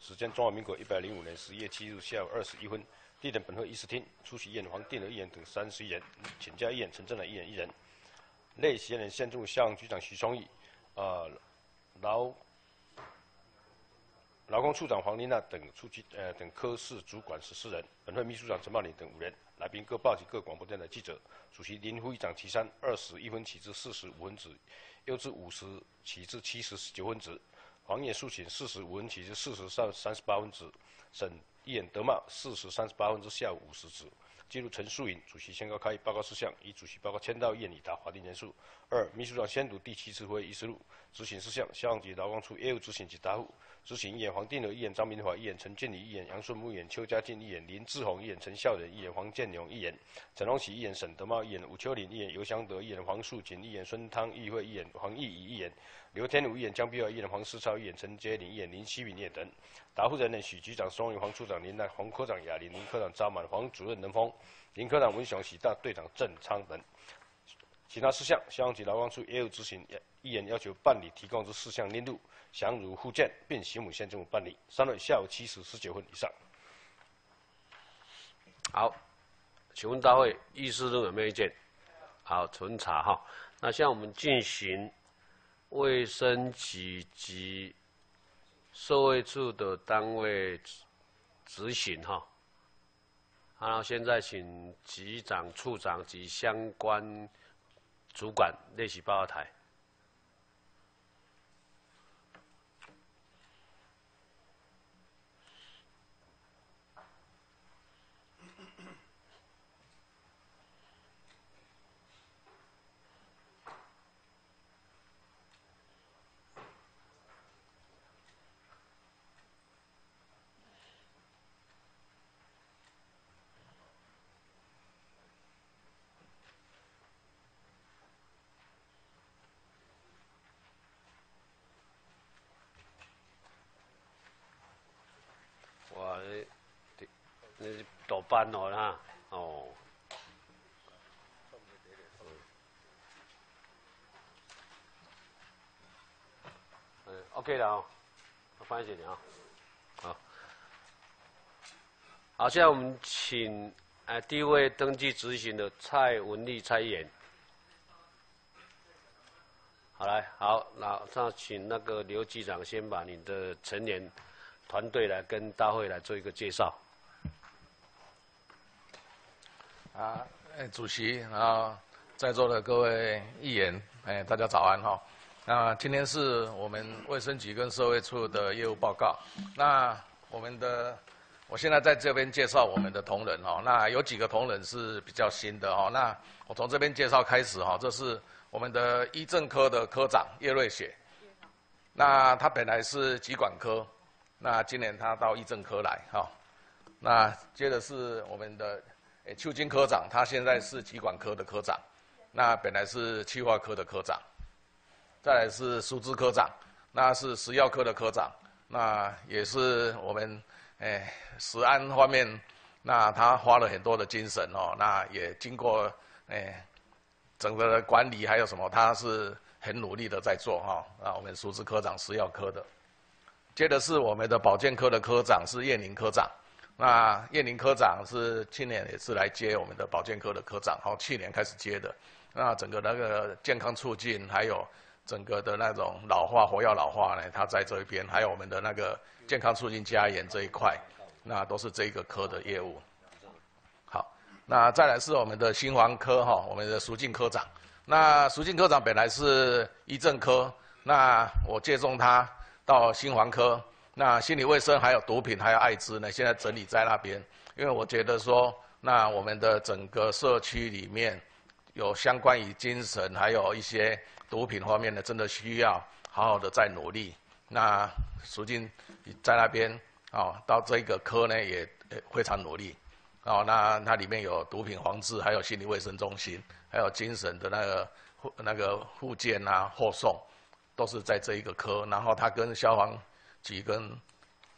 时间：中华民国一百零五年十一月七日下午二十一分。地点：本会议事厅。出席议员黄定和议员等三十一人。请假议员陈正南议员一人。内协人县政府消防局长徐双义，啊，劳劳工处长黄丽娜等处级呃等科室主管十四人。本会秘书长陈茂林等五人。来宾各报及各广播电台记者。主席林副议长齐山，二十一分起至四十五分止，又至五十起至七十九分止。黄叶肃请四十五分起就四十三三十八分之。沈议员德茂四十三十八分之下午五时止。记录陈淑颖主席宣告开议报告事项，以主席报告签到议员已达法定人数。二、秘书长宣读第七次会议议事录。执行事项：消防局劳工处业务执行及答复。执行一员黄定和一员张明华一员陈建礼一员杨顺木一员邱家进一员林志宏一员陈孝仁一员黄建勇一员陈龙喜一员沈德茂一员吴秋林一员尤祥德一员黄树锦一员孙汤议会一员黄义仪一员刘天武一员江碧华一员黄世超一员陈杰林一员林希敏一员等。答复人员：许局长松云黄处长林奈黄科长雅林林科长张满黄主任任峰林科长文雄许大队长郑昌等。其他事项，消防局劳工处也有执行议员要求办理提供之事项列录，详如附件，并行母县政府办理。三日下午七时十九分以上。好，请问大会议事中有没有意见？好，存查哈。那现在我们进行卫生局及社会处的单位执行哈。好，现在请局长、处长及相关。主管列席报告台。班哦啦，哦，嗯，OK 了哦，欢迎你啊，好，好，现在我们请呃第一位登记执行的蔡文丽蔡演，好来，好，那那请那个刘局长先把你的成员团队来跟大会来做一个介绍。啊，哎，主席，啊在座的各位议员，哎，大家早安哈。那今天是我们卫生局跟社会处的业务报告。那我们的，我现在在这边介绍我们的同仁哈。那有几个同仁是比较新的哈。那我从这边介绍开始哈。这是我们的医政科的科长叶瑞雪。那他本来是疾管科，那今年他到医政科来哈。那接着是我们的。邱金科长，他现在是疾管科的科长，那本来是气化科的科长。再来是苏芝科长，那是食药科的科长，那也是我们诶食安方面，那他花了很多的精神哦，那也经过诶整个的管理还有什么，他是很努力的在做哈。那我们苏芝科长食药科的，接着是我们的保健科的科长是叶宁科长。那叶宁科长是去年也是来接我们的保健科的科长，好，去年开始接的。那整个那个健康促进，还有整个的那种老化、活药老化呢，他在这一边，还有我们的那个健康促进加盐这一块，那都是这个科的业务。好，那再来是我们的心黄科哈，我们的苏静科长。那苏静科长本来是医政科，那我借重他到心黄科。那心理卫生还有毒品还有艾滋呢，现在整理在那边，因为我觉得说，那我们的整个社区里面，有相关于精神还有一些毒品方面的，真的需要好好的再努力。那苏静在那边哦，到这个科呢也非常努力。哦，那它里面有毒品防治，还有心理卫生中心，还有精神的那个那个护健啊、护送，都是在这一个科。然后他跟消防。局跟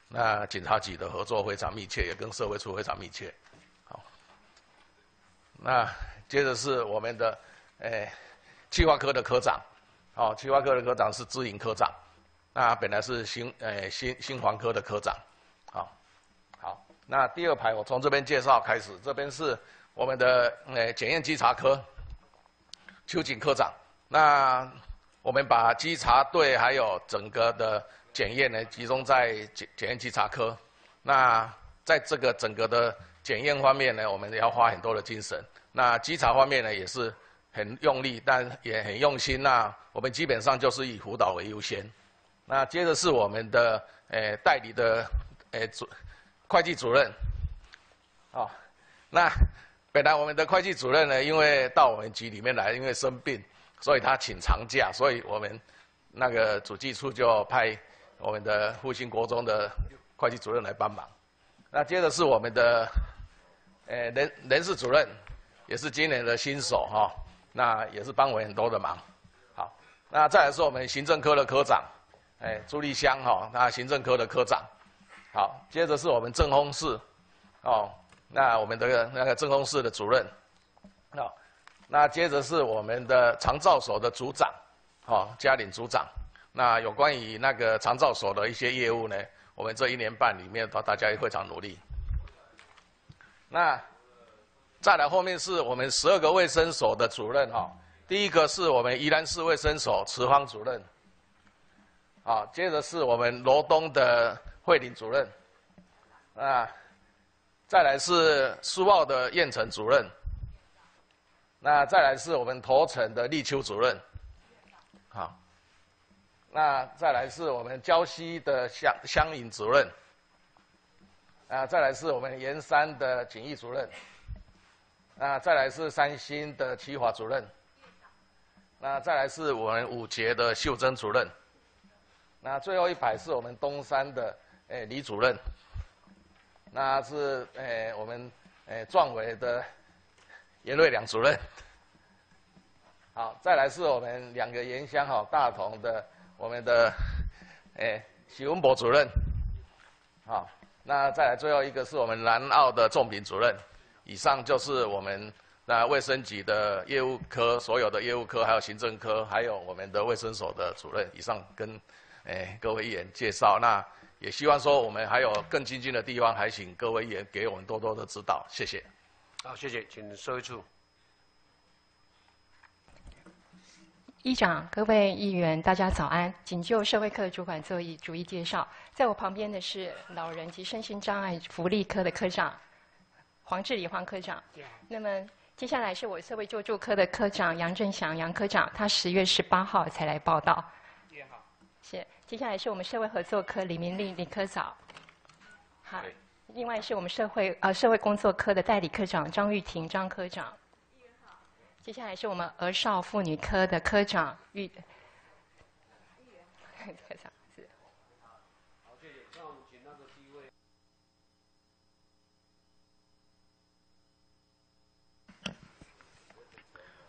那警察局的合作非常密切，也跟社会处非常密切。好，那接着是我们的诶，计划科的科长，哦，计划科的科长是知营科长，那本来是新诶新新环科的科长，好，好。那第二排我从这边介绍开始，这边是我们的诶检验稽查科邱景科长。那我们把稽查队还有整个的检验呢集中在检检验稽查科。那在这个整个的检验方面呢，我们要花很多的精神。那稽查方面呢，也是很用力，但也很用心。那我们基本上就是以辅导为优先。那接着是我们的诶代理的诶主会计主任，哦，那本来我们的会计主任呢，因为到我们局里面来，因为生病，所以他请长假，所以我们那个主计处就派我们的复兴国中的会计主任来帮忙。那接着是我们的诶人人事主任，也是今年的新手哈，那也是帮我很多的忙。好，那再来是我们行政科的科长。哎，朱立香哈，那行政科的科长，好，接着是我们政风室，哦，那我们的那个政风室的主任，好，那接着是我们的长照所的组长，哦，嘉玲组长，那有关于那个长照所的一些业务呢，我们这一年半里面，都大家也非常努力。那再来后面是我们十二个卫生所的主任哈，第一个是我们宜兰市卫生所池方主任。好，接着是我们罗东的慧玲主任，啊，再来是苏澳的燕城主任，那再来是我们头城的立秋主任，好，那再来是我们礁溪的香香颖主任，啊，再来是我们盐山的景义主任，啊，再来是三星的齐华主任，那再来是我们五节的秀珍主任。那最后一排是我们东山的诶李主任，那是诶我们诶壮伟的严瑞良主任。好，再来是我们两个盐乡哈大同的我们的诶许文博主任。好，那再来最后一个是我们南澳的仲平主任。以上就是我们那卫生局的业务科所有的业务科，还有行政科，还有我们的卫生所的主任。以上跟。哎，各位议员介绍，那也希望说我们还有更精进的地方，还请各位议员给我们多多的指导，谢谢。好，谢谢，请收住。议长，各位议员，大家早安。仅就社会科主管做一逐一介绍，在我旁边的是老人及身心障碍福利科的科长黄志礼黄科长。那么接下来是我社会救助科的科长杨振祥杨科长，他十月十八号才来报道。接下来是我们社会合作科李明丽李科长，好，另外是我们社会呃社会工作科的代理科长张玉婷张科长，接下来是我们儿少妇女科的科长玉科长是。好，谢谢。那我们请那个第一位。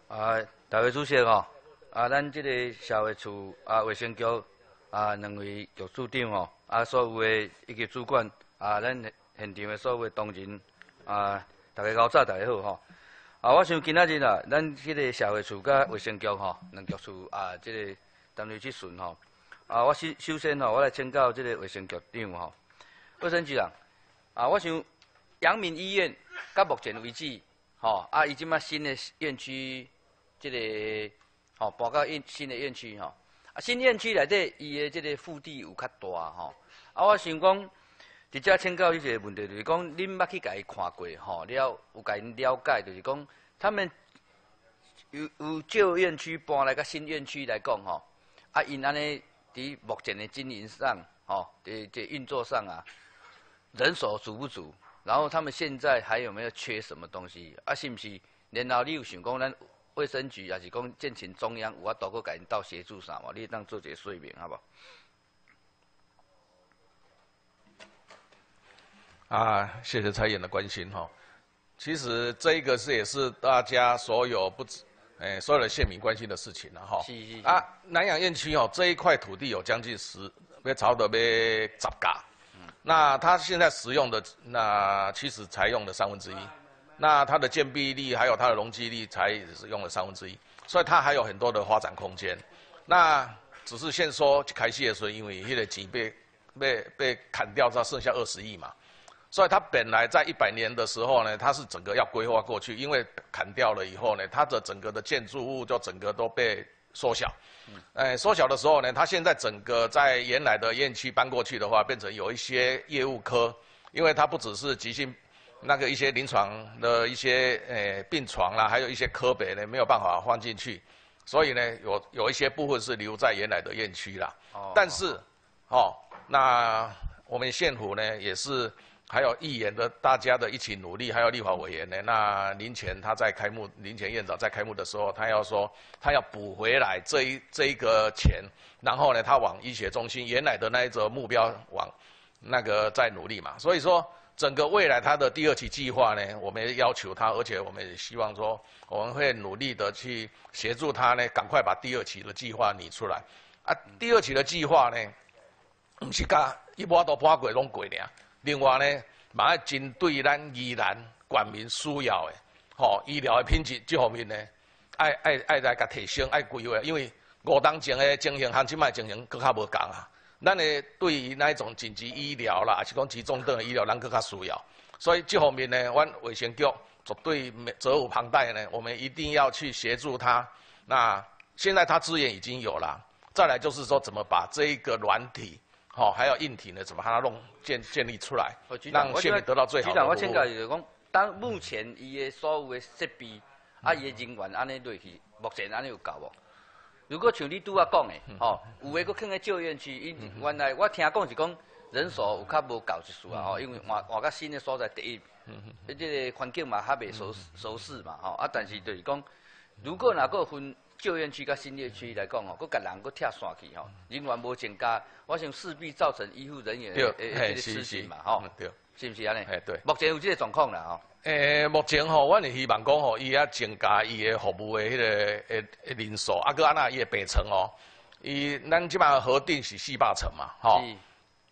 啊，大会主席吼，啊，咱这个社会处啊卫生局。啊，两位局处长吼，啊，所有的一级主管，啊，咱现场的所有的同仁，啊，大家早早，大家好吼。啊，我想今仔日啊，咱这个社会处甲卫生局吼，两局处啊，这个单位去巡吼。啊，我首首先吼，我来请教这个卫生局长吼。卫生局长，啊，我想阳明医院到目前为止，吼，啊，伊即马新的院区，这个吼，搬到院新的院区吼。啊，新院区内底，伊的这个腹地有较大吼。啊，我想讲，直接请教一个问题，就是讲，恁捌去甲伊看过吼，了有甲因了解，就是讲，他们有有旧院区搬来个新院区来讲吼，啊，因安尼伫目前的经营上，吼，伫这运作上啊，人手足不足？然后他们现在还有没有缺什么东西？啊，是毋是？然后你有想讲咱？卫生局也是讲建请中央有法度个因到协助啥嘛？你当做一个说明，好不？啊，谢谢蔡演的关心哈。其实这一个是也是大家所有不止，哎，所有的县民关心的事情了哈。是是是。啊，南洋院区哦，这一块土地有将近十，被炒的被砸嘎。嗯。那它现在使用的那其实才用的三分之一。那它的建蔽力还有它的容积力才是用了三分之一，所以它还有很多的发展空间。那只是先说开戏的时候，因为那个钱被被被砍掉，只剩下二十亿嘛，所以它本来在一百年的时候呢，它是整个要规划过去，因为砍掉了以后呢，它的整个的建筑物就整个都被缩小。哎，缩小的时候呢，它现在整个在原来的院区搬过去的话，变成有一些业务科，因为它不只是急性那个一些临床的一些诶病床啦，还有一些科别呢没有办法放进去，所以呢有有一些部分是留在原来的院区啦。哦。但是，哦，那我们县府呢也是。还有议员的大家的一起努力，还有立法委员呢。那林前他在开幕，林前院长在开幕的时候，他要说他要补回来这一这一个钱，然后呢，他往医学中心原来的那一则目标往那个在努力嘛。所以说，整个未来他的第二期计划呢，我们要求他，而且我们也希望说，我们会努力的去协助他呢，赶快把第二期的计划拟出来。啊，第二期的计划呢，不是甲一波都破过拢过呢。另外呢，嘛要针对咱宜兰县民需要的，吼医疗的品质这方面呢，爱爱爱来甲提升，爱规划，因为五当前的情形和即卖情形搁较无共啊。咱的对于那一种紧急医疗啦，还是讲集中等的医疗，咱搁较需要。所以这方面呢，阮卫生局绝对责无旁贷呢，我们一定要去协助他。那现在他资源已经有了，再来就是说怎么把这一个软体。好，还要硬体呢？怎么把它弄建建立出来，让县民得到最好的？局长，我请教就是讲，当目前伊的所有的设备，啊，伊的人员安尼落去，目前安尼有够无？如果像你拄啊讲的，吼，有诶搁囥咧旧院区，因原来我听讲是讲人数有较无够一丝啊，吼，因为换换个新的所在第一，而且环境嘛较未熟熟适嘛，吼，啊，但是就是讲，如果若个分。旧院区甲新业区来讲哦，佮甲人佮拆散去吼，人员无增加，我想势必造成医护人员诶诶失信嘛吼，对是毋是安尼？诶对。目前有即个状况啦吼。诶，目前吼，阮是希望讲吼，伊啊增加伊诶服务诶迄个诶诶人数，啊佮安那伊诶病床哦，伊咱即马核定是四百床嘛吼。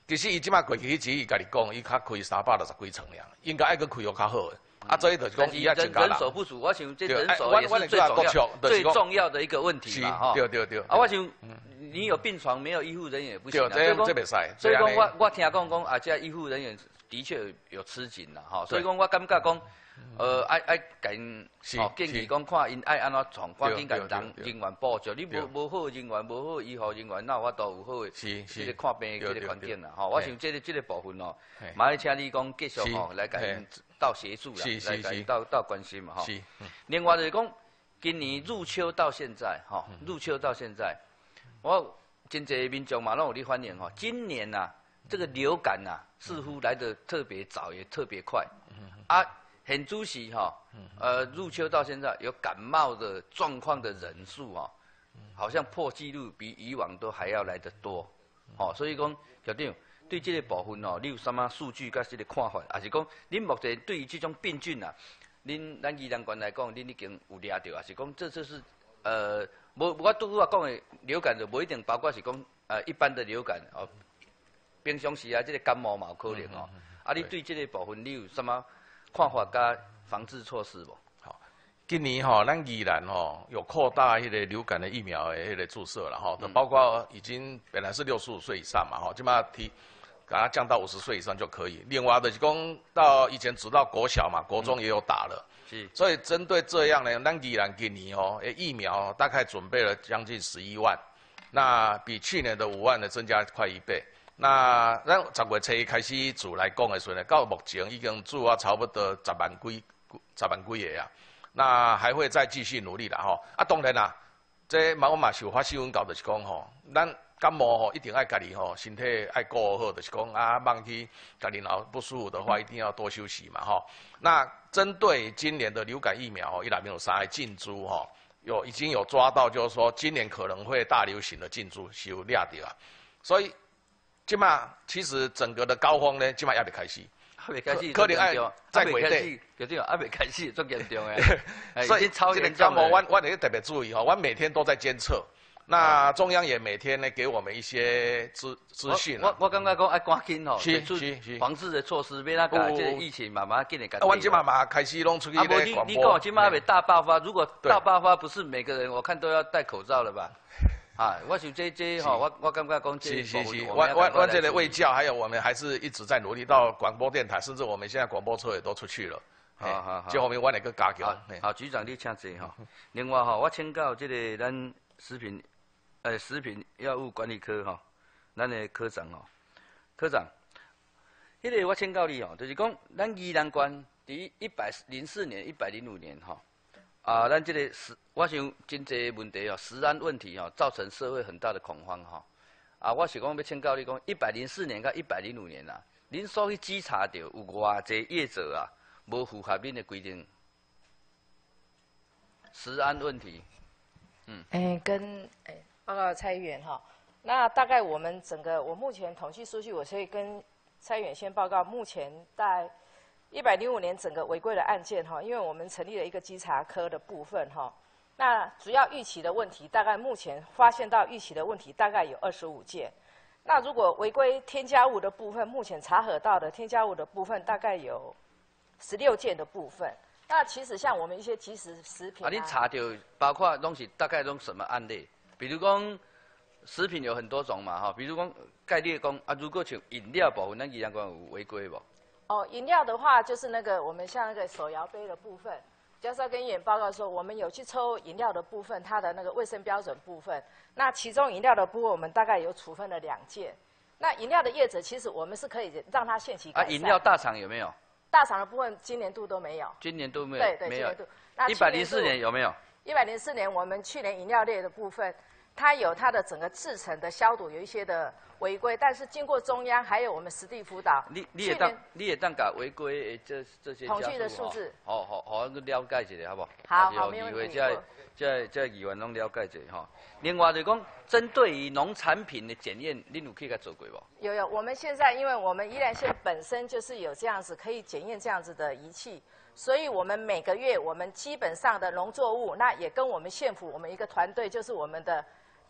其实伊即马过去只伊家己讲，伊较开三百六十几床尔，应该爱佮开哦较好诶。啊，所以就是讲伊啊，人人手不足，我想这人手也是最重要、最重要的一个问题嘛，哈。对对对。啊，我想你有病床，没有医护人员也不行啊。所以讲，所以讲我我听讲讲啊，这医护人员的确有吃紧啦，哈。所以讲我感觉讲，呃，爱爱跟哦建议讲看因爱安怎创，赶紧跟人人员补助。你无无好人员，无好医护人员，那我都有好的这个看病这个环境啦，哈。我想这个这个部分哦，马上请你讲继续哦来跟。到协助啦，来到到关心嘛，哈。另外就是讲，今年入秋到现在，哈，入秋到现在，我真济民众嘛，拢有咧反映哈。今年呐，这个流感呐，似乎来得特别早，也特别快。啊，很主席哈，呃，入秋到现在有感冒的状况的人数啊，好像破纪录，比以往都还要来得多。哦，所以讲，小弟。对这个部分哦，你有什么数据甲这个看法？还是讲，恁目前对于这种病菌啊，恁咱医疗官来讲，恁已经有抓到，还是讲这就是呃，无我拄我讲的流感就无一定包括是讲呃一般的流感哦，平常时啊，这个感冒嘛有可能哦。啊，你对这个部分你有什么看法甲防治措施无？好，今年吼，咱依然吼有扩大迄个流感的疫苗的迄个注射了吼，包括已经本来是六十五岁以上嘛吼，起码提。把它降到五十岁以上就可以。另外的，讲到以前只到国小嘛，国中也有打了。是。所以针对这样呢，咱依然给你哦，疫苗大概准备了将近十一万，那比去年的五万呢增加快一倍。那咱十月初开始做来讲的时候呢，到目前已经做啊差不多十万几十万几个啊。那还会再继续努力的哈。啊，当然啦，这毛嘛是有发新闻稿的是讲吼，咱。感冒吼，一定爱家己吼，身体爱顾好，就是讲啊，忘记家己脑不舒服的话，一定要多休息嘛吼。那针对今年的流感疫苗，伊内面有三个进驻吼，有已经有抓到，就是说今年可能会大流行的进驻是有抓到啊。所以，即码其实整个的高峰呢，即码也未开始。还未开始，可能爱再回对。有这样还未开始，最严重诶。所以，这个感冒，我我得特别注意吼，我每天都在监测。那中央也每天呢给我们一些资资讯。我我刚刚讲爱赶紧哦，是是是，防治的措施，免那个这个疫情慢慢给你改。啊，我今嘛嘛开始弄出去咧广播。你你讲今嘛还没大爆发，如果大爆发不是每个人我看都要戴口罩了吧？啊，我想这这吼，我我感觉讲这是是是，我我我我这里卫教，还有我们还是一直在努力到广播电台，甚至我们现在广播车也都出去了。好好好，这方面我来个加强。好，局长你请坐哈。另外哈，我请教这个咱食品，呃，食品药物管理科哈，咱的科长哦，科长，迄个我请教你哦，就是讲咱宜兰县伫一百零四年、一百零五年哈。啊，咱这个食，我想真济问题哦，食安问题哦，造成社会很大的恐慌哈。啊，我是讲要请教你讲，一百零四年到一百零五年啊，您所去稽查到有偌济业者啊，无符合恁的规定，食安问题。嗯。哎，跟哎报告蔡议员哈，那大概我们整个我目前统计数据，我可以跟蔡议员先报告，目前在。一百零五年整个违规的案件哈，因为我们成立了一个稽查科的部分哈，那主要预期的问题，大概目前发现到预期的问题大概有二十五件，那如果违规添加物的部分，目前查核到的添加物的部分大概有十六件的部分。那其实像我们一些即食食品啊，你查到包括东西大概用什么案例？比如讲食品有很多种嘛哈，比如讲概率讲啊，如果像饮料部分，咱宜阳讲有违规不？哦，饮料的话就是那个我们像那个手摇杯的部分，就是要跟议员报告说，我们有去抽饮料的部分，它的那个卫生标准部分。那其中饮料的部分，我们大概有处分了两件。那饮料的业者，其实我们是可以让他限期改善。啊，饮料大厂有没有？大厂的部分今年度都没有。今年度没有。对对，今。一百零四年有没有？一百零四年，我们去年饮料类的部分。它有它的整个制成的消毒有一些的违规，但是经过中央还有我们实地辅导，你你也当你也当搞违规这这些统计的数字，好好好，了解一下好不好？好，好，没问题。在在在议员拢了解一下哈。另外就讲，针对于农产品的检验，你有去甲做过不？有有，我们现在因为我们宜兰县本身就是有这样子可以检验这样子的仪器，所以我们每个月我们基本上的农作物，那也跟我们县府我们一个团队就是我们的。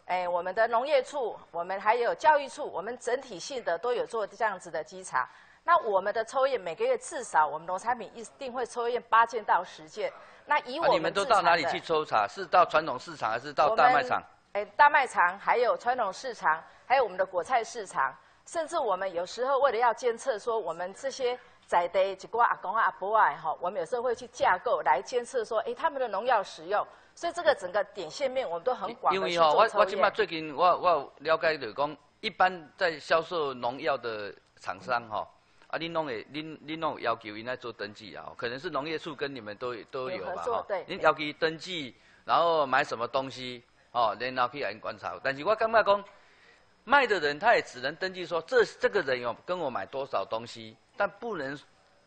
哎，我们的农业处，我们还有教育处，我们整体性的都有做这样子的稽查。那我们的抽验每个月至少，我们农产品一定会抽验八件到十件。那以我们你们都到哪里去抽查？是到传统市场还是到大卖场？哎，大卖场还有传统市场，还有我们的果菜市场，甚至我们有时候为了要监测说我们这些在地一挂阿公阿婆啊，哈，我们有时候会去架构来监测说，哎，他们的农药使用。所以这个整个点线面我们都很广因为吼，我我今麦最近我我了解就是讲，一般在销售农药的厂商吼，啊，恁拢会恁恁拢要求应该做登记啊，可能是农业处跟你们都都有吧哈。恁要求登记，然后买什么东西，哦，然后去来观察。但是我感觉讲，卖的人他也只能登记说这这个人有跟我买多少东西，但不能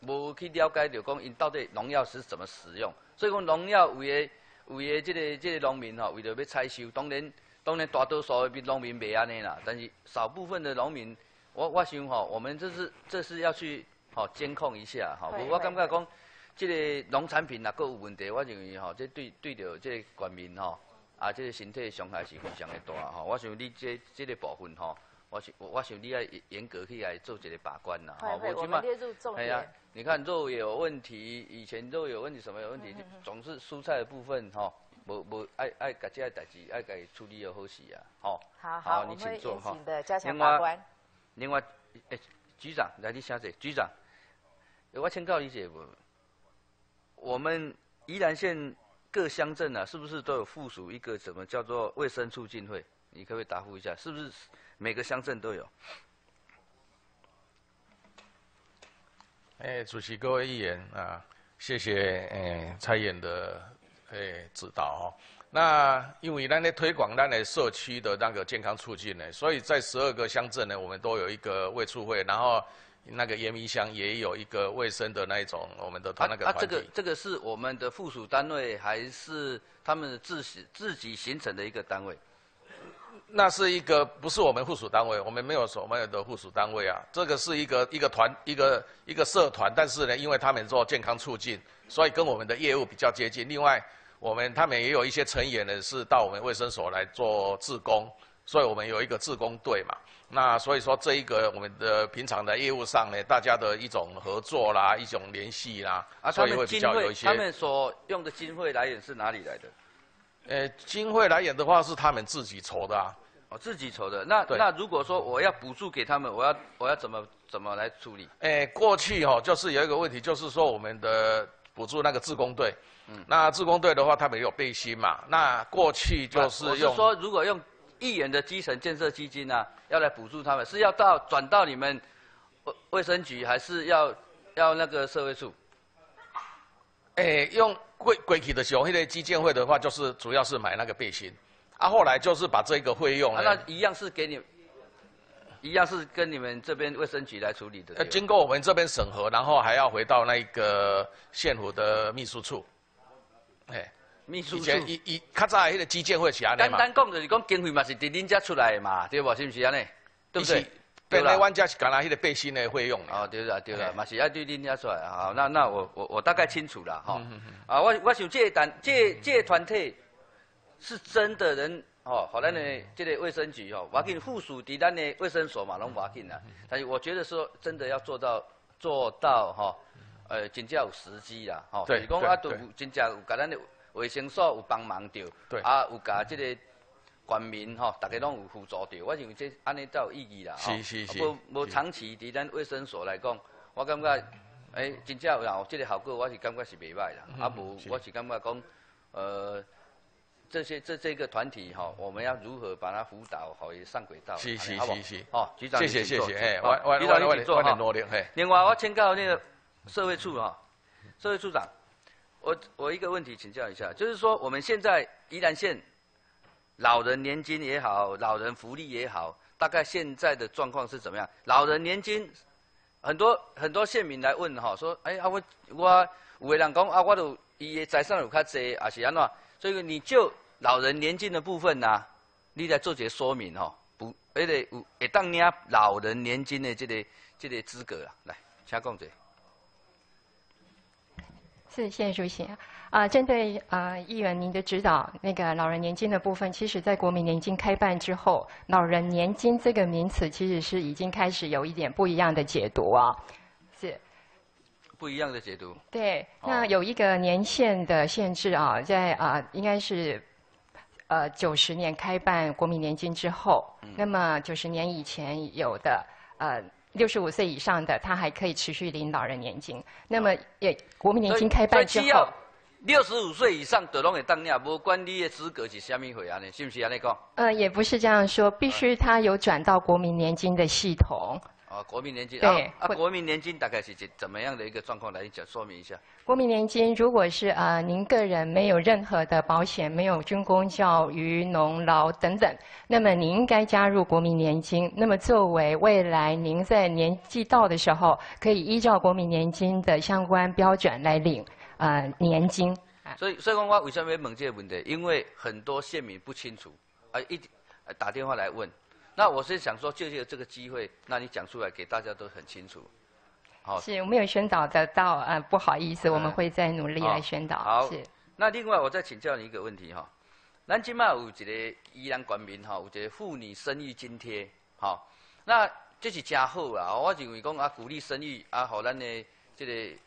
无去了解就讲因到底农药是怎么使用。所以讲农药为为的这个即个农民吼，为着要采收，当然当然大多数的农民袂安尼啦，但是少部分的农民，我我想吼，我们这是这是要去吼监控一下吼。我感觉讲，即个农产品若果有问题，我认为吼，这对对着即个国民吼，啊，这个身体伤害是非常的大吼。我想你这这个部分吼，我想我想你要严格去来做一个把关啦。吼。我们列入重点。你看肉也有问题，以前肉有问题，什么有问题，总是蔬菜的部分哈，无无爱爱甲这代志爱甲处理要好势啊，好，好，你请坐哈。另外，另外，诶，局长来你写者，局长，我请教你一不？我们宜兰县各乡镇啊，是不是都有附属一个什么叫做卫生促进会？你可不可以答复一下，是不是每个乡镇都有？哎，主席、各位议员啊，谢谢诶蔡演的哎指导哦。那因为咱咧推广咱的社区的那个健康促进呢，所以在十二个乡镇呢，我们都有一个卫促会，然后那个延明乡也有一个卫生的那一种我们的团那个团体。啊，这个这个是我们的附属单位，还是他们自己自己形成的一个单位？那是一个不是我们附属单位，我们没有所谓的附属单位啊。这个是一个一个团一个一个社团，但是呢，因为他们做健康促进，所以跟我们的业务比较接近。另外，我们他们也有一些成员呢，是到我们卫生所来做志工，所以我们有一个志工队嘛。那所以说这一个我们的平常的业务上呢，大家的一种合作啦，一种联系啦，啊所以会比较有一些。他们所用的经费来源是哪里来的？呃，经费来源的话是他们自己筹的啊。哦，自己筹的。那那如果说我要补助给他们，我要我要怎么怎么来处理？诶，过去哦，就是有一个问题，就是说我们的补助那个自工队，嗯，那自工队的话，他们有背心嘛，那过去就是我用是说，如果用议员的基层建设基金啊，要来补助他们，是要到转到你们卫卫生局，还是要要那个社会处？诶，用贵贵体的时候，那个基建会的话，就是主要是买那个背心，啊，后来就是把这个费用啊，那一样是给你，一样是跟你们这边卫生局来处理的。呃，经过我们这边审核，然后还要回到那个县府的秘书处，哎，以秘书处。前以以较早的那个基建会是安尼嘛，简单讲就是讲经费嘛是伫恁家出来的嘛，对不？是不是安尼？对不对？对啦本来阮家是干那迄个背心的费用呢。哦，对啦对啦，嘛是要对恁家出来。好，那那我我我大概清楚了哈。嗯啊，我我想这个单这这个团体是真的人哦，好咱的这个卫生局哦，我紧附属伫咱的卫生所嘛，拢无紧啦。但是我觉得说真的要做到做到哈，呃，真正有时机啦，吼，对就是讲啊，对都真正有甲咱的卫生所有帮忙着，对啊，有甲这个。全民吼，大家拢有辅助着，我认为这安尼才有意义啦。吼是是是无无长期伫咱卫生所来讲，我感觉，诶、真正有有这个效果，我是感觉是袂歹啦。啊无，我是感觉讲，呃，这些这这个团体哈，我们要如何把它辅导好，也上轨道。是是好不好是是哦，局长谢谢谢谢，嘿，好局长我我我你请坐哈我很。努力，嘿，另外，我请教那个社会处哈，社会处长，我我一个问题请教一下，就是说我们现在宜兰县老人年金也好，老人福利也好，大概现在的状况是怎么样？老人年金很多很多县民来问哈，说，哎啊我我有的人讲啊，我都伊的财产有较济，还是安怎？所以你就老人年金的部分呐、你来做些说明哈，不，迄个有会当领老人年金的这个这个资格啊，来，请讲者。是，谢谢主席。针对啊议员您的指导，那个老人年金的部分，其实在国民年金开办之后，老人年金这个名词其实是已经开始有一点不一样的解读啊。是，不一样的解读。对，哦那有一个年限的限制啊，在啊、应该是呃九十年开办国民年金之后，嗯那么九十年以前有的呃。六十五岁以上的，他还可以持续领老人年金。那么，也国民年金开办之后六十五岁以上的拢会当领，无管你的资格是虾米会安尼，是不是安尼讲？呃，也不是这样说，必须他有转到国民年金的系统。哦，国民年金。对啊，啊国民年金大概是怎怎么样的一个状况来讲说明一下？国民年金如果是呃您个人没有任何的保险，没有军工、教育、农劳等等，那么你应该加入国民年金。那么作为未来您在年纪到的时候，可以依照国民年金的相关标准来领呃年金。所以，所以讲我为什么要问这个问题？因为很多县民不清楚，啊，一啊打电话来问。那我是想说，就借这个机会，那你讲出来给大家都很清楚。好，是我没有宣导得到，呃，不好意思，嗯我们会再努力来宣导。好是。那另外，我再请教你一个问题哈，南京嘛有一个宜兰官民哈，有一个妇女生育津贴，好，那这是真好啊！我认为讲啊，鼓励生育啊，好咱的这个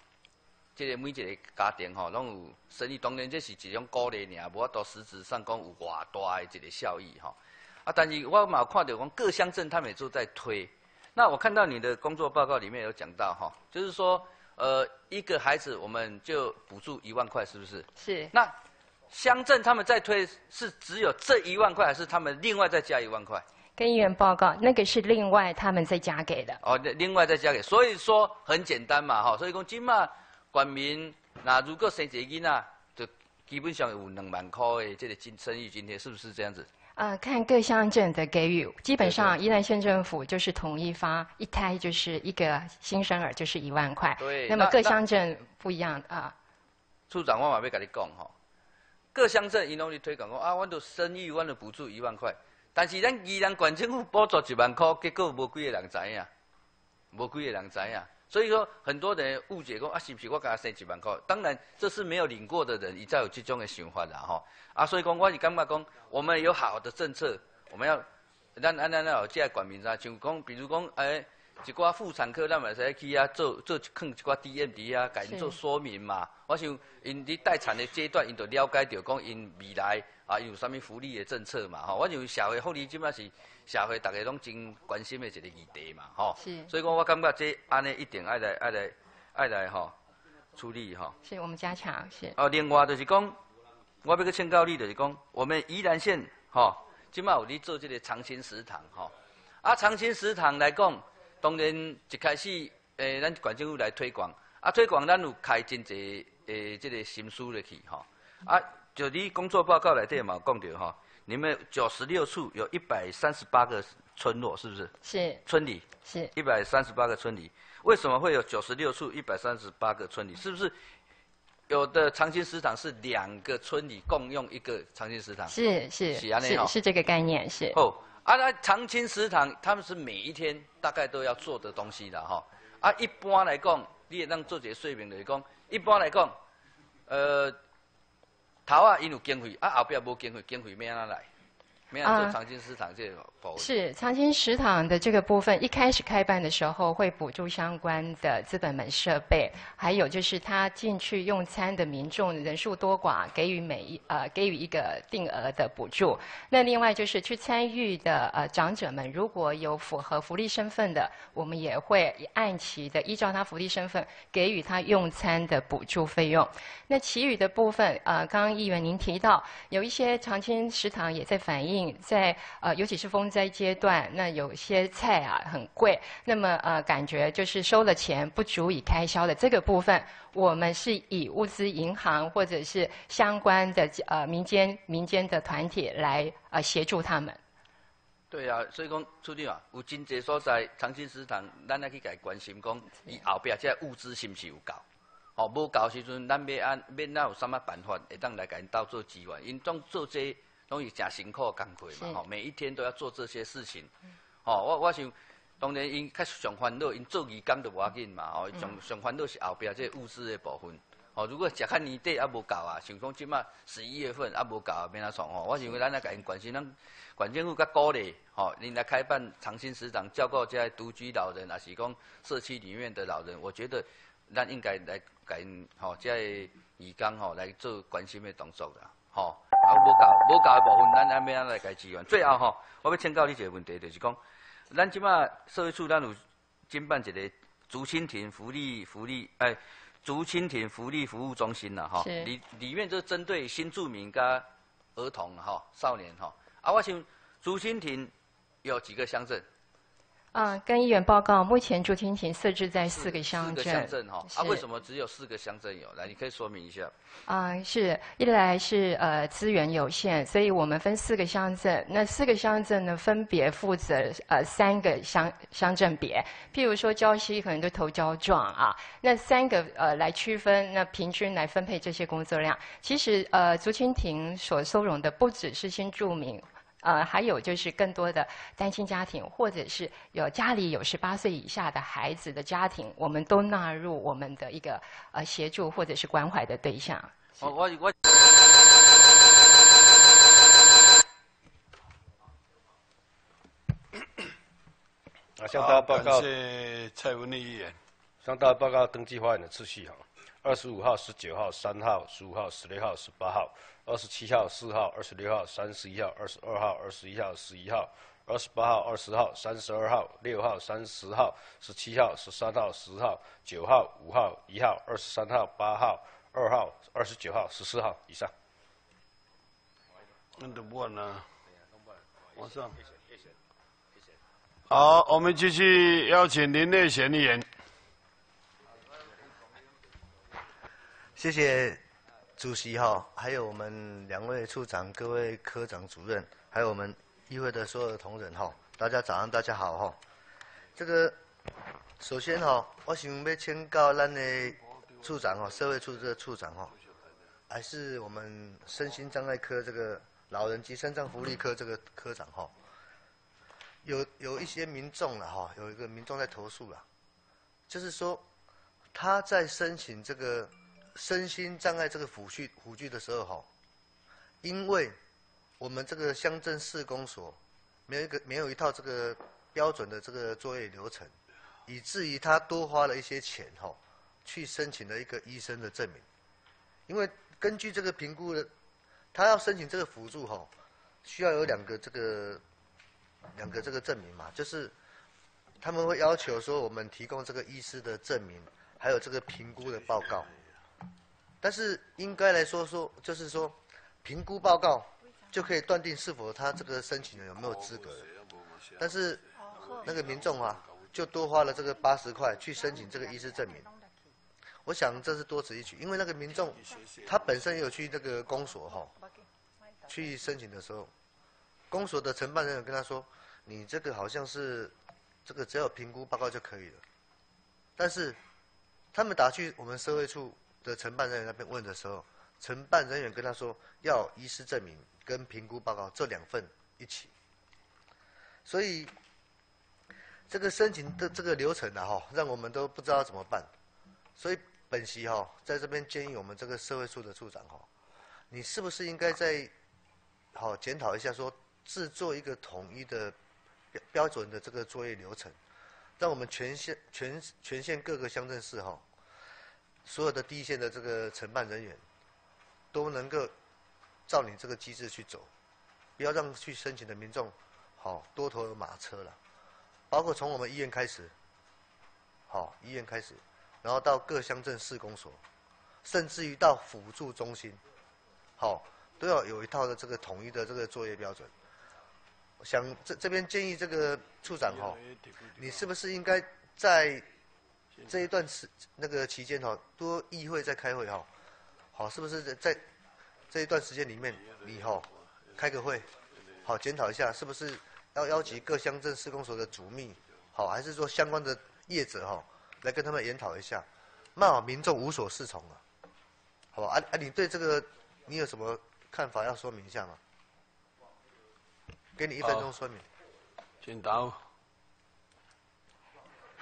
这个每一个家庭吼，拢有生意，当然这是一种鼓励尔，无法度实质上讲有偌大的一个效益吼。啊，但是我嘛有看到讲各乡镇他们也都在推。那我看到你的工作报告里面有讲到哈，就是说，呃，一个孩子我们就补助一万块，是不是？是。那乡镇他们在推是只有这一万块，还是他们另外再加一万块？跟议员报告，那个是另外他们再加给的。哦，另外再加给，所以说很简单嘛，哈，所以讲今嘛，县民那如果生一个囡仔，就基本上有两万块的这个津生育津贴，是不是这样子？呃，看各乡镇的给予，基本上对宜兰县政府就是统一发一胎就是一个新生儿就是一万块。对那么各乡镇不一样啊。处长，我嘛要跟你讲吼，各乡镇因拢咧推广讲啊，阮都生育，阮就补助一万块，但是咱宜兰县政府补助一万块，结果无几个人知影，无几个人知影。所以说，很多人误解讲啊，是不是我给他生一万块？当然，这是没有领过的人，伊才有这种的想法啦吼。啊，所以讲，我是感觉讲，我们有好的政策，我们要咱咱咱要有这个管民啊，像讲，比如讲，诶、一寡妇产科，咱嘛使去啊做做放一寡 DMD 啊，甲因做说明嘛。我想因伫待产的阶段，因就了解到讲因未来啊有啥物福利的政策嘛。吼，我认为社会福利即摆是社会大家拢真关心的一个议题嘛。吼，是。所以讲我感觉这安尼一定爱来爱来爱来吼处理吼。是我们加强是。哦，另外就是讲，我要去请教你，就是讲我们宜兰县吼，即摆有咧做这个长青食堂吼。啊，长青食堂来讲。当然，一开始，诶，咱县政府来推广，啊，推广咱有开真济诶，这个心思入去吼。啊，就你工作报告内底嘛有讲到吼，你们九十六处有一百三十八个村落，是不是？是。村里。是。一百三十八个村里，为什么会有九十六处一百三十八个村里？是不是有的长青食堂是两个村里共用一个长青食堂？是是是是这个概念是。哦。啊，那长青食堂他们是每一天大概都要做的东西的哈。啊，一般来讲，你也让做一个说明就是讲，一般来讲，呃，头啊因有经费，啊后壁无经费，经费免安来？没有做长青食堂这个是长青食堂的这个部分，一开始开办的时候会补助相关的资本门设备，还有就是他进去用餐的民众人数多寡，给予每一呃给予一个定额的补助。那另外就是去参与的呃长者们，如果有符合福利身份的，我们也会按期的依照他福利身份给予他用餐的补助费用。那其余的部分，呃，刚刚议员您提到有一些长青食堂也在反映。在呃，尤其是风灾阶段，那有些菜啊很贵，那么呃，感觉就是收了钱不足以开销的这个部分，我们是以物资银行或者是相关的呃民间民间的团体来呃协助他们。对啊，所以讲处理啊，有真济所在长青食堂，咱来去家关心讲，伊后壁这物资是毋是有够？哦，无够时阵，咱要按要哪有什么办法会当来甲因斗做支援？因总做这。拢是诚辛苦工作嘛，吼，每一天都要做这些事情，吼，我我想，当然因较上烦恼，因做义工都无要紧嘛，吼，上上烦恼是后壁这物资的部分，吼，如果食较年底也无够啊，想讲即马十一月份也无够，免哪创吼，我认为咱来甲因关心，咱县政府较鼓励，吼，恁来开办长青食堂，照顾这独居老人，还是讲社区里面的老人，我觉得咱应该来甲因，吼，这义工吼来做关心的动作啦，吼。啊，无够，无够的部分，咱安要安来改支援。最后吼，我要请教你一个问题，就是讲，咱即马社会处咱有经办一个竹蜻蜓福利 福利，哎，竹蜻蜓福利服务中心啦，吼，里里面就针对新住民加儿童哈少年哈。啊，我想竹蜻蜓有几个乡镇？啊，跟议员报告，目前竹蜻蜓设置在四个乡镇。四个乡镇哈，啊，为什么只有四个乡镇有？来，你可以说明一下。啊，是一来是呃资源有限，所以我们分四个乡镇。那四个乡镇呢，分别负责呃三个乡乡镇别。譬如说礁溪可能就投礁状啊，那三个呃来区分，那平均来分配这些工作量。其实呃竹蜻蜓所收容的不只是新住民。呃，还有就是更多的单亲家庭，或者是有家里有十八岁以下的孩子的家庭，我们都纳入我们的一个呃协助或者是关怀的对象。我我我。啊，向大家报告。谢蔡文丽议员。向大家报告登记发言的次序哈。二十五号、十九号、三号、十五号、十六号、十八号。二十七号、四号、二十六号、三十一号、二十二号、二十一号、十一号、二十八号、二十号、三十二号、六号、三十号、十七号、十三号、十号、九号、五号、一号、二十三号、八号、二号、二十九号、十四号以上。那都不完了，往上。好，我们继续邀请林内贤议员。谢谢。主席哈，还有我们两位处长、各位科长、主任，还有我们议会的所有同仁哈，大家早上，大家好哈。这个首先哈，我想要请教咱的处长哈，社会处这个处长哈，还是我们身心障碍科这个老人及身障福利科这个科长哈。有有一些民众了哈，有一个民众在投诉了，就是说他在申请这个。身心障碍这个辅具辅具的时候哈，因为我们这个乡镇市公所没有一个没有一套这个标准的这个作业流程，以至于他多花了一些钱哈，去申请了一个医生的证明，因为根据这个评估的，他要申请这个辅助哈，需要有两个这个两个这个证明嘛，就是他们会要求说我们提供这个医师的证明，还有这个评估的报告，但是应该来说说就是说评估报告就可以断定是否他这个申请人有没有资格，但是那个民众啊。就多花了这个八十块去申请这个医师证明，我想这是多此一举，因为那个民众他本身也有去这个公所哈，去申请的时候，公所的承办人员跟他说，你这个好像是这个只要评估报告就可以了，但是他们打去我们社会处的承办人员那边问的时候，承办人员跟他说要医师证明跟评估报告这两份一起，所以。这个申请的这个流程啊，哈，让我们都不知道怎么办，所以本席哈在这边建议我们这个社会处的处长哈，你是不是应该在好检讨一下，说制作一个统一的标标准的这个作业流程，让我们全县全全县各个乡镇市哈，所有的第一线的这个承办人员都能够照你这个机制去走，不要让去申请的民众好多头马车了。包括从我们医院开始，好，医院开始，然后到各乡镇市公所，甚至于到辅助中心，好，都要有一套的这个统一的这个作业标准。想这这边建议这个处长哈，你是不是应该在这一段时那个期间哈，多议会在开会哈，好，是不是在在这一段时间里面，你哈开个会，好检讨一下是不是？要邀集各乡镇施工所的主秘，好，还是说相关的业者哈，来跟他们研讨一下，那民众无所适从啊，好吧？啊啊，你对这个你有什么看法要说明一下吗？给你一分钟说明。请到。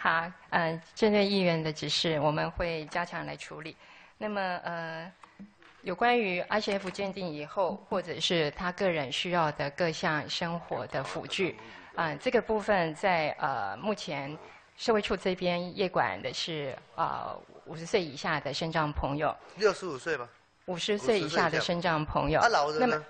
好，嗯，针对议员的指示，我们会加强来处理。那么，呃。有关于 ICF 鉴定以后，或者是他个人需要的各项生活的辅具，嗯，这个部分在呃目前社会处这边业管的是呃五十岁以下的身障朋友。六十五岁吗？五十岁以下的身障朋友。啊，老人呢？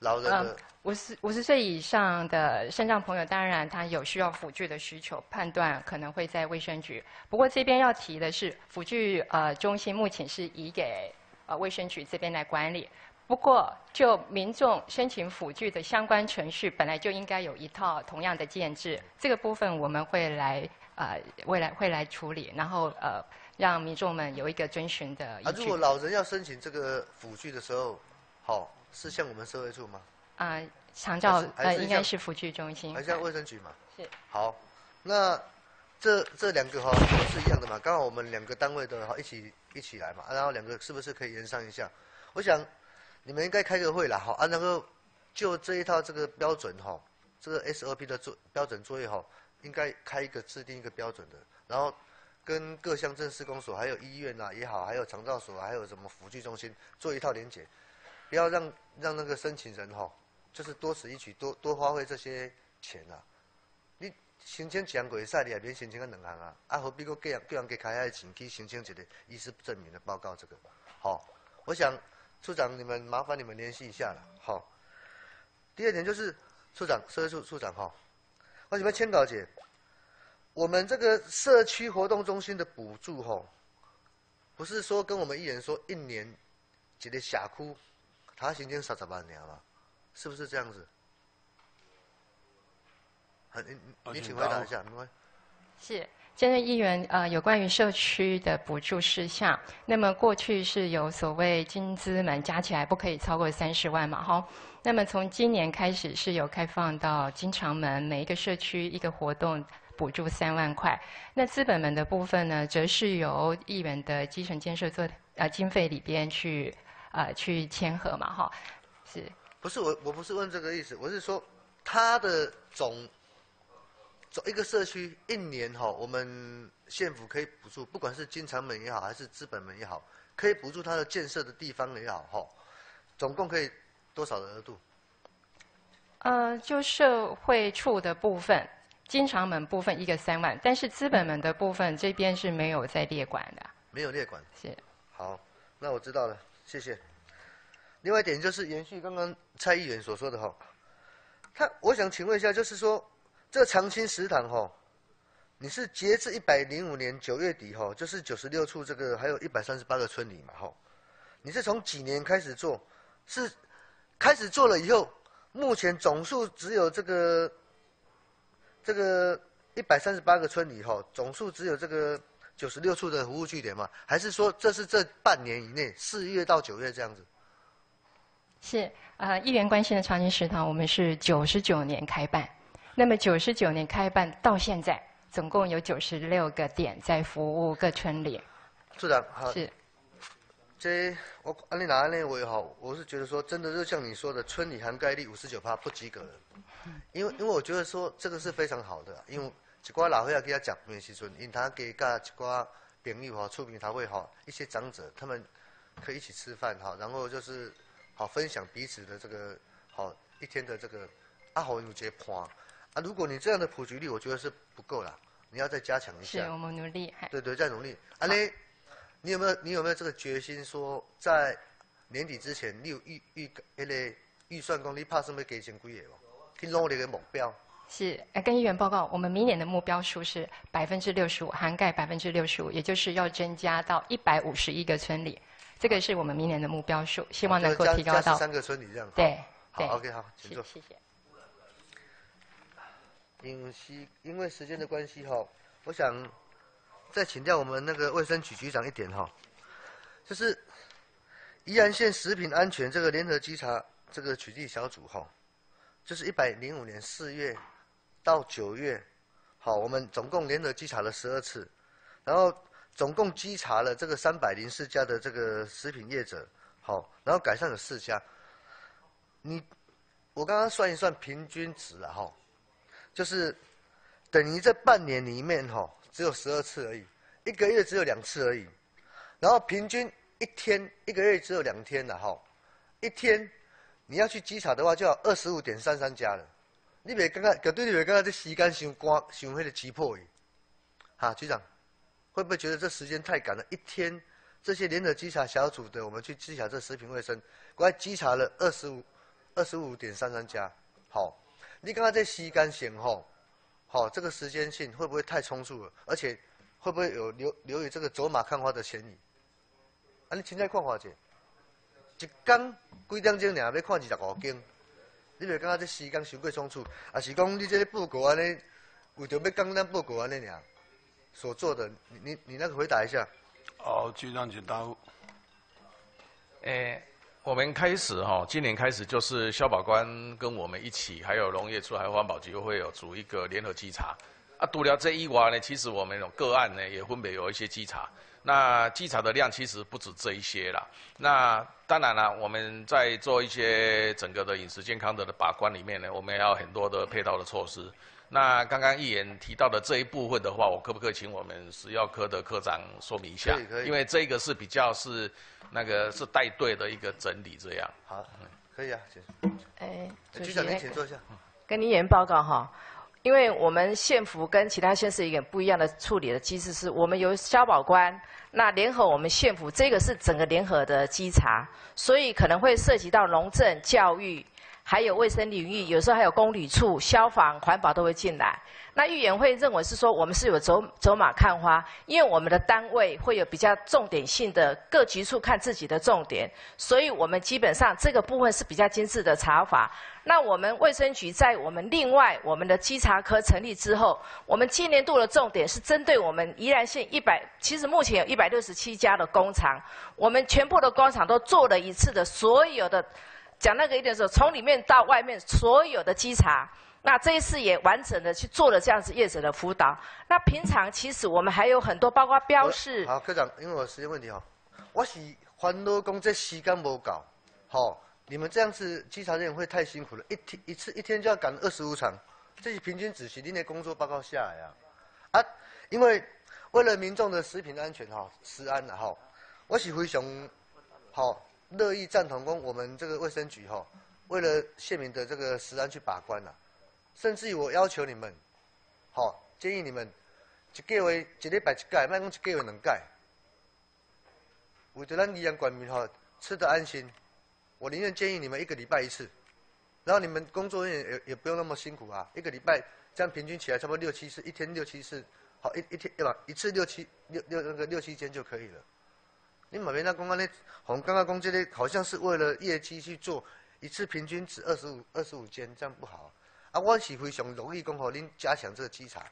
老人的。五十五十岁以上的肾脏朋友，当然他有需要辅具的需求，判断可能会在卫生局。不过这边要提的是，辅具呃中心目前是移给。呃，卫生局这边来管理。不过，就民众申请辅具的相关程序，本来就应该有一套同样的建制。这个部分我们会来呃，未来会来处理，然后呃，让民众们有一个遵循的。啊，如果老人要申请这个辅具的时候，好，是向我们社会处吗？啊，长照呃，应该是辅具中心。还是卫生局嘛？是。好，那这这两个哈都是一样的嘛？刚好我们两个单位的哈一起。一起来嘛，然后两个是不是可以延上一下？我想你们应该开个会了，好，啊，那个就这一套这个标准哈，这个 SOP 的作标准作业哈，应该开一个制定一个标准的，然后跟各乡镇施工所、还有医院呐也好，还有长照所，还有什么辅具中心做一套连结，不要让让那个申请人哈，就是多此一举，多多花费这些钱啊。你申请一项过赛，你也免申请个两项啊！啊，何必个叫人叫人给开下钱去申请一个医师证明的报告？这个，好，我想处长你们麻烦你们联系一下了，好。第二点就是处长，社会处处长哈，我想要签稿姐，我们这个社区活动中心的补助哈，不是说跟我们艺人说一年一个社区，他申请三十万年吗？是不是这样子？你你请回答一下，没关系。是，针对议员呃有关于社区的补助事项，那么过去是有所谓金资门加起来不可以超过三十万嘛，哈。那么从今年开始是有开放到金常门每一个社区一个活动补助三万块。那资本门的部分呢，则是由议员的基层建设做呃经费里边去呃去签合嘛，哈。是。不是我我不是问这个意思，我是说它的总。总一个社区一年哈，我们县府可以补助，不管是经常门也好，还是资本门也好，可以补助它的建设的地方也好哈，总共可以多少的额度？呃，就社会处的部分，经常门部分一个三万，但是资本门的部分这边是没有在列管的。没有列管。是。好，那我知道了，谢谢。另外一点就是延续刚刚蔡议员所说的哈，他我想请问一下，就是说这个长青食堂哈，你是截至一百零五年九月底哈，就是九十六处这个还有一百三十八个村里嘛哈，你是从几年开始做？是开始做了以后，目前总数只有这个这个一百三十八个村里哈，总数只有这个九十六处的服务据点嘛？还是说这是这半年以内四月到九月这样子？是，呃，议员关心的长青食堂，我们是九十九年开办，那么九十九年开办到现在，总共有九十六个点在服务各村里。处长好。是。这我安利拿安利我也好，我是觉得说，真的就像你说的，村里涵盖率五十九趴不及格了。因为因为我觉得说这个是非常好的，因为一寡老伙仔给他讲面时阵，因他给甲一寡朋友哈、出名他会哈，一些长者他们可以一起吃饭哈，然后就是。好，分享彼此的这个好一天的这个阿豪有节盘啊！如果你这样的普及率，我觉得是不够了，你要再加强一下。是我们努力。对对，再努力。阿雷，你有没有你有没有这个决心，说在年底之前，你有预预那个预算功，你怕什么给钱贵哦？去努力的目标。是，跟议员报告，我们明年的目标数是百分之六十五，涵盖百分之六十五，也就是要增加到一百五十一个村里。这个是我们明年的目标数，希望能够提高到三个村里这样。对，好，OK，好，请坐。谢谢。因为因为时间的关系哈，我想再请教我们那个卫生局局长一点哈，就是宜安县食品安全这个联合稽查这个取缔小组哈，就是一百零五年四月到九月，好，我们总共联合稽查了十二次，然后。总共稽查了这个三百零四家的这个食品业者，好，然后改善了四家。你，我刚刚算一算平均值了哈，就是等于这半年里面哈，只有十二次而已，一个月只有两次而已，然后平均一天一个月只有两天了哈，一天你要去稽查的话，就要二十五点三三家了。你别刚刚绝对你别刚刚这时间伤赶伤迄个急迫的，哈，局长。会不会觉得这时间太赶了？一天，这些连着稽查小组的，我们去稽查这食品卫生，我还稽查了二十五、二十五点三三家。好，你刚刚在吸干前后，好，这个时间性会不会太匆促了？而且会不会有留留有这个走马看花的嫌疑？啊，你现在看花者，一天几点钟尔要看二十五间？你袂感觉这时间太过匆促？还，是讲你这个报告安尼，为着要讲咱报告安尼尔？所做的，你你你那个回答一下。哦，局长请答复。诶，我们开始哈，今年开始就是消保官跟我们一起，还有农业处还有环保局会有组一个联合稽查。啊，除了这一娃呢，其实我们有个案呢也分别有一些稽查。那稽查的量其实不止这一些啦。那当然了，我们在做一些整个的饮食健康的的把关里面呢，我们要很多的配套的措施。那刚刚议员提到的这一部分的话，我可不可以请我们食药科的科长说明一下？可以可以。因为这个是比较是那个是带队的一个整理这样。好，可以啊，请。哎，局长您请坐下。跟议员报告哈，因为我们县府跟其他县市一点不一样的处理的机制，是我们由消保官那联合我们县府，这个是整个联合的稽查，所以可能会涉及到农政、教育。还有卫生领域，有时候还有公旅处、消防、环保都会进来。那议员会认为是说，我们是有走走马看花，因为我们的单位会有比较重点性的各局处看自己的重点，所以我们基本上这个部分是比较精致的查法。那我们卫生局在我们另外我们的稽查科成立之后，我们今年度的重点是针对我们宜兰县一百，其实目前有一百六十七家的工厂，我们全部的工厂都做了一次的所有的。讲那个一点是，从里面到外面所有的稽查，那这一次也完整的去做了这样子业者的辅导。那平常其实我们还有很多，包括标示。好，科长，因为我时间问题哈，我是烦恼讲这时间不够，好，你们这样子稽查人员会太辛苦了，一天一次一天就要赶二十五场，这是平均只是您的工作报告下来啊。啊，因为为了民众的食品安全哈，食安的哈，我是非常好。乐意赞同工，我们这个卫生局哈，为了县民的这个食安去把关呐，甚至于我要求你们，好，建议你们一个月一礼拜一改，莫讲一个月两改。为着咱宜安管民哈吃得安心，我宁愿建议你们一个礼拜一次，然后你们工作人员也也不用那么辛苦啊，一个礼拜这样平均起来差不多六七次，一天六七次，好一一天对吧？一次六七六六那个六七间就可以了。你某边那公安呢？我们刚刚公这里好像是为了业绩去做，一次平均只二十五二十五间，这样不好。啊，我是非常乐意讲，和您加强这个稽查。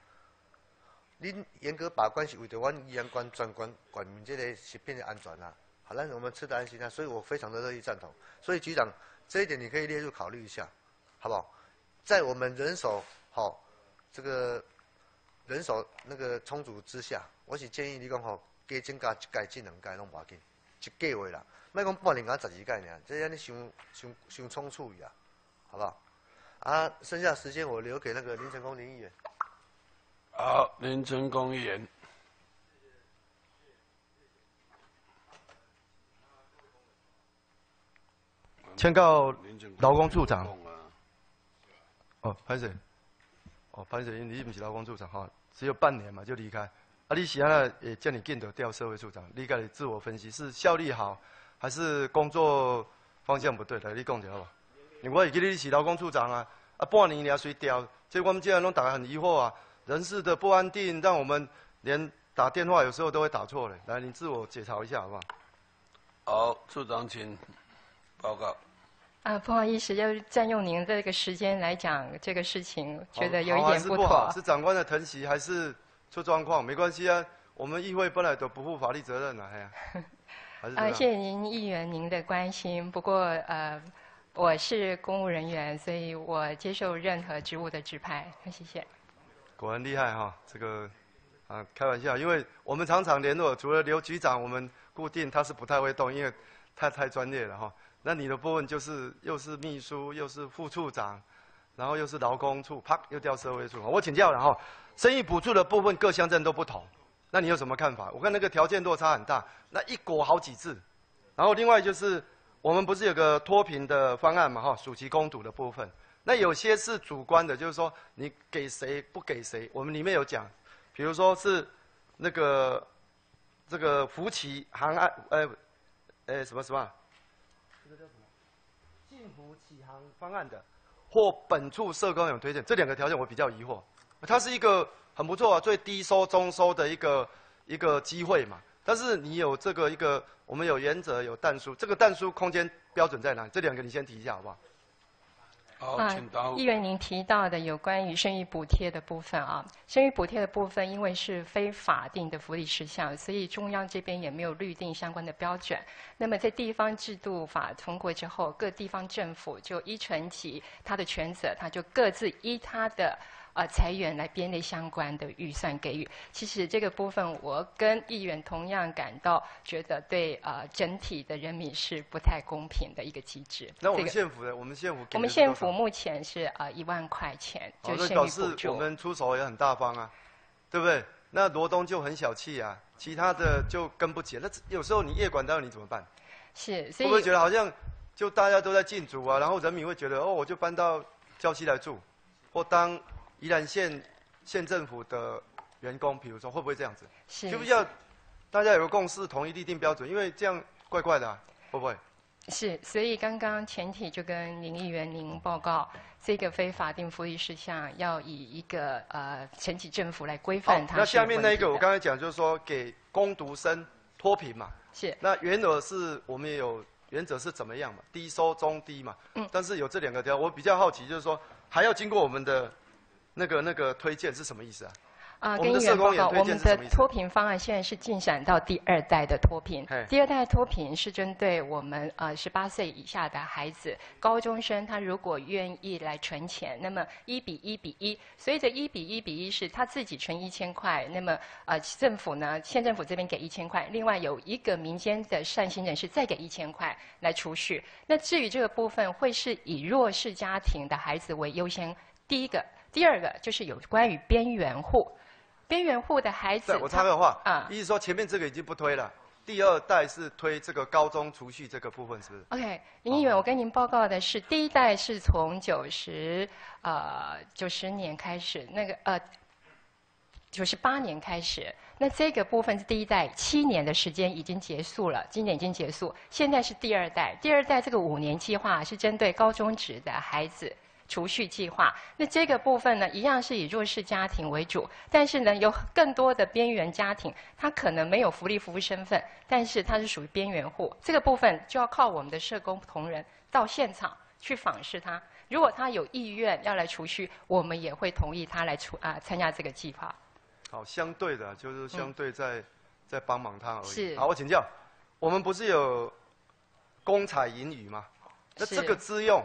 您严格把关是为着阮宜安关专管管民这个食品的安全啊，好让我们吃得安心啊，所以我非常的乐意赞同。所以局长这一点你可以列入考虑一下，好不好？在我们人手好这个人手那个充足之下，我是建议你讲吼。加增加一届、这两届拢无要紧，一个月啦，莫讲半年啊十二届尔，这安尼伤伤伤仓促呀，好不好？啊，剩下时间我留给那个林成功林议员。好，林成功议员。签告劳工处长。哦，潘水。哦，潘水，你不是劳工处长哈？只有半年嘛，就离开。啊，你是安那也叫你见得调社会处长，你家己自我分析是效率好，还是工作方向不对？来，你讲一下好因为我记得你是劳工处长啊，啊，半年你要谁调？这我们竟然拢大家很疑惑啊，人事的不安定，让我们连打电话有时候都会打错嘞。来，你自我解嘲一下好不好？好，处长请报告。啊，不好意思，要占用您这个时间来讲这个事情，觉得有一点不妥。是长官的疼惜还是？出状况没关系啊，我们议会本来都不负法律责任了，哎呀。啊，谢谢您议员您的关心。不过呃，我是公务人员，所以我接受任何职务的指派。谢谢。果然厉害哈，这个啊开玩笑，因为我们常常联络，除了刘局长，我们固定他是不太会动，因为他太专业了哈。那你的部分就是又是秘书，又是副处长，然后又是劳工处，啪又调社会处。我请教了哈。生育补助的部分各乡镇都不同，那你有什么看法？我看那个条件落差很大，那一国好几次。然后另外就是我们不是有个脱贫的方案嘛？哈，暑期公读的部分，那有些是主观的，就是说你给谁不给谁。我们里面有讲，比如说是那个这个福起航案，呃，呃什么什么？这个叫什么？幸福启航方案的，或本处社工有推荐，这两个条件我比较疑惑。它是一个很不错啊，最低收、中收的一个一个机会嘛。但是你有这个一个，我们有原则、有弹书，这个弹书空间标准在哪？这两个你先提一下好不好？好，请到。议员您提到的有关于生育补贴的部分啊，生育补贴的部分因为是非法定的福利事项，所以中央这边也没有律定相关的标准。那么在地方制度法通过之后，各地方政府就依承其他的权责，他就各自依他的。啊，裁员来编列相关的预算给予。其实这个部分，我跟议员同样感到觉得对呃整体的人民是不太公平的一个机制。那我们县府的，我们县府我们县府目前是呃一万块钱，就县表示我们出手也很大方啊，对不对？那罗东就很小气啊，其他的就跟不起。那有时候你夜管到你怎么办？是，会不会觉得好像就大家都在进组啊？然后人民会觉得哦，我就搬到郊区来住，或当。宜兰县县政府的员工，比如说会不会这样子？是需不需要大家有个共识，统一立定标准？因为这样怪怪的，会不会？是，所以刚刚前体就跟林议员您报告，这个非法定福利事项要以一个呃前体政府来规范它。那下面那一个我刚才讲就是说给攻读生脱贫嘛。是。那原则是我们也有原则是怎么样嘛？低收中低嘛。嗯。但是有这两个条，我比较好奇就是说还要经过我们的。那个那个推荐是什么意思啊？啊，跟议员报告，我们的脱贫方案现在是进展到第二代的脱贫。第二代脱贫是针对我们呃十八岁以下的孩子，高中生他如果愿意来存钱，那么一比一比一，所以这一比一比一是他自己存一千块，那么呃政府呢县政府这边给一千块，另外有一个民间的善心人士再给一千块来储蓄。那至于这个部分会是以弱势家庭的孩子为优先，第一个。第二个就是有关于边缘户，边缘户的孩子。我插个话，啊，意思说前面这个已经不推了，第二代是推这个高中储蓄这个部分，是不是？OK，林议员，我跟您报告的是第一代是从九十呃九十年开始，那个呃九十八年开始。那这个部分是第一代，七年的时间已经结束了，今年已经结束。现在是第二代，第二代这个五年计划是针对高中职的孩子储蓄计划。那这个部分呢，一样是以弱势家庭为主，但是呢，有更多的边缘家庭，他可能没有福利服务身份，但是他是属于边缘户。这个部分就要靠我们的社工同仁到现场去访视他。如果他有意愿要来储蓄，我们也会同意他来储啊参加这个计划。好，相对的，就是相对在在帮忙他而已。是。好，我请教，我们不是有公采盈余吗？那这个支用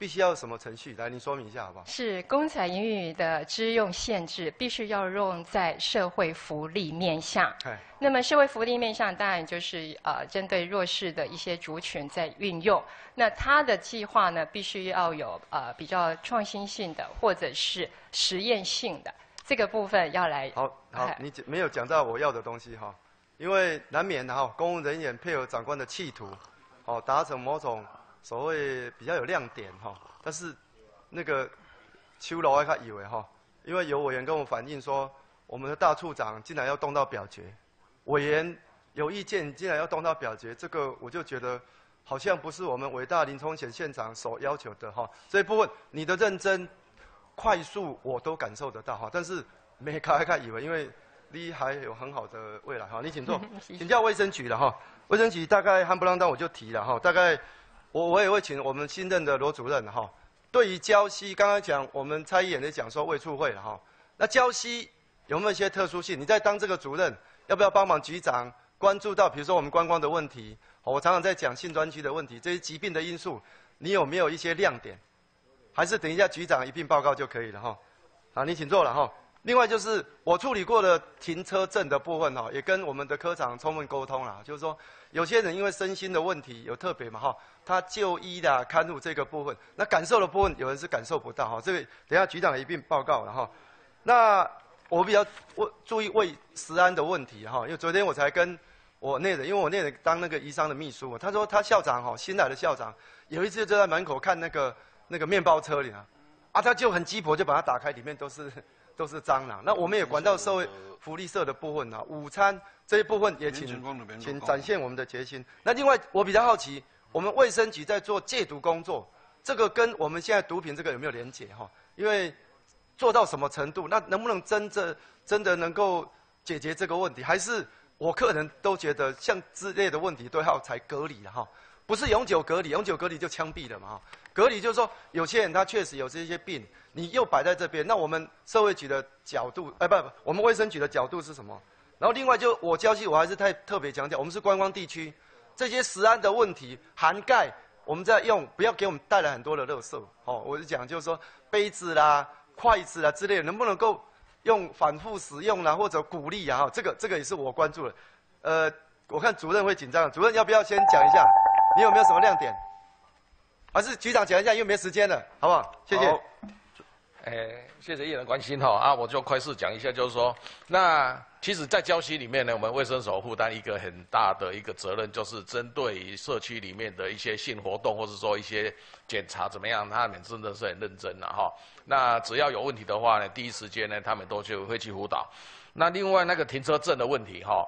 必须要什么程序？来，您说明一下好不好？是公采盈余的支用限制，必须要用在社会福利面向。那么社会福利面向，当然就是呃针对弱势的一些族群在运用。那他的计划呢，必须要有呃比较创新性的，或者是实验性的。这个部分要来好，好，你没有讲到我要的东西哈，因为难免的哈，公务人员配合长官的企图，哦，达成某种所谓比较有亮点哈，但是那个邱老外他以为哈，因为有委员跟我反映说，我们的大处长竟然要动到表决，委员有意见竟然要动到表决，这个我就觉得好像不是我们伟大林冲贤县长所要求的哈，这一部分你的认真。快速我都感受得到哈，但是没开开以为，因为你还有很好的未来哈，你请坐，请教卫生局了哈，卫生局大概汉不浪当我就提了哈，大概我我也会请我们新任的罗主任哈，对于礁溪刚刚讲我们蔡议员也讲说未处会了哈，那礁溪有没有一些特殊性？你在当这个主任，要不要帮忙局长关注到，比如说我们观光的问题，我常常在讲性专区的问题，这些疾病的因素，你有没有一些亮点？还是等一下局长一并报告就可以了哈。好，你请坐了哈。另外就是我处理过的停车证的部分哈，也跟我们的科长充分沟通了。就是说，有些人因为身心的问题有特别嘛哈，他就医的看入这个部分，那感受的部分有人是感受不到哈。这个等下局长一并报告了哈。那我比较我注意为食安的问题哈，因为昨天我才跟我那人，因为我那人当那个医商的秘书，他说他校长哈新来的校长有一次就在门口看那个。那个面包车里啊，啊，他就很鸡婆，就把它打开，里面都是都是蟑螂。那我们也管到社会福利社的部分啊，午餐这一部分也请请展现我们的决心。那另外我比较好奇，我们卫生局在做戒毒工作，这个跟我们现在毒品这个有没有连结哈？因为做到什么程度，那能不能真正真的能够解决这个问题？还是我个人都觉得像之类的问题都要才隔离了哈，不是永久隔离，永久隔离就枪毙了嘛。哈隔离就是说，有些人他确实有这些病，你又摆在这边，那我们社会局的角度，哎，不不，我们卫生局的角度是什么？然后另外就我交期，我还是太特别强调，我们是观光地区，这些食安的问题涵盖，我们在用，不要给我们带来很多的垃圾。哦，我是讲就是说杯子啦、筷子啦之类，能不能够用反复使用啦，或者鼓励啊？哈，这个这个也是我关注的。呃，我看主任会紧张，主任要不要先讲一下？你有没有什么亮点？还是局长讲一下，因为没时间了，好不好？谢谢。哎，谢谢议员关心哈啊，我就快速讲一下，就是说，那其实，在郊区里面呢，我们卫生所负担一个很大的一个责任，就是针对于社区里面的一些性活动，或者说一些检查怎么样，他们真的是很认真的哈。那只要有问题的话呢，第一时间呢，他们都就会去辅导。那另外那个停车证的问题哈。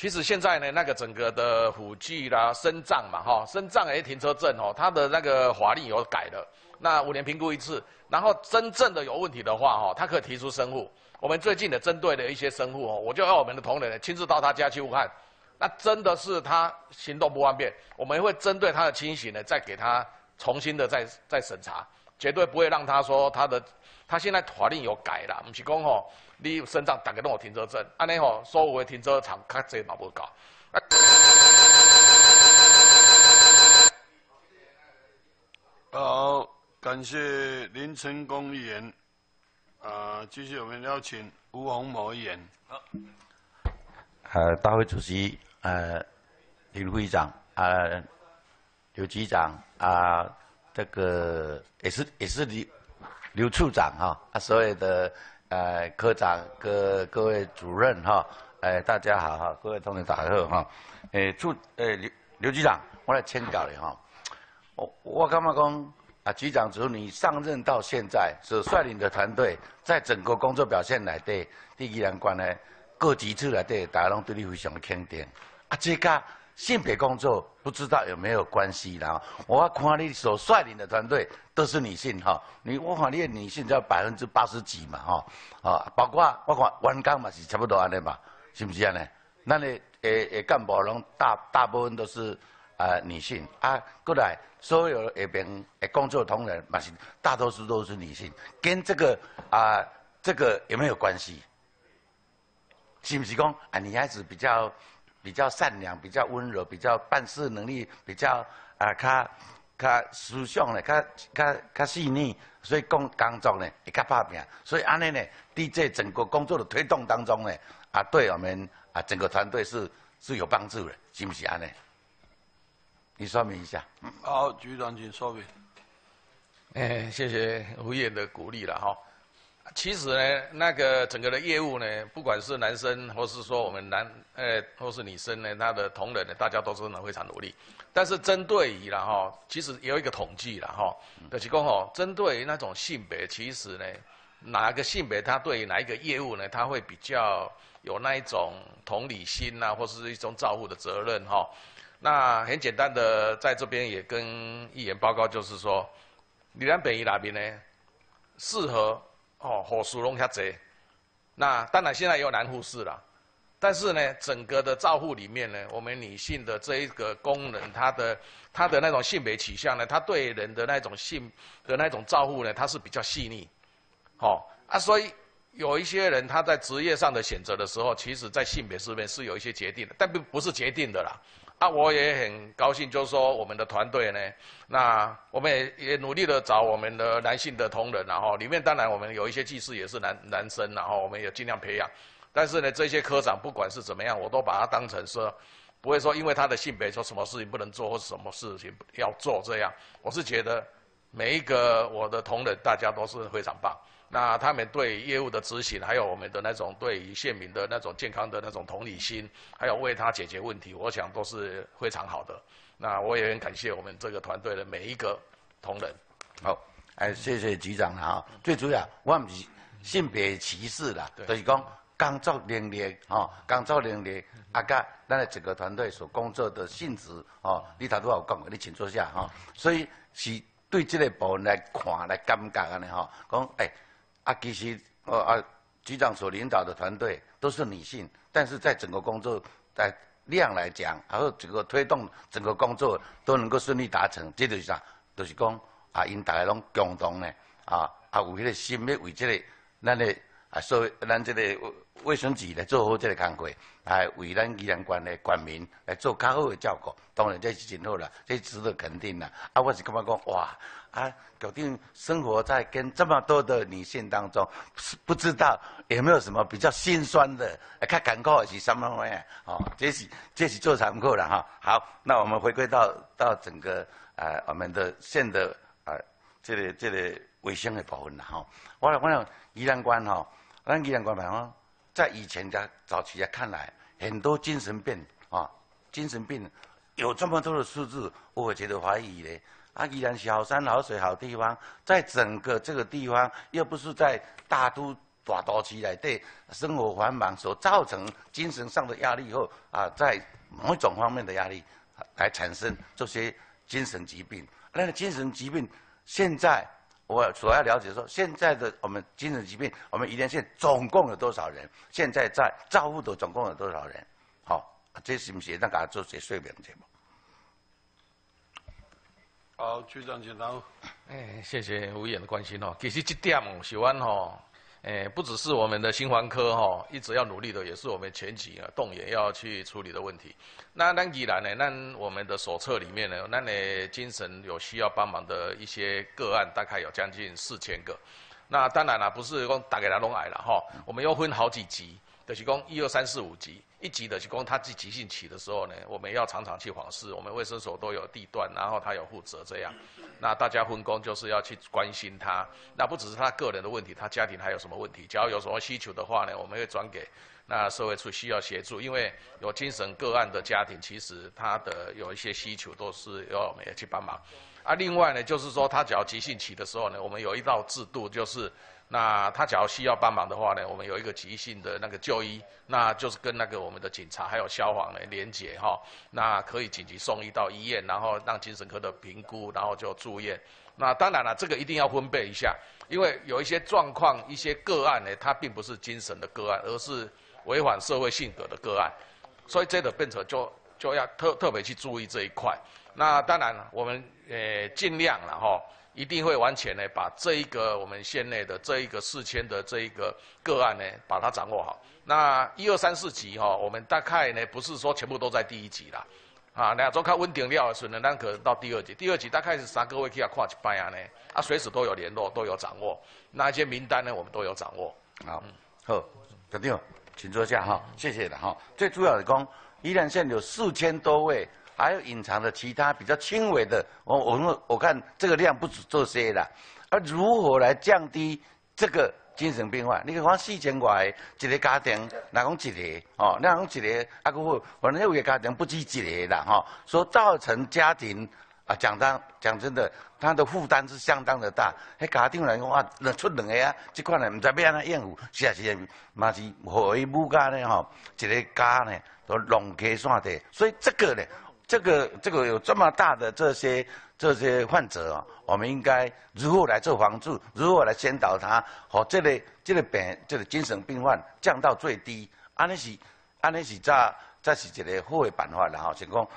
其实现在呢，那个整个的辅具啦、升障嘛，哈，升障诶停车证哦，它的那个法令有改了，那五年评估一次，然后真正的有问题的话，哈，他可以提出申户。我们最近的针对的一些申户哦，我就要我们的同仁亲自到他家去看，那真的是他行动不方便，我们会针对他的情形呢，再给他重新的再再审查，绝对不会让他说他的，他现在法令有改了，不是讲吼。你身上大家都有停车证，安尼吼，所有的停车场较侪嘛无够。好，感谢林成功议员。啊，继续我们邀请吴洪谋议员。好。呃，大会主席，呃，林会长，啊，刘局长，啊，这个也是也是刘刘处长哈，啊，所有的。呃，科长、各各位主任哈，哎，大家好哈，各位同仁大家好哈，诶，处诶刘刘局长，我来请教你哈，我我感觉讲，啊，局长，从你上任到现在所率领的团队，在整个工作表现来对，第一难关呢，各级次来对，大家拢对你非常的肯定。啊，这个性别工作不知道有没有关系啦？我看你所率领的团队都是女性哈，你我看你的女性要百分之八十几嘛哈，啊，包括我看员工嘛是差不多安尼嘛，是不是安尼？那你诶诶干部拢大大部分都是啊女性啊，过来。所有的边诶工作同仁嘛是大多数都是女性，跟这个啊这个有没有关系？是不是讲啊女孩子比较比较善良、比较温柔、比较办事能力比较啊较较思想咧、较较较细腻，所以工工作呢会较拍拼，所以安尼呢，在这整个工作的推动当中呢，啊对我们啊整个团队是是有帮助的，是不是安尼？你说明一下。好，局长请说明。哎，谢谢吴燕的鼓励了哈。其实呢，那个整个的业务呢，不管是男生或是说我们男，呃，或是女生呢，他的同仁呢，大家都是非常努力。但是针对于了哈，其实有一个统计了哈，就是讲哦，针对于那种性别，其实呢，哪一个性别他对哪一个业务呢，他会比较有那一种同理心呐，或是一种照顾的责任哈。那很简单的，在这边也跟议员报告，就是说，你咱北医那边呢，适合哦护士拢较侪。那当然现在也有男护士了，但是呢，整个的照护里面呢，我们女性的这一个功能，她的她的那种性别取向呢，她对人的那种性的那种照护呢，她是比较细腻，好啊，所以有一些人他在职业上的选择的时候，其实在性别上面是有一些决定的，但不不是决定的啦。啊，我也很高兴，就是说我们的团队呢，那我们也也努力的找我们的男性的同仁，然后里面当然我们有一些技师也是男男生，然后我们也尽量培养。但是呢，这些科长不管是怎么样，我都把他当成是，不会说因为他的性别说什么事情不能做或什么事情要做这样。我是觉得每一个我的同仁大家都是非常棒。那他们对业务的执行，还有我们的那种对于县民的那种健康的那种同理心，还有为他解决问题，我想都是非常好的。那我也很感谢我们这个团队的每一个同仁。好，哎，谢谢局长哈。最主要，我唔是性别歧视啦，就是讲工作能力哈，工作能力啊，甲咱的整个团队所工作的性质哦，你头拄有讲，你请坐下哈。所以是对这个部门来看来感觉安尼哈，讲哎。啊，其实，呃啊，局长所领导的团队都是女性，但是在整个工作在量来讲，还有整个推动整个工作都能够顺利达成，这就是啥？就是讲啊，因大家拢共同的啊啊，有迄个心要为这个咱的啊，所以咱这个卫生局来做好这个工作，来为咱宜兰县的县民来做较好的照顾，当然这是真好啦，这值得肯定啦。啊，我是感觉讲哇。啊，搞定生活在跟这么多的女性当中，是不知道有没有什么比较心酸的？看感慨是什么玩意？哦，这是这是做残酷了哈。好，那我们回归到到整个呃我们的县的呃这个这个卫生的部分了哈。我我想宜兰关哈，咱宜兰关朋友在以前的早期啊看来，很多精神病啊，精神病有这么多的数字，我觉得怀疑嘞。啊，依然是好山好水好地方，在整个这个地方，又不是在大都大都市来对生活繁忙所造成精神上的压力后啊，在某一种方面的压力来产生这些精神疾病。那个精神疾病，现在我所要了解说，现在的我们精神疾病，我们宜兰县总共有多少人？现在在照顾的总共有多少人？好，这是不是那个做些说明节目？好，局长请答。哎，谢谢吴议员的关心哦。其实这点是阮吼，哎，不只是我们的心环科吼，一直要努力的，也是我们前期啊动员要去处理的问题。那那既然呢，那我们的手册里面呢，那呢精神有需要帮忙的一些个案，大概有将近四千个。那当然了，不是讲打给他弄矮了哈，我们要分好几级，就是讲一二三四五级。一级的，是供他急急性期的时候呢，我们要常常去访视，我们卫生所都有地段，然后他有负责这样，那大家分工就是要去关心他，那不只是他个人的问题，他家庭还有什么问题，只要有什么需求的话呢，我们会转给那社会处需要协助，因为有精神个案的家庭，其实他的有一些需求都是要我们去帮忙。啊，另外呢，就是说他只要急性期的时候呢，我们有一道制度，就是那他只要需要帮忙的话呢，我们有一个急性的那个就医，那就是跟那个我们的警察还有消防呢连接哈，那可以紧急送医到医院，然后让精神科的评估，然后就住院。那当然了，这个一定要分辨一下，因为有一些状况、一些个案呢，它并不是精神的个案，而是违反社会性格的个案，所以这个变成就就要特特别去注意这一块。那当然，我们呃尽量了哈，一定会完全呢把这一个我们县内的这一个四千的这一个个案呢，把它掌握好。那一二三四级哈，我们大概呢不是说全部都在第一级啦。啊，两种较稳定了的时候，咱可能到第二级。第二级大概是三个位去啊看一摆啊呢，啊随时都有联络，都有掌握。那一些名单呢，我们都有掌握。好，好，决定，请坐下哈，谢谢了哈。最主要的讲，宜兰县有四千多位，还有隐藏的其他比较轻微的。我我们我看这个量不止这些啦，而如何来降低这个？精神病患，你看四千块一个家庭，哪讲一个哦？哪讲一个？啊，个好，反正有个家庭不止一个啦，哈。所造成家庭啊，讲当讲真的，他的负担是相当的大。迄家庭来讲啊，出两个啊，这款呢，唔知要安怎应付，是啊是，嘛是何以母家呢？吼，一个家呢都龙溪线的，所以这个呢，这个这个有这么大的这些。这些患者啊，我们应该如何来做防治？如何来先导他？和这个这个病，这个精神病患降到最低。安尼是，安尼是这这是一个好的办法啦。吼，是讲，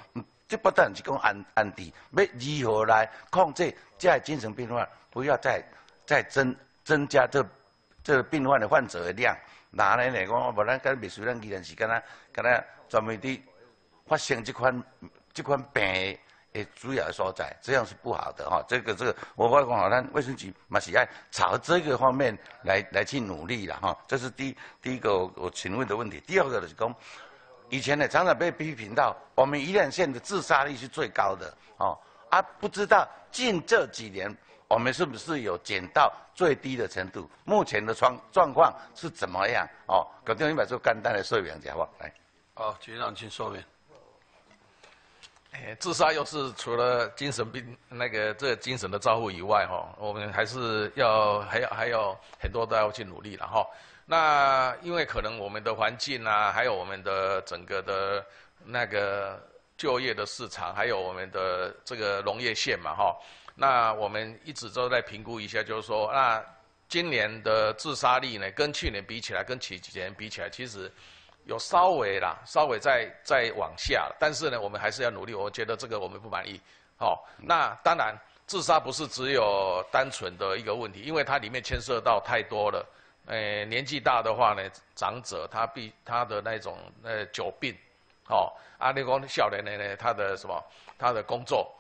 这不但是讲安安迪，要如何来控制这精神病患，不要再再增增加这这病患的患者的量。哪来来讲？我无咱跟秘书咱依然是跟他跟他专门的发生这款这款病。诶，主要所在，这样是不好的哈。这个这个，我外公好，咱卫生局嘛是爱朝这个方面来来去努力了哈。这是第第一个我我请问的问题。第二个就是讲，以前呢常常被批评到，我们宜兰县的自杀率是最高的哦。啊，不知道近这几年我们是不是有减到最低的程度？目前的状状况是怎么样？哦，搞定一百做简单的说明好不好？来，好，局长请说明。自杀又是除了精神病那个这精神的照顾以外，哈，我们还是要还要还有很多都要去努力了，哈。那因为可能我们的环境啊，还有我们的整个的那个就业的市场，还有我们的这个农业县嘛，哈。那我们一直都在评估一下，就是说，那今年的自杀率呢，跟去年比起来，跟前几年比起来，其实。有稍微啦，稍微再再往下，但是呢，我们还是要努力。我觉得这个我们不满意。好，那当然，自杀不是只有单纯的一个问题，因为它里面牵涉到太多了。诶，年纪大的话呢，长者他必他的那种呃久病，好，阿里讲小年人呢，他的什么，他的工作，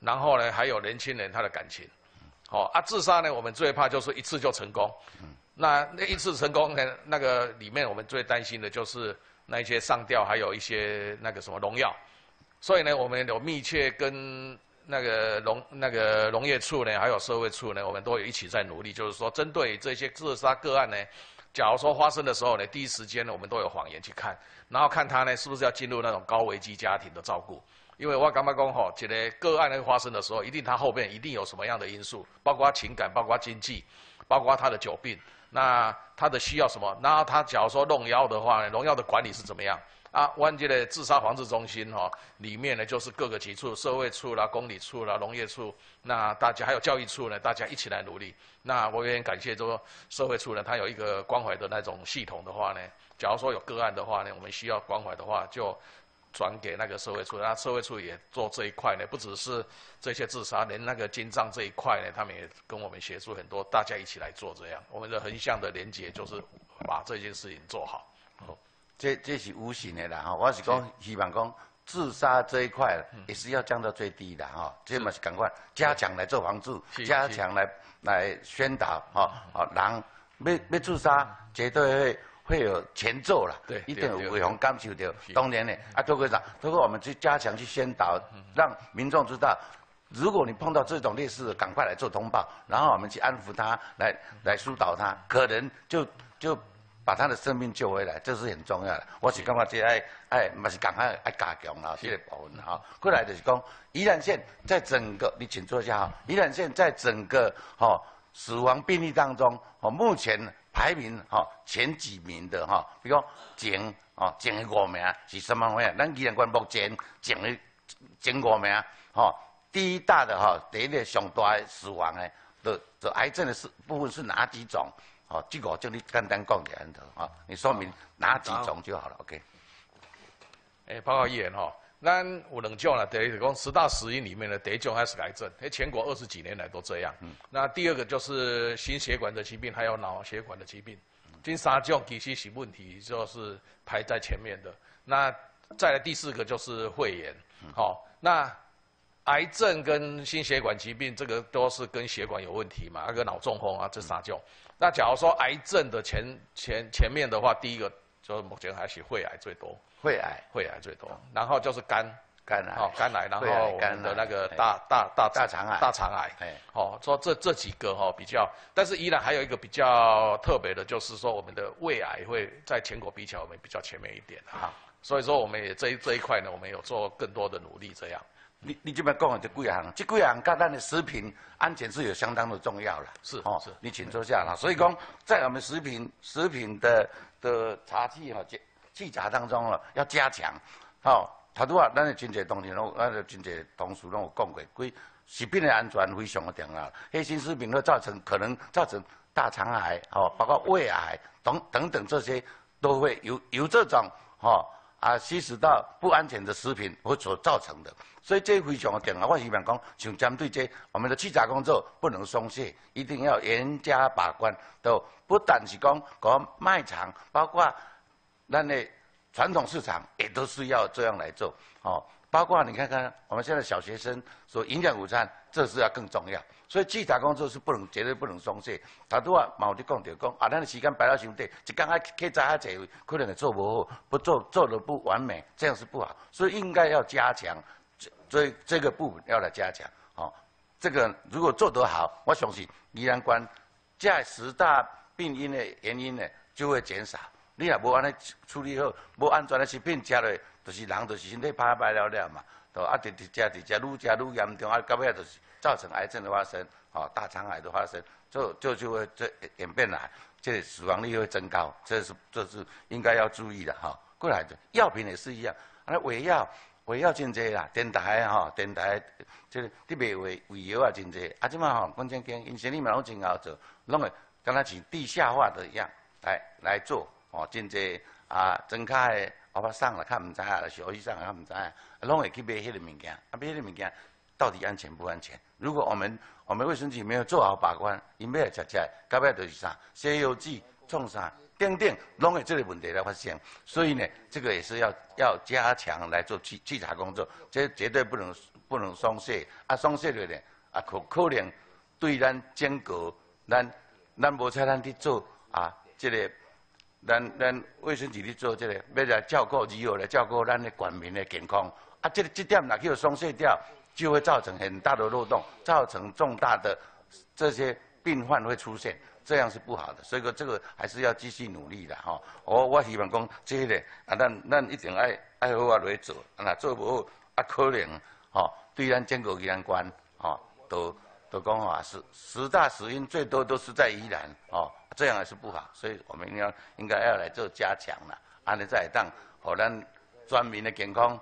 然后呢，还有年轻人他的感情，好，啊，自杀呢，我们最怕就是一次就成功。那那一次成功呢？那个里面我们最担心的就是那一些上吊，还有一些那个什么农药。所以呢，我们有密切跟那个农那个农业处呢，还有社会处呢，我们都有一起在努力。就是说，针对这些自杀个案呢，假如说发生的时候呢，第一时间呢，我们都有谎言去看，然后看他呢是不是要进入那种高危机家庭的照顾。因为我刚刚讲吼，这个个案呢发生的时候，一定他后面一定有什么样的因素，包括情感，包括经济，包括他的久病。那他的需要什么？那他假如说弄药的话，农药的管理是怎么样？啊，湾界的自杀防治中心哈，里面呢就是各个局处、社会处啦、公理处啦、农业处，那大家还有教育处呢，大家一起来努力。那我也很感谢，就说社会处呢，它有一个关怀的那种系统的话呢，假如说有个案的话呢，我们需要关怀的话就。转给那个社会处，那社会处也做这一块呢，不只是这些自杀，连那个经藏这一块呢，他们也跟我们协助很多，大家一起来做这样。我们的横向的连接就是把这件事情做好。哦，这这是无形的啦，哈，我是讲希望讲自杀这一块也是要降到最低的哈，这嘛是赶快加强来做防治，加强来来宣导，哈，好，人要要自杀绝对会。会有前奏了，对，一定有违红感受到。当年呢，啊，透过啥？透过我们去加强去宣导，让民众知道，如果你碰到这种烈士，赶快来做通报，然后我们去安抚他，来来疏导他，可能就就把他的生命救回来，这是很重要的。我是感觉这爱爱，嘛是赶快爱加强啦，这个部分哈。过来就是讲，宜兰县在整个，你请坐下哈。宜兰县在整个哈死亡病例当中，哦，目前排名哈前几名的哈，比如前哦前的五名是什么样？咱宜兰县目前前的前五名，哈，第一大的哈，第一个上大死亡的，的的癌症的是部分是哪几种？好，这个就你简单讲一下头，啊，你说明哪几种就好了，OK。哎，报告议员哈，咱有两种啦，第一是讲十大死因里面的第一种还是癌症，哎，全国二十几年来都这样。嗯。那第二个就是心血管的疾病，还有脑血管的疾病，这三种其实是问题，就是排在前面的。那再来第四个就是肺炎，好，那癌症跟心血管疾病这个都是跟血管有问题嘛，那个脑中风啊，这三种。那假如说癌症的前前前面的话，第一个就是目前还是肺癌最多，肺癌。肺癌最多，然后就是肝。肝癌，哦肝癌，然后我们的那个大大大大肠癌。大肠癌，哎，哦说这这几个哈比较，但是依然还有一个比较特别的，就是说我们的胃癌会在全国比起来我们比较前面一点啊，所以说我们也这一这一块呢，我们有做更多的努力这样。你你这边讲的这几样，这几样跟咱的食品安全是有相当的重要了。是哦，是。你请坐下啦。所以讲，在我们食品食品的的茶器哈器器茶当中了，要加强。好，他都话咱的真济东西拢，咱的真济同事拢有讲过，规食品的安全非常的重要。黑心食品会造成可能造成大肠癌，哦，包括胃癌等等等这些，都会有有这种哈。啊，吸食到不安全的食品会所造成的，所以这非常的重要。我希望讲，像针对这我们的稽查工作不能松懈，一定要严加把关。都不但是讲讲卖场，包括咱的传统市场也都是要这样来做。哦，包括你看看我们现在小学生所营养午餐，这是要更重要。所以稽查工作是不能绝对不能松懈。他都话毛就讲着讲，啊，咱的时间摆到上底，一刚啊去早啊坐，可能也做不好，不做做的不完美，这样是不好。所以应该要加强，这这个部分要来加强。哦，这个如果做得好，我相信宜兰关这十大病因的原因呢就会减少。你也无安尼处理好，无安全的食品食落，就是人就是身体歹歹了了嘛。都啊，直直食直食，愈食愈严重，啊，到尾就是。造成癌症的发生，哦，大肠癌的发生，就就就会这演变来，这死亡率会增高，这是这是应该要注意的哈。过来的药品也是一样，啊，胃药胃药真济啦，电台哈，电台这个你卖胃胃药啊真济，啊，即嘛吼，关键间因生理嘛拢真好做，拢会敢若是地下化的一样来来做，哦，真济啊，增加的我发上了，看唔知啊，小医生看唔知啊，拢会去买迄个物件，啊，买迄个物件。到底安全不安全？如果我们我们卫生局没有做好把关，因咩食食，到尾就是啥，西药剂创啥，等等，拢会这个问题来发生。所以呢，这个也是要要加强来做稽稽查工作，这绝对不能不能松懈。啊，松懈了呢，啊可可能对咱整个咱咱无采咱去做啊，这个咱咱卫生局去做这个，要来照顾如何来照顾咱的国民的健康。啊，这个这点若去松懈掉。就会造成很大的漏洞，造成重大的这些病患会出现，这样是不好的。所以说这个还是要继续努力的哈。我我希望讲这个啊，咱咱一定爱爱好啊来做，啊做不好啊可能哈，对咱整个宜兰关哈都都讲话十十大死因最多都是在宜兰哦，这样还是不好。所以我们要应该要来做加强了，安尼再当，好咱专民的健康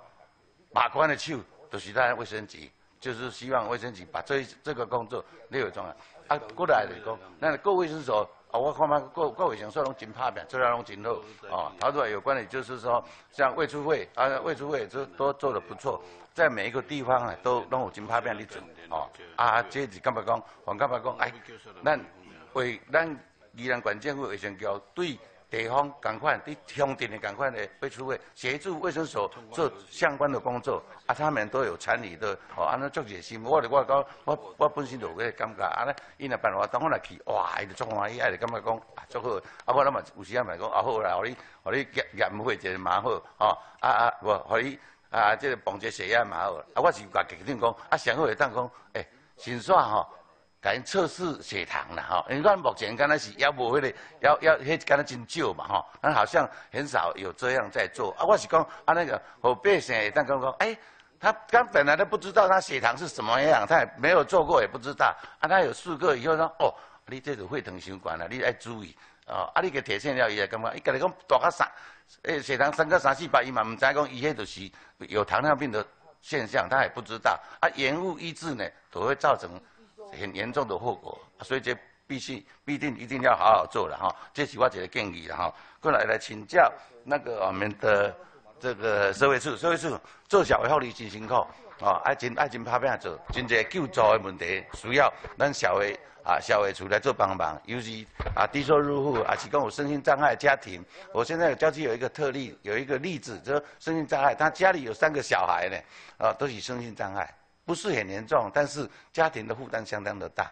把关的手。就是咱卫生局，就是希望卫生局把这这个工作列为重要。啊，过来就是讲，那各卫生所啊，我看嘛各各卫生所拢真拍拼，做得拢真好。哦，他说有关的，就是说像卫出会啊，卫出会都都做得不错，在每一个地方啊，都拢有真拍拼的做。哦，啊，这是干嘛讲？黄干嘛讲？哎，咱为咱宜兰县政府卫生局对。地方赶快，对乡镇的赶快的卫出会协助卫生所做相关的工作，啊，他们都有参与的，哦，安尼足热心。我我讲，我我本身就有个感觉，啊咧，伊若办话当我来去，哇，伊就做欢喜，爱就感觉讲，啊，做好。啊，我那么有时间咪讲，啊好啦，互你，互你业业务费就蛮好，哦，啊啊，我互你啊，这个绑一个血压蛮好。啊，我是甲局长讲，啊，上好会当讲，诶，先煞吼。给因测试血糖啦吼，因为咱目前敢若是也无迄个，要要迄敢若真少嘛吼，咱好像很少有这样在做。啊，我是讲啊那个后百姓会当讲讲，哎，他刚本来都不知道他血糖是什么样，他也没有做过也不知道。啊，他有试过以后说，哦，你这个血糖伤悬啦，你爱注意。哦，啊，你给提醒了伊，感觉伊家己讲大个三，诶，血糖升个三四百，伊嘛唔知讲伊迄就是有糖尿病的现象，他也不知道。啊，延误医治呢，都会造成很严重的后果，所以这必须必定一定要好好做了哈。这是我一个建议了哈。过来来请教那个我们的这个社会处，社会处做小的福利真辛苦，哦，爱真爱真拍拼做，真济救助的问题需要咱社会。啊，社会处来做帮忙，尤其啊低收入户，啊是跟有身心障碍家庭。我现在郊区有一个特例，有一个例子，就是身心障碍，他家里有三个小孩呢，啊都是身心障碍，不是很严重，但是家庭的负担相当的大。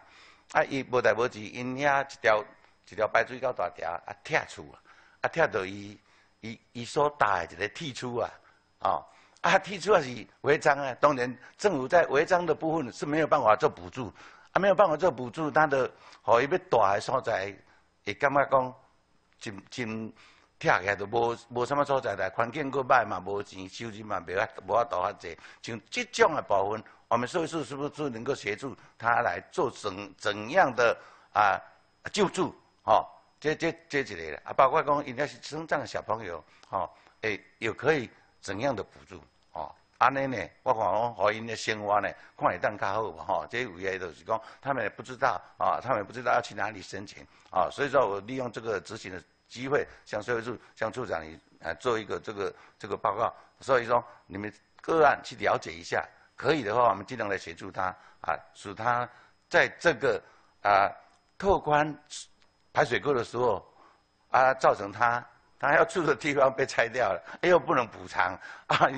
啊，伊无代无志，因遐一条一条排水沟大条啊，拆厝啊，啊拆到伊伊伊所搭的一个铁厝啊，哦，啊铁厝也是违章啊，当然政府在违章的部分是没有办法做补助。啊，没有办法做补助，他的互伊要大的所在，会感觉讲真真拆起来都无无什么所在来，环境佫歹嘛，无钱收入嘛，袂啊无法大遐济。像这种的部分，我们社会处是不是能够协助他来做怎怎样的啊救助？吼，这这这一类的啊，包括讲应该是生长的小朋友，吼，诶，也可以怎样的补助？安尼呢，我看讲，互因的生活呢，看会当较好嘛吼。这有些就是讲，他们也不知道啊，他们也不知道要去哪里申请啊。所以说我利用这个执行的机会，向社会处、向处长你啊做一个这个这个报告。所以说你们个案去了解一下，可以的话，我们尽量来协助他啊，使他在这个啊拓宽排水沟的时候啊，造成他他要住的地方被拆掉了，又不能补偿啊。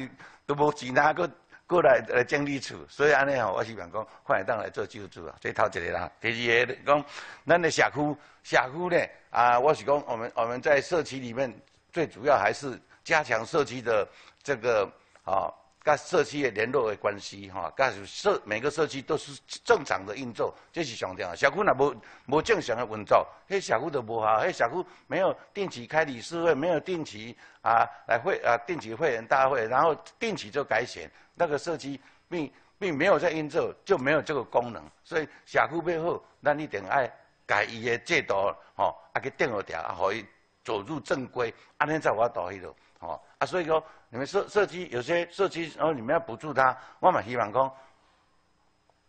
都无钱拿过过来来整理厝，所以安尼吼，我希望讲换当来做救助啊。这头一个啦，第二个讲，咱的社区社区呢啊，我是讲我们我们在社区里面最主要还是加强社区的这个啊。跟社区的联络的关系，哈，跟社每个社区都是正常的运作，这是上重要。社区若无无正常的运作，迄社区都无好，迄社区没有定期开理事会，没有定期啊来会啊定期会员大会，然后定期做改选，那个社区并并没有在运作，就没有这个功能。所以社区要好，咱一定爱改伊的制度，吼，啊去定好条，啊，可以走入正规，安尼才有法度迄落，啊，所以说。你们社社区有些社区，然后你们要补助他，我们希望讲，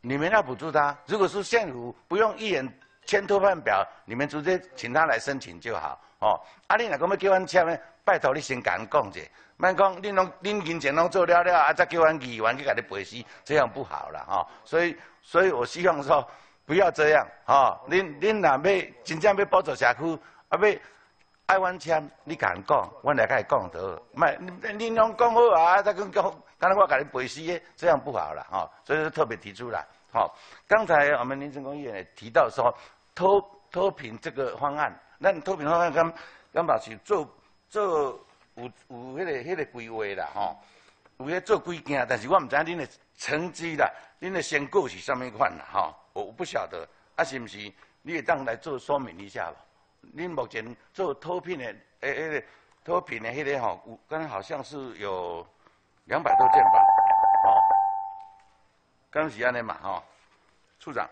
你们要补助他。如果是县府不用一人签托办表，你们直接请他来申请就好。哦，啊，你若讲要叫阮签呢，拜托你先甲阮讲者，莫讲恁拢恁金钱拢做了了，啊再叫阮议员去甲你背书，这样不好了哈。所以，所以我希望说不要这样，哈，恁恁若要真正要帮助社区，啊要。爱阮签，你甲人讲，阮来甲伊讲得，卖你你拢讲好啊，再跟讲，刚才我甲你背诗的，这样不好了哈，所以特别提出来。好，刚才我们林成功议员也提到说，脱脱贫这个方案，那脱贫方案刚刚把是做做有有迄个迄个规划啦吼，有迄做几件，但是我唔知恁的成绩啦，恁的成果是啥物款啦吼，我不晓得，啊是毋是？你也当来做说明一下吧。恁目前做脱贫的，诶诶，脱贫的迄个吼，刚刚好像是有两百多件吧，哦，刚是安尼嘛吼，处长，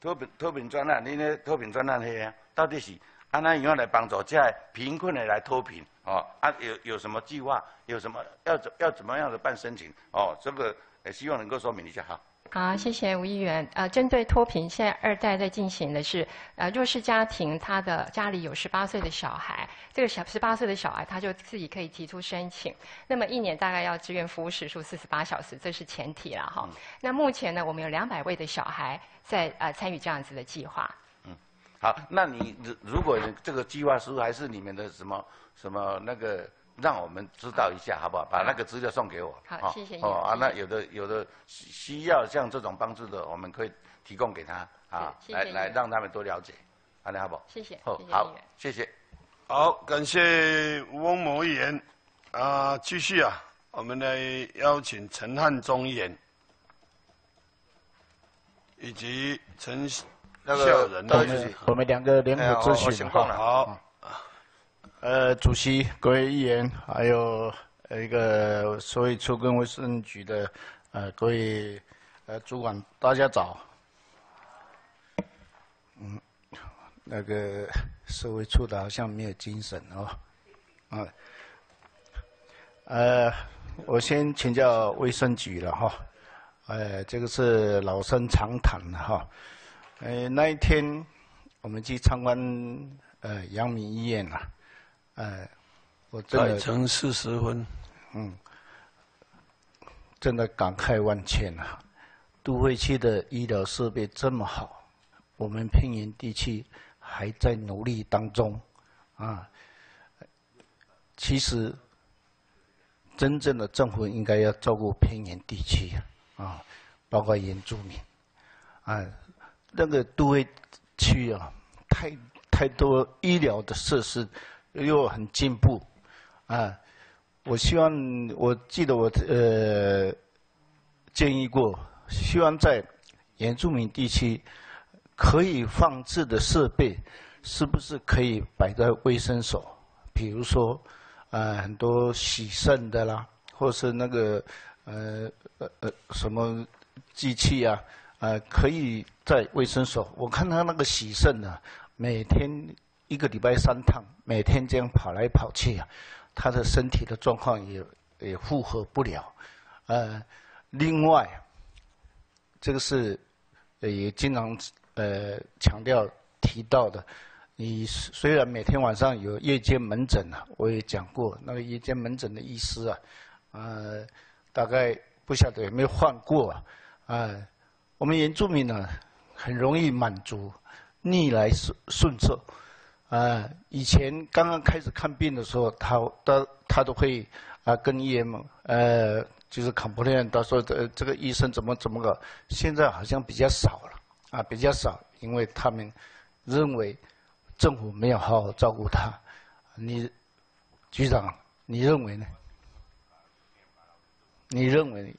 脱贫脱贫专案，恁咧脱贫专案迄个，到底是安怎样来帮助这贫困的来脱贫？哦，啊有有什么计划？有什么要怎要怎么样的办申请？哦，这个也希望能够说明一下哈。好，谢谢吴议员。呃，针对脱贫，现在二代在进行的是，呃，弱势家庭他的家里有十八岁的小孩，这个小十八岁的小孩他就自己可以提出申请，那么一年大概要志愿服务时数四十八小时，这是前提了哈。那目前呢，我们有两百位的小孩在呃参与这样子的计划。嗯，好，那你如如果这个计划书还是你们的什么什么那个？让我们知道一下，好不好？把那个资料送给我。好，谢谢。哦啊，那有的有的需要像这种帮助的，我们可以提供给他啊，来来让他们多了解，好的，好不？谢谢。哦，好，谢谢。好，感谢翁某议员啊，继续啊，我们来邀请陈汉忠议员。以及陈那孝个仁大会主席，我们两个联哎合咨询我先讲了好，呃，主席、各位议员，还有一个社会处跟卫生局的呃各位呃主管，大家早。嗯，那个社会处的好像没有精神哦，啊，呃，我先请教卫生局了哈，呃，这个是老生常谈了哈，呃，那一天我们去参观呃阳明医院啊。呃，我真的改成四十分，嗯，真的感慨万千啊！都会区的医疗设备这么好，我们偏远地区还在努力当中啊。其实，真正的政府应该要照顾偏远地区啊，包括原住民啊，那个都会区啊，太太多医疗的设施。又很进步，啊！我希望，我记得我呃建议过，希望在原住民地区可以放置的设备，是不是可以摆在卫生所？比如说，呃，很多洗肾的啦，或是那个呃呃呃什么机器啊，呃，可以在卫生所。我看他那个洗肾呢，每天。一个礼拜三趟，每天这样跑来跑去啊，他的身体的状况也也负荷不了。呃，另外，这个是也经常呃强调提到的。你虽然每天晚上有夜间门诊啊，我也讲过，那个夜间门诊的医师啊，呃，大概不晓得有没有换过啊。呃，我们原住民呢，很容易满足，逆来顺顺受。啊，以前刚刚开始看病的时候，他他他都会啊跟医院呃就是 complain，他说这这个医生怎么怎么个，现在好像比较少了啊，比较少，因为他们认为政府没有好好照顾他。你局长，你认为呢？你认为？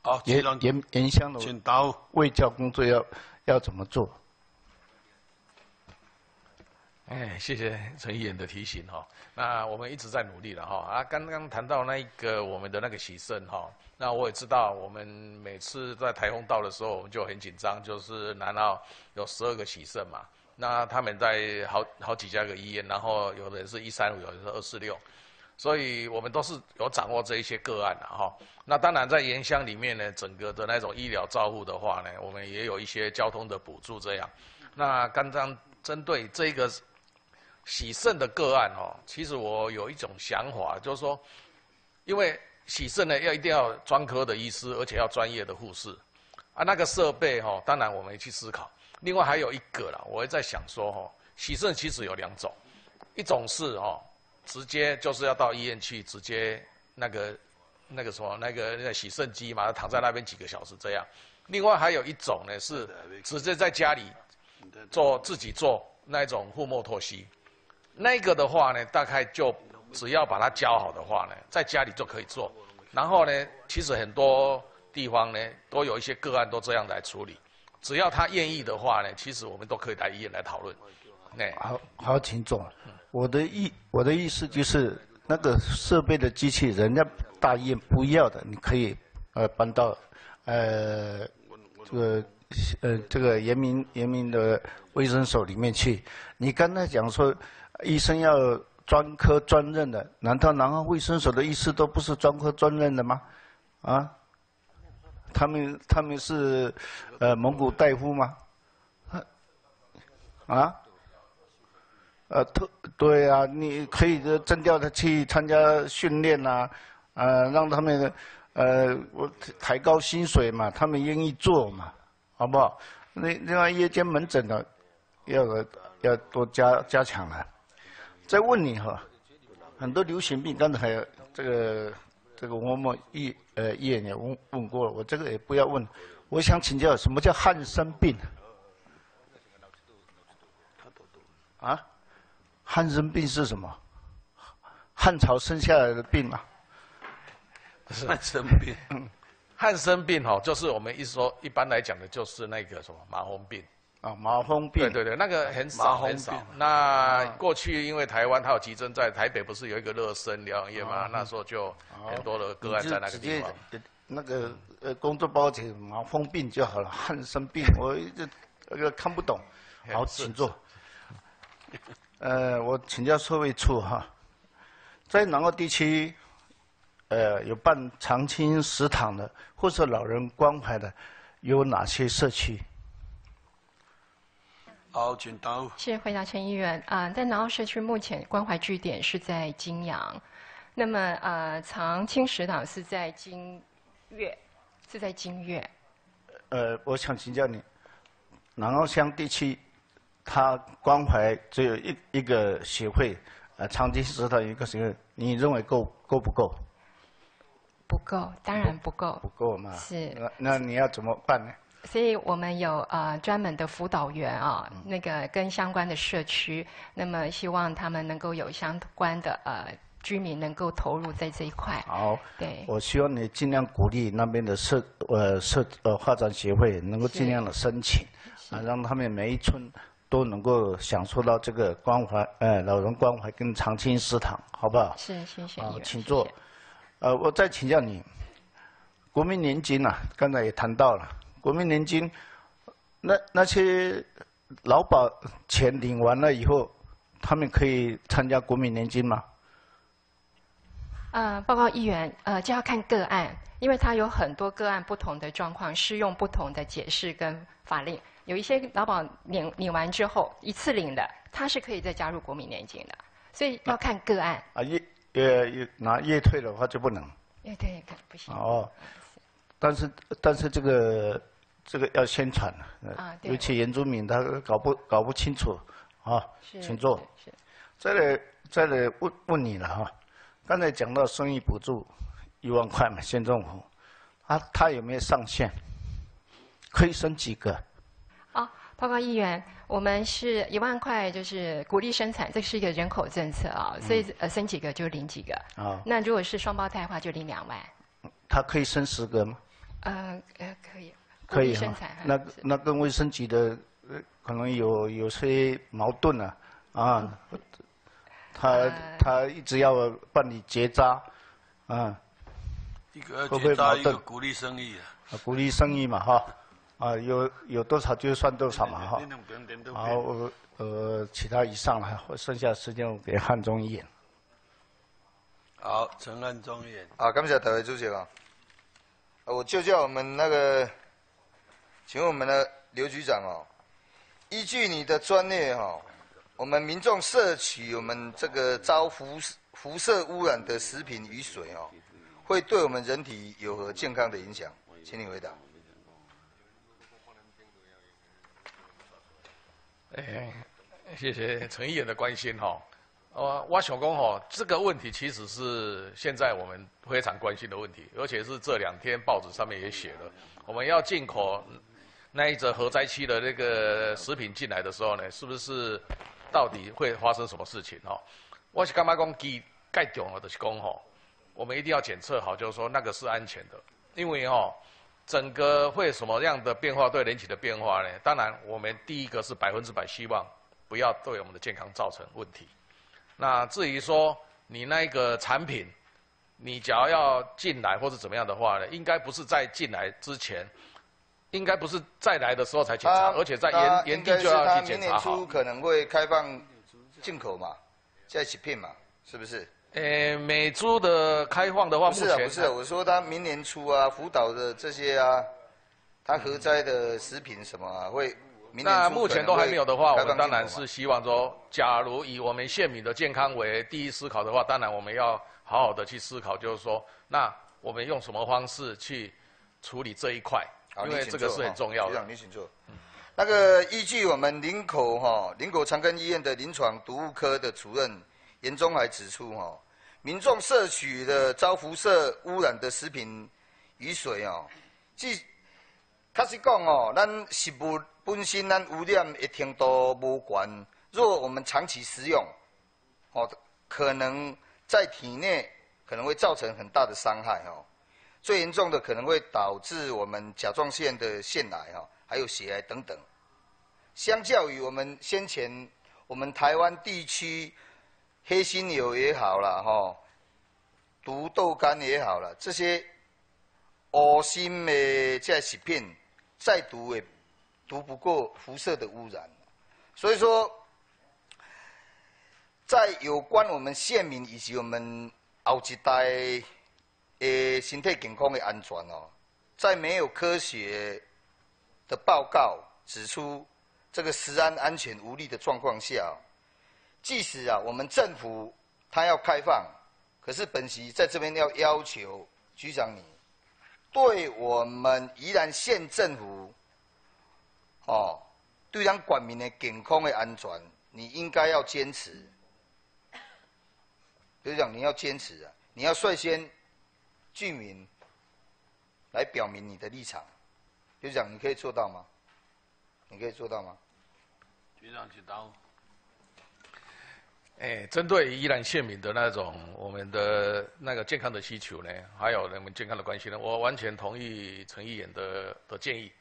好，原原原乡的卫教工作要要怎么做？哎，谢谢陈议员的提醒哈。那我们一直在努力了哈。啊，刚刚谈到那一个我们的那个喜盛哈，那我也知道，我们每次在台风到的时候，我们就很紧张，就是南澳有十二个喜盛嘛。那他们在好好几家个医院，然后有的人是一三五，有的是二四六，所以我们都是有掌握这一些个案的哈。那当然在盐乡里面呢，整个的那种医疗照护的话呢，我们也有一些交通的补助这样。那刚刚针对这个。喜肾的个案哦，其实我有一种想法，就是说，因为喜肾呢要一定要专科的医师，而且要专业的护士，啊，那个设备哦，当然我们去思考。另外还有一个啦，我也在想说哈，喜肾其实有两种，一种是哦，直接就是要到医院去，直接那个那个什么那个那个洗肾机嘛，躺在那边几个小时这样。另外还有一种呢是直接在家里做自己做那种腹膜透析。那个的话呢，大概就只要把它教好的话呢，在家里就可以做。然后呢，其实很多地方呢，都有一些个案都这样来处理。只要他愿意的话呢，其实我们都可以来医院来讨论。哎，好好，请坐。我的意我的意思就是，那个设备的机器，人家大医院不要的，你可以呃搬到呃这个呃这个人民人民的卫生所里面去。你刚才讲说。医生要专科专任的，难道南澳卫生所的医师都不是专科专任的吗？啊？他们他们是呃蒙古大夫吗？啊？呃，特对啊，你可以征调他去参加训练呐，呃，让他们呃我抬高薪水嘛，他们愿意做嘛，好不好？另另外夜间门诊的要要多加加强了。再问你哈，很多流行病，刚才还有这个这个我们医呃医院也问问过了，我这个也不要问。我想请教，什么叫汉生病？啊？汉生病是什么？汉朝生下来的病吗？汉生病。汉生病哈，就是我们一说一般来讲的，就是那个什么麻风病。啊，麻风病。对对对，那个很少很少。那过去因为台湾它有急诊，在台北不是有一个热身疗养院嘛？那时候就很多的个案在那个地方。那个呃，工作包写麻风病就好了，汉生病我一直那个看不懂。好，请坐。呃，我请教社会处哈，在南澳地区，呃，有办长青食堂的或者老人关怀的，有哪些社区？好，请答。谢谢回答陈议员啊，在南澳社区目前关怀据点是在金阳，那么呃，长青食堂是在金月，是在金月。呃，我想请教你，南澳乡地区。他关怀只有一一个协会，呃，长青食堂一个协会，你认为够够不够？不够，当然不够。不够嘛？是。那那你要怎么办呢？所以我们有呃专门的辅导员啊，那个跟相关的社区，那么希望他们能够有相关的呃居民能够投入在这一块。好。对。我希望你尽量鼓励那边的社呃社呃发展协会能够尽量的申请，啊，让他们每一村。都能够享受到这个关怀，呃，老人关怀跟长青食堂，好不好？是，谢谢。好，请坐。呃，我再请教你，国民年金啊，刚才也谈到了，国民年金，那那些劳保钱领完了以后，他们可以参加国民年金吗？呃，报告议员，呃，就要看个案，因为它有很多个案不同的状况，适用不同的解释跟法令。有一些劳保领领完之后一次领的，他是可以再加入国民年金的，所以要看个案。啊，月呃拿月退的话就不能。月退可不行。哦，但是但是这个这个要宣传啊，尤其原住民他搞不搞不清楚啊，请坐。是。再来再来问问你了哈，刚才讲到生育补助一万块嘛，县政府，啊，他有没有上限？可以生几个？报告议员，我们是一万块，就是鼓励生产，这是一个人口政策啊，所以呃生几个就领几个。啊。那如果是双胞胎的话，就领两万。他可以生十个吗？呃呃，可以。可以生产。那那跟卫生局的可能有有些矛盾啊啊。他他一直要办理结扎啊。一个结扎，一个鼓励生意啊。鼓励生意嘛哈。啊，有有多少就算多少嘛哈。好，呃，其他以上了，剩下时间我给汉中议员。好，陈汉中议员。啊，感谢台委主席啊。我就叫我们那个，请问我们的刘局长哦，依据你的专业哈，我们民众摄取我们这个遭辐辐射污染的食品与水哦，会对我们人体有何健康的影响？请你回答。哎，谢谢陈议员的关心哈。呃，我想讲哈，这个问题其实是现在我们非常关心的问题，而且是这两天报纸上面也写了，我们要进口那一则核灾区的那个食品进来的时候呢，是不是到底会发生什么事情哈？我是干嘛讲基盖重了的是讲哈，我们一定要检测好，就是说那个是安全的，因为哈。整个会什么样的变化对人体的变化呢？当然，我们第一个是百分之百希望不要对我们的健康造成问题。那至于说你那个产品，你只要要进来或者怎么样的话呢，应该不是在进来之前，应该不是再来的时候才检查，而且在原原地就要去检查好。明年初可能会开放进口嘛，在起片嘛，是不是？呃，美猪的开放的话，不是不是，我说他明年初啊，福岛的这些啊，他核灾的食品什么啊，会明年那目前都还没有的话，我们当然是希望说，假如以我们县民的健康为第一思考的话，当然我们要好好的去思考，就是说，那我们用什么方式去处理这一块？因为这个是很重要的。局长，你请坐。那个依据我们林口哈林口长庚医院的临床毒物科的主任严中海指出哈。民众摄取的遭辐射污染的食品与水哦，即确实讲哦，咱食物本身咱污染的程度无关，若我们长期食用，哦，可能在体内可能会造成很大的伤害哦。最严重的可能会导致我们甲状腺的腺癌哈，还有血癌等等。相较于我们先前我们台湾地区黑心油也好了哈，毒豆干也好了，这些恶心的这食品再毒也毒不过辐射的污染。所以说，在有关我们县民以及我们后一代诶身体健康的安全哦，在没有科学的报告指出这个食安安全无力的状况下，即使啊我们政府他要开放，可是本席在这边要要求局长你，对我们宜兰县政府，哦。对咱管民的健康的安全，你应该要坚持。比如讲，你要坚持啊，你要率先居民来表明你的立场。比如讲，你可以做到吗？你可以做到吗？局长，请答。哎，针对宜兰县民的那种我们的那个健康的需求呢，还有人们健康的关系呢，我完全同意陈议员的的建议。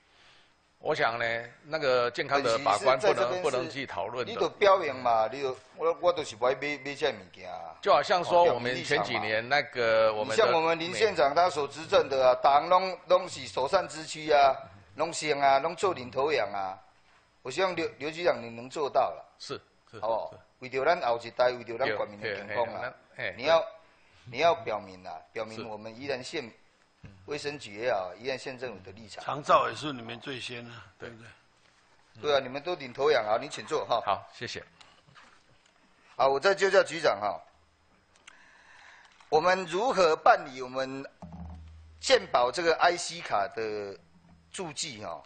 我想呢，那个健康的法官不能不能去讨论你都表明嘛，你都我我都是不爱买买这物件啊。就好像说我们前几年那个我们像我们林县长他所执政的啊，党拢拢是首善之区啊，拢行啊，拢做领头羊啊。我希望刘刘局长你能做到了。是是。好不好？为着咱后一代，为着咱国民的健康啊，你要你要表明啊，表明我们依然县。卫生局也好，宜兰县政府的立场。长照也是你们最先啊，对不对？对啊，你们都领头羊啊，你请坐哈。好，谢谢。好，我再就叫局长哈。我们如何办理我们健保这个 IC 卡的注记哈？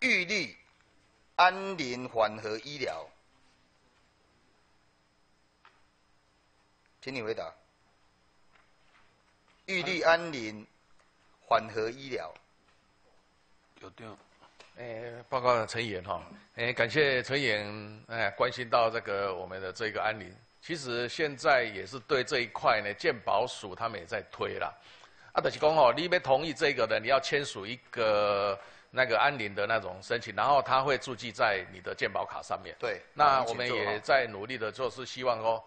玉立安宁缓和医疗，请你回答。玉立安宁。缓和医疗，有掉。诶，报告陈议员哈，诶，感谢陈议员诶关心到这个我们的这个安宁。其实现在也是对这一块呢，健保署他们也在推啦。啊，就是讲哦，你要同意这个的，你要签署一个那个安宁的那种申请，然后他会注记在你的健保卡上面。对。那我们也在努力的做，是希望哦，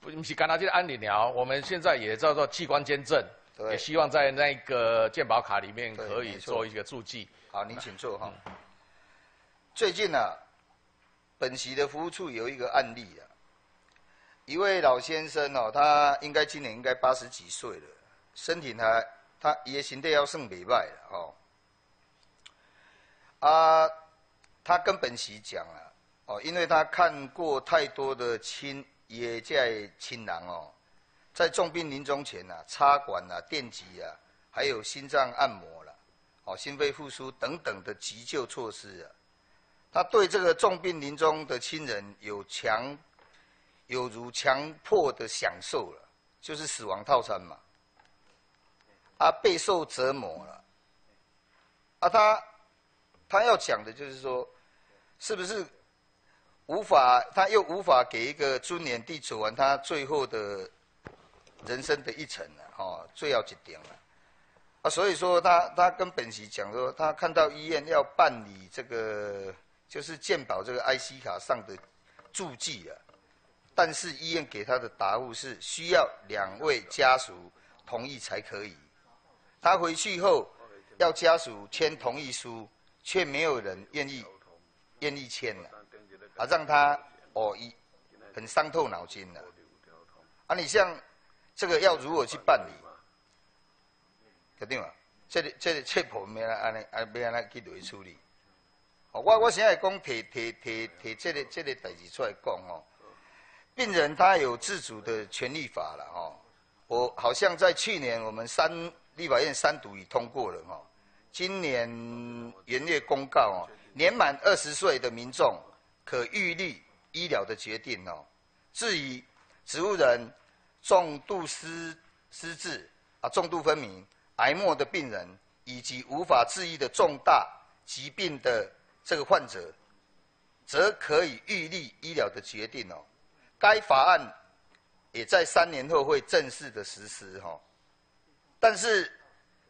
不是干他这个安宁疗，我们现在也叫做器官捐赠。也希望在那个健保卡里面可以做一个注记。好，您请坐哈。最近呢，本席的服务处有一个案例啊，一位老先生哦，他应该今年应该八十几岁了，身体还他也行得要算礼拜了哦。啊，他跟本席讲啊，哦，因为他看过太多的亲也在亲人哦。在重病临终前呐，插管啊、电击啊，还有心脏按摩了，哦，心肺复苏等等的急救措施啊，他对这个重病临终的亲人有强，有如强迫的享受了，就是死亡套餐嘛，啊，备受折磨了，啊，他他要讲的就是说，是不是无法，他又无法给一个尊严地走完他最后的。人生的一程了，哦，最要一点了，啊，所以说他他跟本席讲说，他看到医院要办理这个就是健保这个 IC 卡上的注记了，但是医院给他的答复是需要两位家属同意才可以，他回去后要家属签同意书，却没有人愿意愿意签了，啊，让他哦一很伤透脑筋了，啊，你像。这个要如何去办理？肯定啊，这里这里这部分要安尼，啊要安尼去落去处理。我我现在讲提提提提这个这个代志出来讲哦，病人他有自主的权利法了哦。我好像在去年我们三立法院三读已通过了哦，今年元月公告哦，年满二十岁的民众可预立医疗的决定哦。至于植物人。重度失失智啊，重度昏迷、癌末的病人，以及无法治愈的重大疾病的这个患者，则可以预立医疗的决定哦。该法案也在三年后会正式的实施哈。但是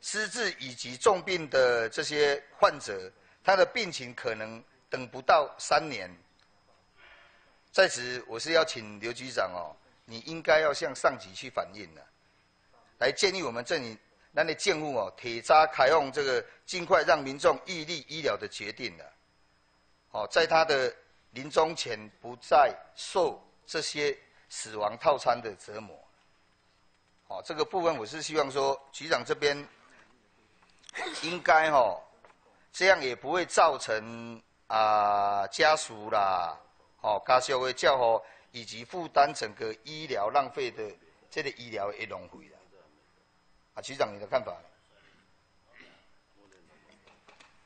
失智以及重病的这些患者，他的病情可能等不到三年。在此，我是要请刘局长哦，你应该要向上级去反映的，来建议我们这里那的建户哦，铁渣开用这个尽快让民众预立医疗的决定的，哦，在他的临终前不再受这些死亡套餐的折磨。哦，这个部分我是希望说，局长这边应该哦，这样也不会造成啊家属啦。哦，加上会照顾以及负担整个医疗浪费的这个医疗的浪费啦。啊，局长你的看法？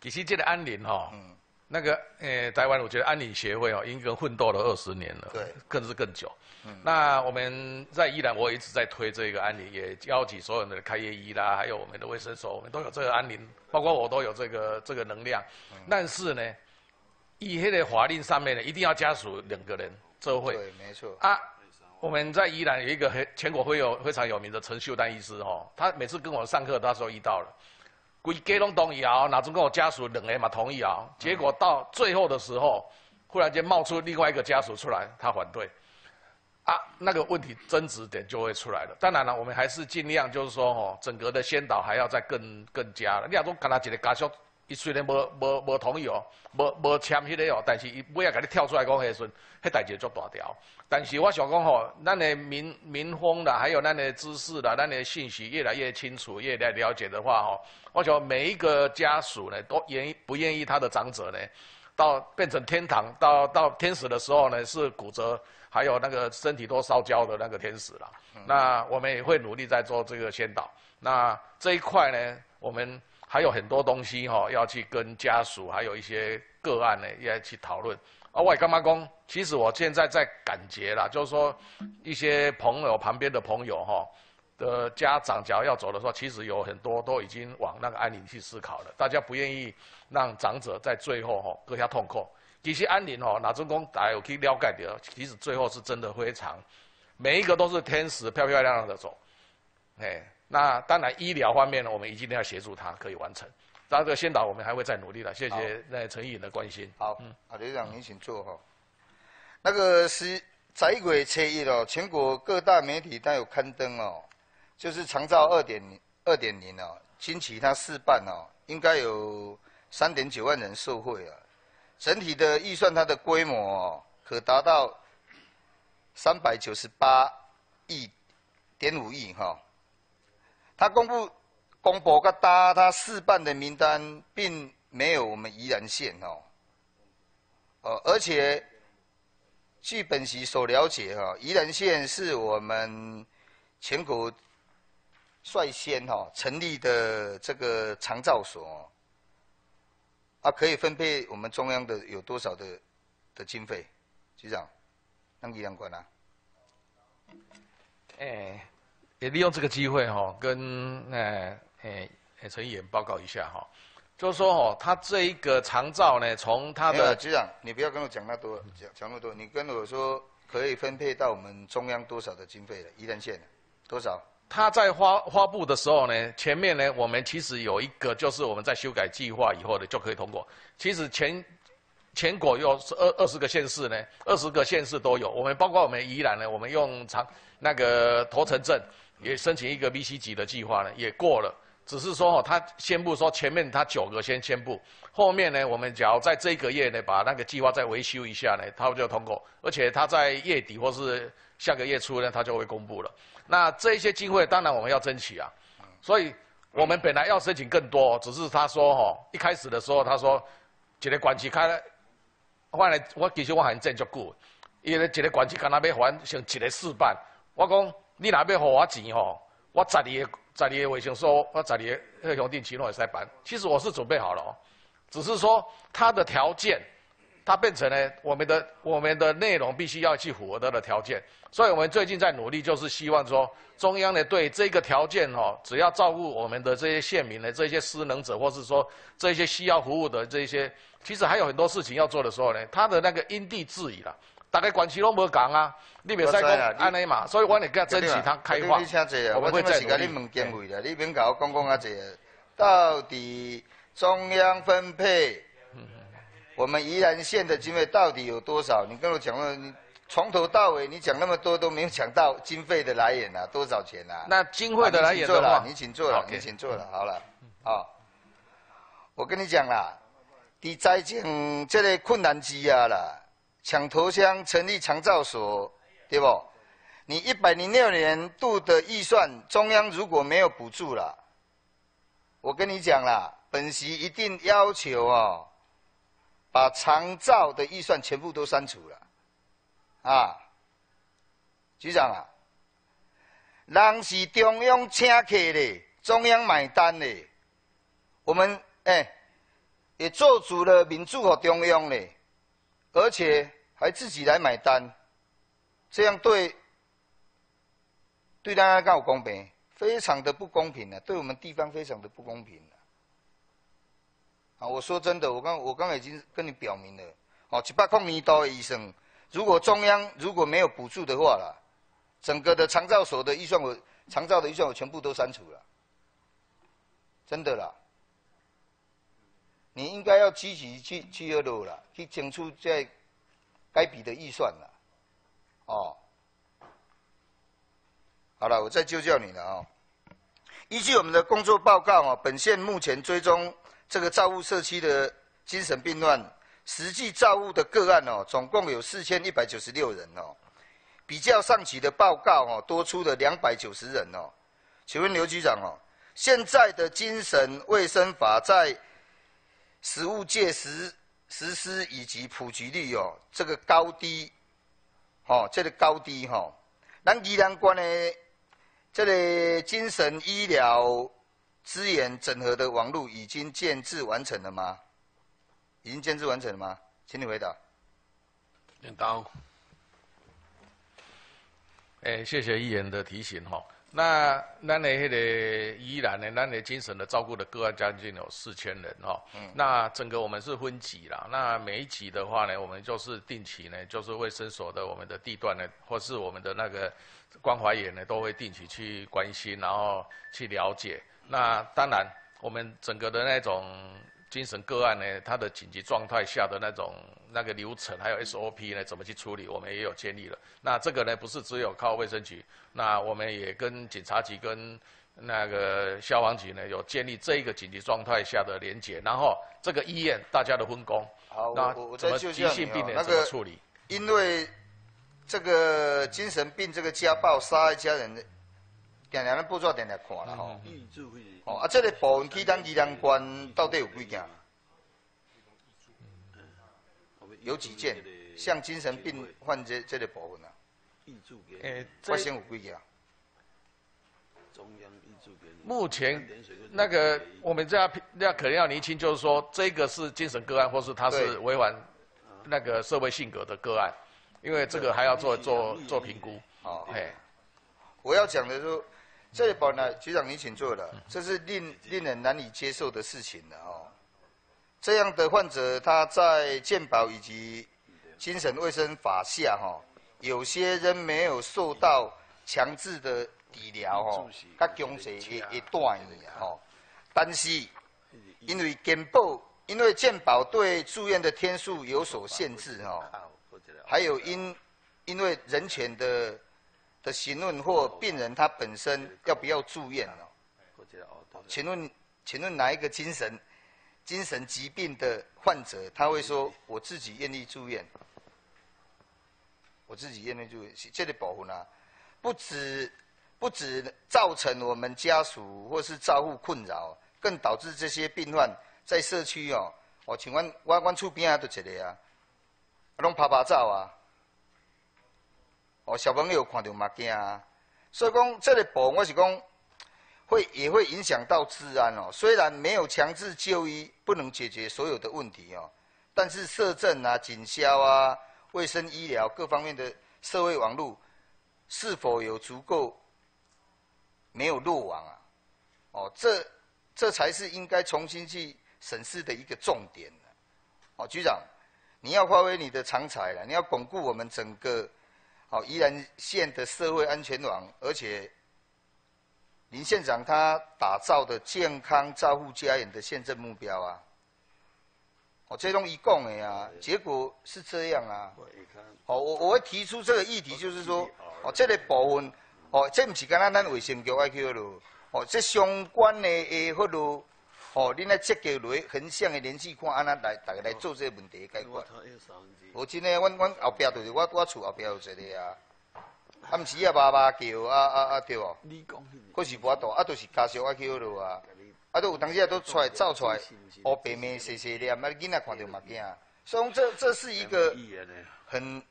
其实这个安宁哈，那个呃，台湾我觉得安宁协会哦，应该奋斗了二十年了，对，更是更久。那我们在宜兰，我一直在推这个安宁，也邀请所有的开业医啦，还有我们的卫生所，我们都有这个安宁，包括我都有这个这个能量。但是呢。以黑的法令上面呢，一定要家属两个人周会。对，没错。啊，我们在宜兰有一个很全国会有非常有名的陈秀丹医师哦，他每次跟我上课，他说遇到了，规家拢同意啊，哪中跟我家属两个嘛同意啊，结果到最后的时候，忽然间冒出另外一个家属出来，他反对，啊，那个问题争执点就会出来了。当然了，我们还是尽量就是说哦，整个的先导还要再更更加了。你要说跟他一个家属。伊虽然无无无同意哦，无无签迄个哦，但是伊尾仔甲你跳出来讲迄阵，迄代志足大条。但是我想讲吼，咱的民民风啦，还有咱的知识啦，咱的信息越来越清楚，越来了解的话吼，我想每一个家属呢，都愿意不愿意他的长者呢，到变成天堂，到到天使的时候呢，是骨折，还有那个身体都烧焦的那个天使了。那我们也会努力在做这个先导。那这一块呢，我们。还有很多东西哈，要去跟家属，还有一些个案呢，要去讨论。啊，外干妈公，其实我现在在感觉啦，就是说一些朋友旁边的朋友哈的家长，假如要走的时候，其实有很多都已经往那个安宁去思考了。大家不愿意让长者在最后哈割下痛苦。其实安宁哦，哪尊公大家有去了解的，其实最后是真的非常，每一个都是天使，漂漂亮亮的走，哎。那当然，医疗方面呢，我们一定要协助他可以完成。这个先导，我们还会再努力的。谢谢那陈议员的关心。好，嗯，啊，刘长您请坐哈。那个是十一月七日哦，全国各大媒体都有刊登哦，就是长照二点二点零哦，新起它试办哦，应该有三点九万人受惠啊。整体的预算它的规模哦，可达到三百九十八亿点五亿哈。他公布公布个大他试办的名单，并没有我们宜兰县哦，呃，而且据本席所了解哈，宜兰县是我们全国率先哈成立的这个长照所，啊，可以分配我们中央的有多少的的经费？局长，让宜兰管啊？哎。也利用这个机会哈，跟呃诶陈议员报告一下哈，就是说哦，他这一个长照呢，从他的局长，你不要跟我讲那多，讲讲那么多，你跟我说可以分配到我们中央多少的经费了？宜兰县多少？他在发发布的时候呢，前面呢，我们其实有一个，就是我们在修改计划以后呢，就可以通过。其实全全国有二二十个县市呢，二十个县市都有，我们包括我们宜兰呢，我们用长那个头城镇。也申请一个 V C 级的计划呢，也过了。只是说哦，他宣布说前面他九个先宣布，后面呢，我们只要在这个月呢，把那个计划再维修一下呢，他就通过。而且他在月底或是下个月初呢，他就会公布了。那这一些机会，当然我们要争取啊。所以我们本来要申请更多，只是他说哦，一开始的时候他说，一个管期开了，后来我其实我很正足久，因为一个管期干那要还成一个试办，我讲。你若要给我钱吼，我十二个十二个卫生所，我十二个那兄弟其中会使办。其实我是准备好了，只是说他的条件，他变成了我们的我们的内容必须要去符合他的条件。所以我们最近在努力，就是希望说中央呢对这个条件哦，只要照顾我们的这些县民的这些失能者，或是说这些需要服务的这些，其实还有很多事情要做的时候呢，他的那个因地制宜了。大概关系拢无讲啊，你袂使讲安尼嘛，所以我哋今争取他开放。我们会再努力。你问经费啦，你免甲我讲讲啊，这到底中央分配，我们宜兰县的经费到底有多少？你跟我讲了，你从头到尾你讲那么多都没有讲到经费的来源啊，多少钱啊？那经费的来源的话，你请坐了，你请坐了，好了，啊，我跟你讲啦，在灾情这类困难之下啦，抢头香成立强照所，对不？你一百零六年度的预算，中央如果没有补助了，我跟你讲啦，本席一定要求哦，把长照的预算全部都删除了，啊，局长啊，人是中央请客的，中央买单的，我们哎，也做足了民主和中央的，而且还自己来买单，这样对。对大家更公平，非常的不公平的，对我们地方非常的不公平啊，我说真的，我刚我刚刚已经跟你表明了，哦，七八空年刀的医生，如果中央如果没有补助的话啦，整个的长照所的预算我长照的预算我全部都删除了，真的啦。你应该要积极去去二路了，去争取在该笔的预算了，哦。好了，我再纠教你了啊！依据我们的工作报告啊，本县目前追踪这个造物社区的精神病患，实际造物的个案哦，总共有四千一百九十六人哦。比较上期的报告哦，多出了两百九十人哦。请问刘局长哦，现在的精神卫生法在实务界实实施以及普及率哦，这个高低，哦，这个高低哈，咱宜兰关的。这里精神医疗资源整合的网络已经建制完成了吗？已经建制完成了吗？请你回答。领导，哎，谢谢议员的提醒哈。那咱的那个依然呢，咱的精神的照顾的个案将近有四千人哈。嗯。那整个我们是分级啦，那每一级的话呢，我们就是定期呢，就是卫生所的我们的地段呢，或是我们的那个关怀员呢，都会定期去关心，然后去了解。那当然，我们整个的那种。精神个案呢，它的紧急状态下的那种那个流程，还有 SOP 呢，怎么去处理，我们也有建立了。那这个呢，不是只有靠卫生局，那我们也跟警察局、跟那个消防局呢，有建立这一个紧急状态下的连结。然后这个医院大家的分工，好，我我再就急性病人怎么处理？因为这个精神病这个家暴杀一家人的，点点的报纸点点看了吼。哦，啊，这个部分去咱宜兰关到底有几件？有几件？像精神病患者这个部分啊？诶，发生有几件？目前那个我们这要要可能要厘清，就是说这个是精神个案，或是他是违反那个社会性格的个案，因为这个还要做做做评估。哦，嘿，我要讲的是。这一本呢，局长你请坐了，这是令令人难以接受的事情了哦。这样的患者他在健保以及精神卫生法下哈，有些人没有受到强制的治疗哦，他强势一一段哦。但是因为健保，因为健保对住院的天数有所限制哈，还有因因为人权的。的询问或病人他本身要不要住院哦？请问，请问哪一个精神精神疾病的患者他会说我自己愿意住院？我自己愿意住院，这里保护呢？不止不止造成我们家属或是照护困扰，更导致这些病患在社区哦，我请问我我厝边啊都一个啊，拢拍拍照啊。哦，小朋友看到嘛惊啊，所以讲这个部我是讲会也会影响到治安哦。虽然没有强制就医，不能解决所有的问题哦，但是社政啊、警消啊、卫生医疗各方面的社会网络是否有足够没有漏网啊？哦，这这才是应该重新去审视的一个重点哦，局长，你要发挥你的长才了，你要巩固我们整个。好，宜兰县的社会安全网，而且林县长他打造的健康照护家园的宪政目标啊。哦，这种一共的啊，结果是这样啊。哦，我我会提出这个议题，就是说，哦，这个部分，哦，这不是干咱咱卫生局爱去咯，哦，这相关的诶，或者，哦，恁来积极来横向的联系看，安那来大家来做这个问题解决。我真诶，阮阮后壁就是我我厝后壁有一个啊，啊，毋是啊，爸爸叫啊啊啊对哦，或是无度，啊，都是家属啊去咯啊。啊，都有当时啊，都出来走出来，黑白面细细念，啊，囡仔看着嘛惊。所以这这是一个很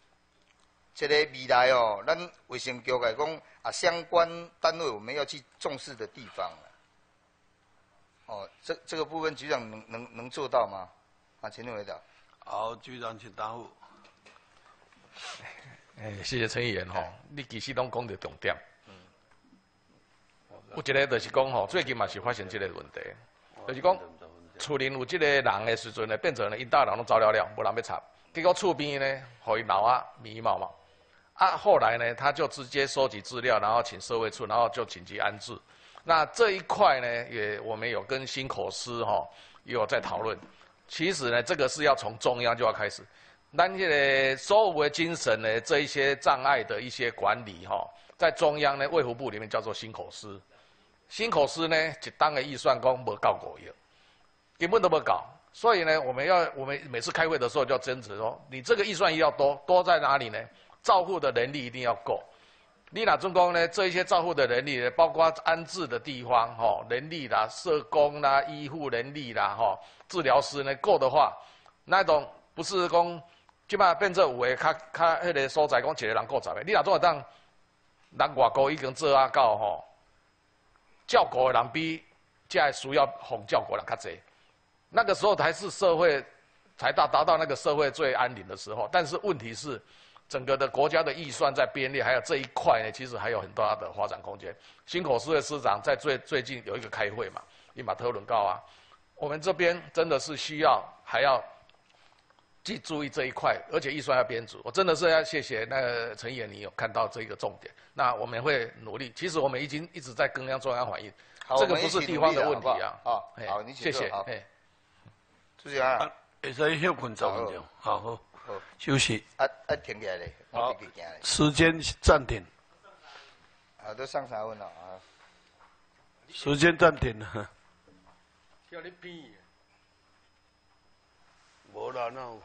一个未来哦，咱卫生局来讲啊，相关单位我们要去重视的地方。哦，这这个部分局长能能能做到吗？啊，请你回答。好，局长请答复。哎，谢谢陈议员吼，你其实拢讲到重点。有一个就是讲吼，最近嘛是发生这个问题，就是讲厝里有这个人的时阵呢，变成了一大人拢走了了，无人要插。结果厝边呢，互伊闹啊迷茫嘛。啊，后来呢，他就直接收集资料，然后请社会处，然后就紧急安置。那这一块呢，也我们有跟新口司哈，也有在讨论。其实呢，这个是要从中央就要开始，咱这个所有的精神呢，这一些障碍的一些管理哈，在中央呢，卫福部里面叫做心口司。新口司呢，一当的预算工无搞过用，根本都不搞。所以呢，我们要我们每次开会的时候就要争执说，你这个预算要多，多在哪里呢？照护的能力一定要够。你哪中工呢？这一些照护的能力呢，包括安置的地方，哈，能力啦，社工啦，医护能力啦，哈，治疗师呢够的话，那种不是讲，起码变做有诶，较较迄个所在讲一个人够十个，你哪种会当，人外国已经做啊到吼。教国的人比在需要哄教国人较济，那个时候才是社会才达达到那个社会最安宁的时候。但是问题是，整个的国家的预算在编列，还有这一块呢，其实还有很大的发展空间。新口司的司长在最最近有一个开会嘛，立马特伦告啊，我们这边真的是需要还要去注意这一块，而且预算要编足。我真的是要谢谢那个陈也，你有看到这个重点。那我们会努力。其实我们已经一直在跟央中央反映，这个不是地方的问题啊。好，好，你谢谢。哎，主席啊，会使休困十分钟，好好休息。啊啊，停下来，好，时间暂停。啊，都上三分了啊。时间暂停了。叫你编。无啦，那。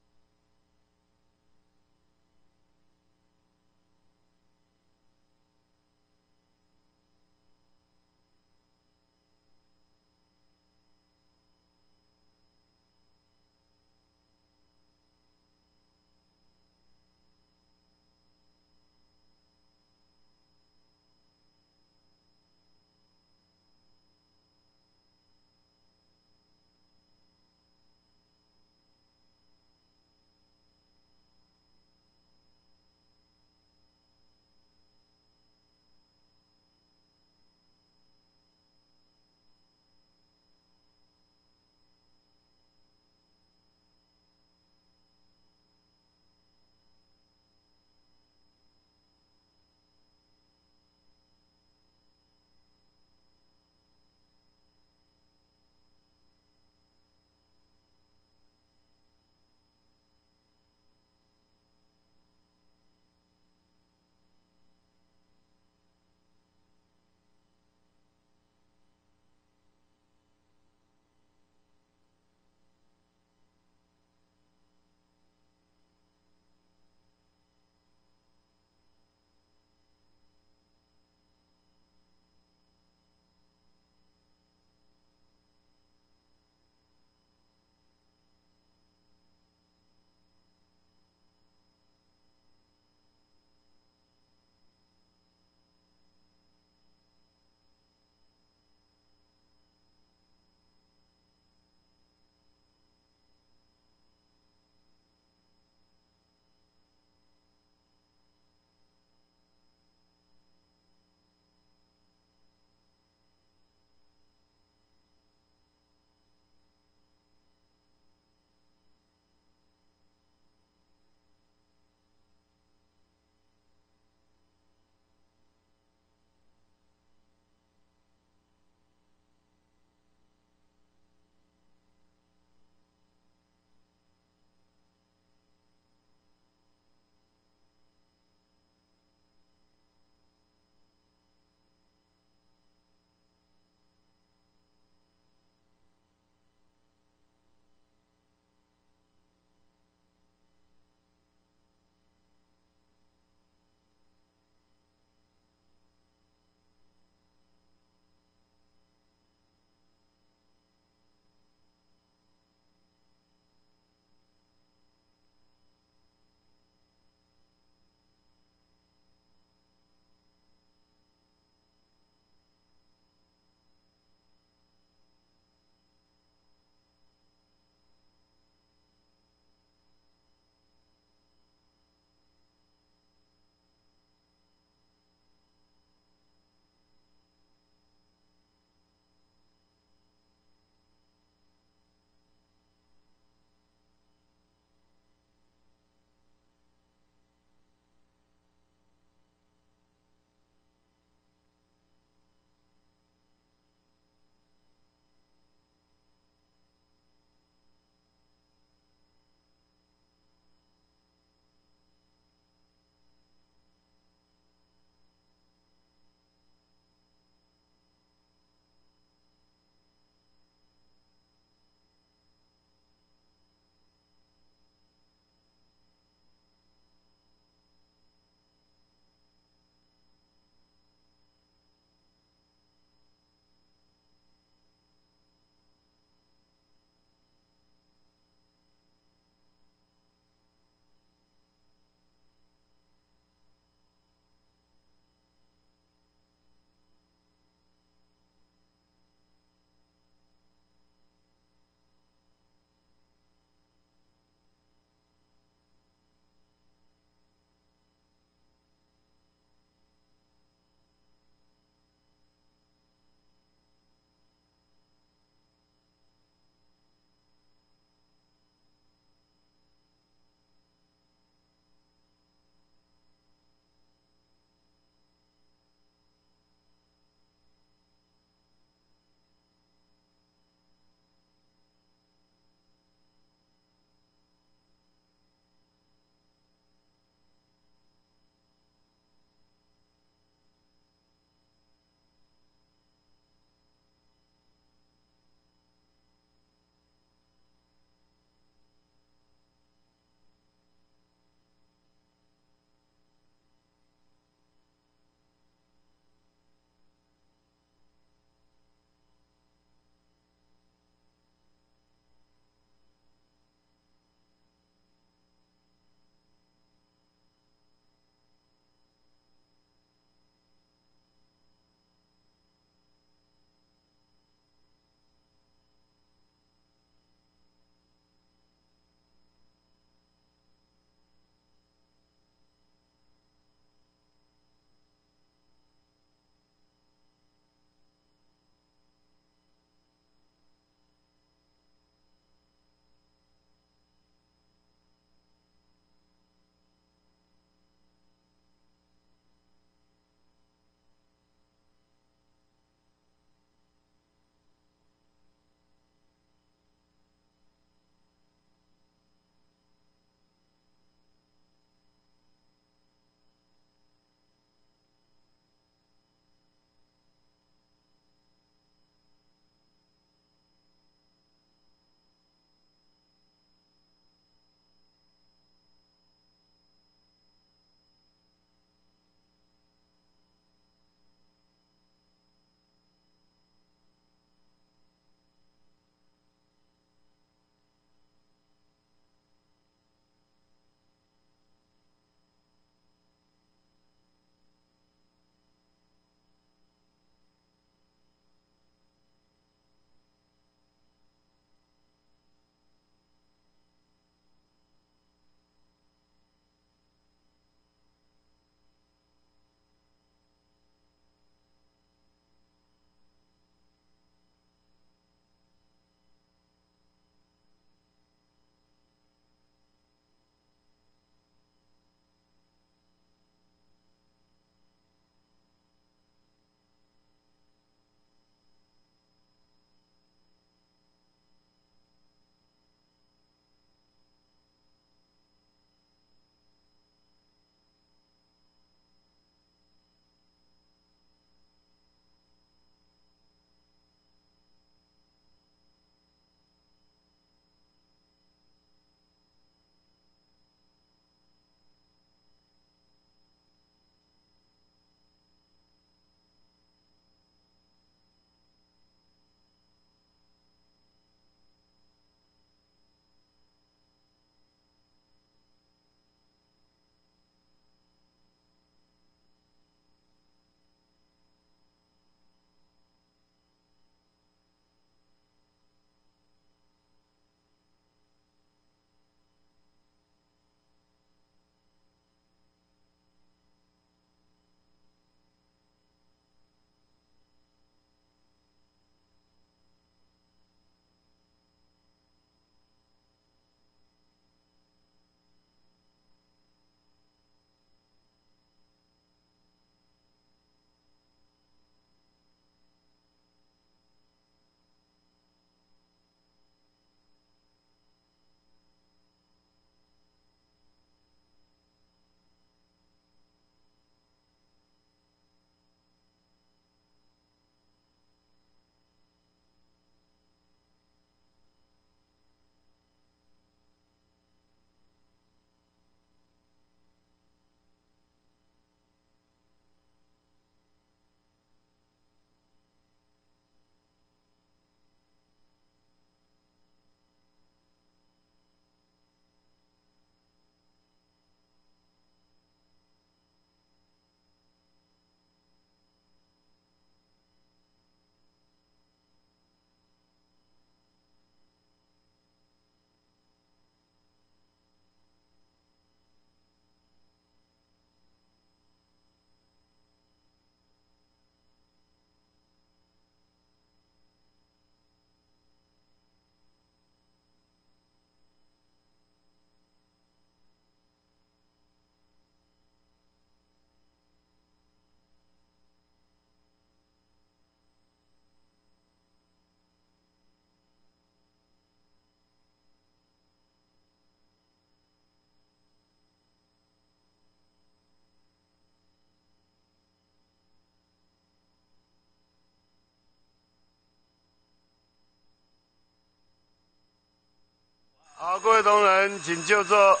好，各位同仁，请就座。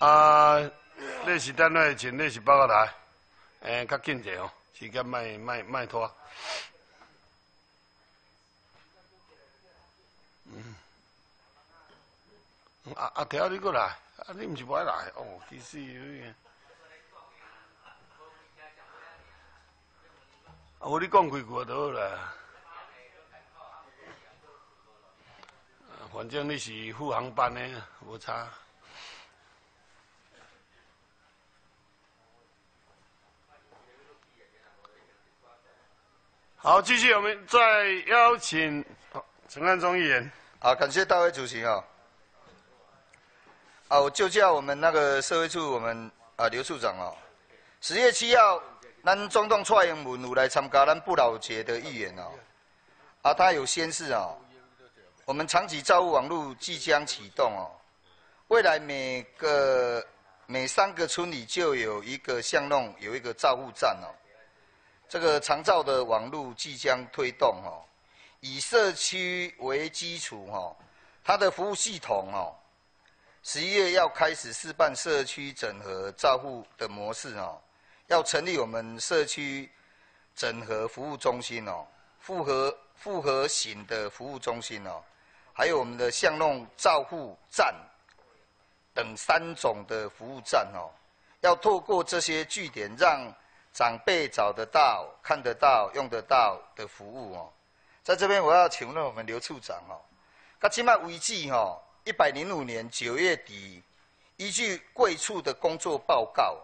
啊，列席单位，请列席报告台。诶，较紧者哦，时间卖卖卖拖。嗯。阿阿条，你过来，啊，你唔是不爱来哦，其实有影。我你讲几句就好啦。反正你是副航班的，无差。好，继续，我们再邀请陈汉忠议员。好，感谢大会主席啊。啊，我就叫我们那个社会处我们啊刘处长哦，十月七号。咱总统蔡英文有来参加咱不老节的议员哦，啊，他有宣誓哦，我们长期照护网络即将启动哦，未来每个每三个村里就有一个巷弄有一个照护站哦，这个长照的网络即将推动哦，以社区为基础哦，它的服务系统哦，十一月要开始试办社区整合照护的模式哦。要成立我们社区整合服务中心哦，复合复合型的服务中心哦，还有我们的巷弄照护站等三种的服务站哦，要透过这些据点，让长辈找得到、看得到、用得到的服务哦。在这边，我要请问我们刘处长哦，他起码为计哦，一百零五年九月底，依据贵处的工作报告。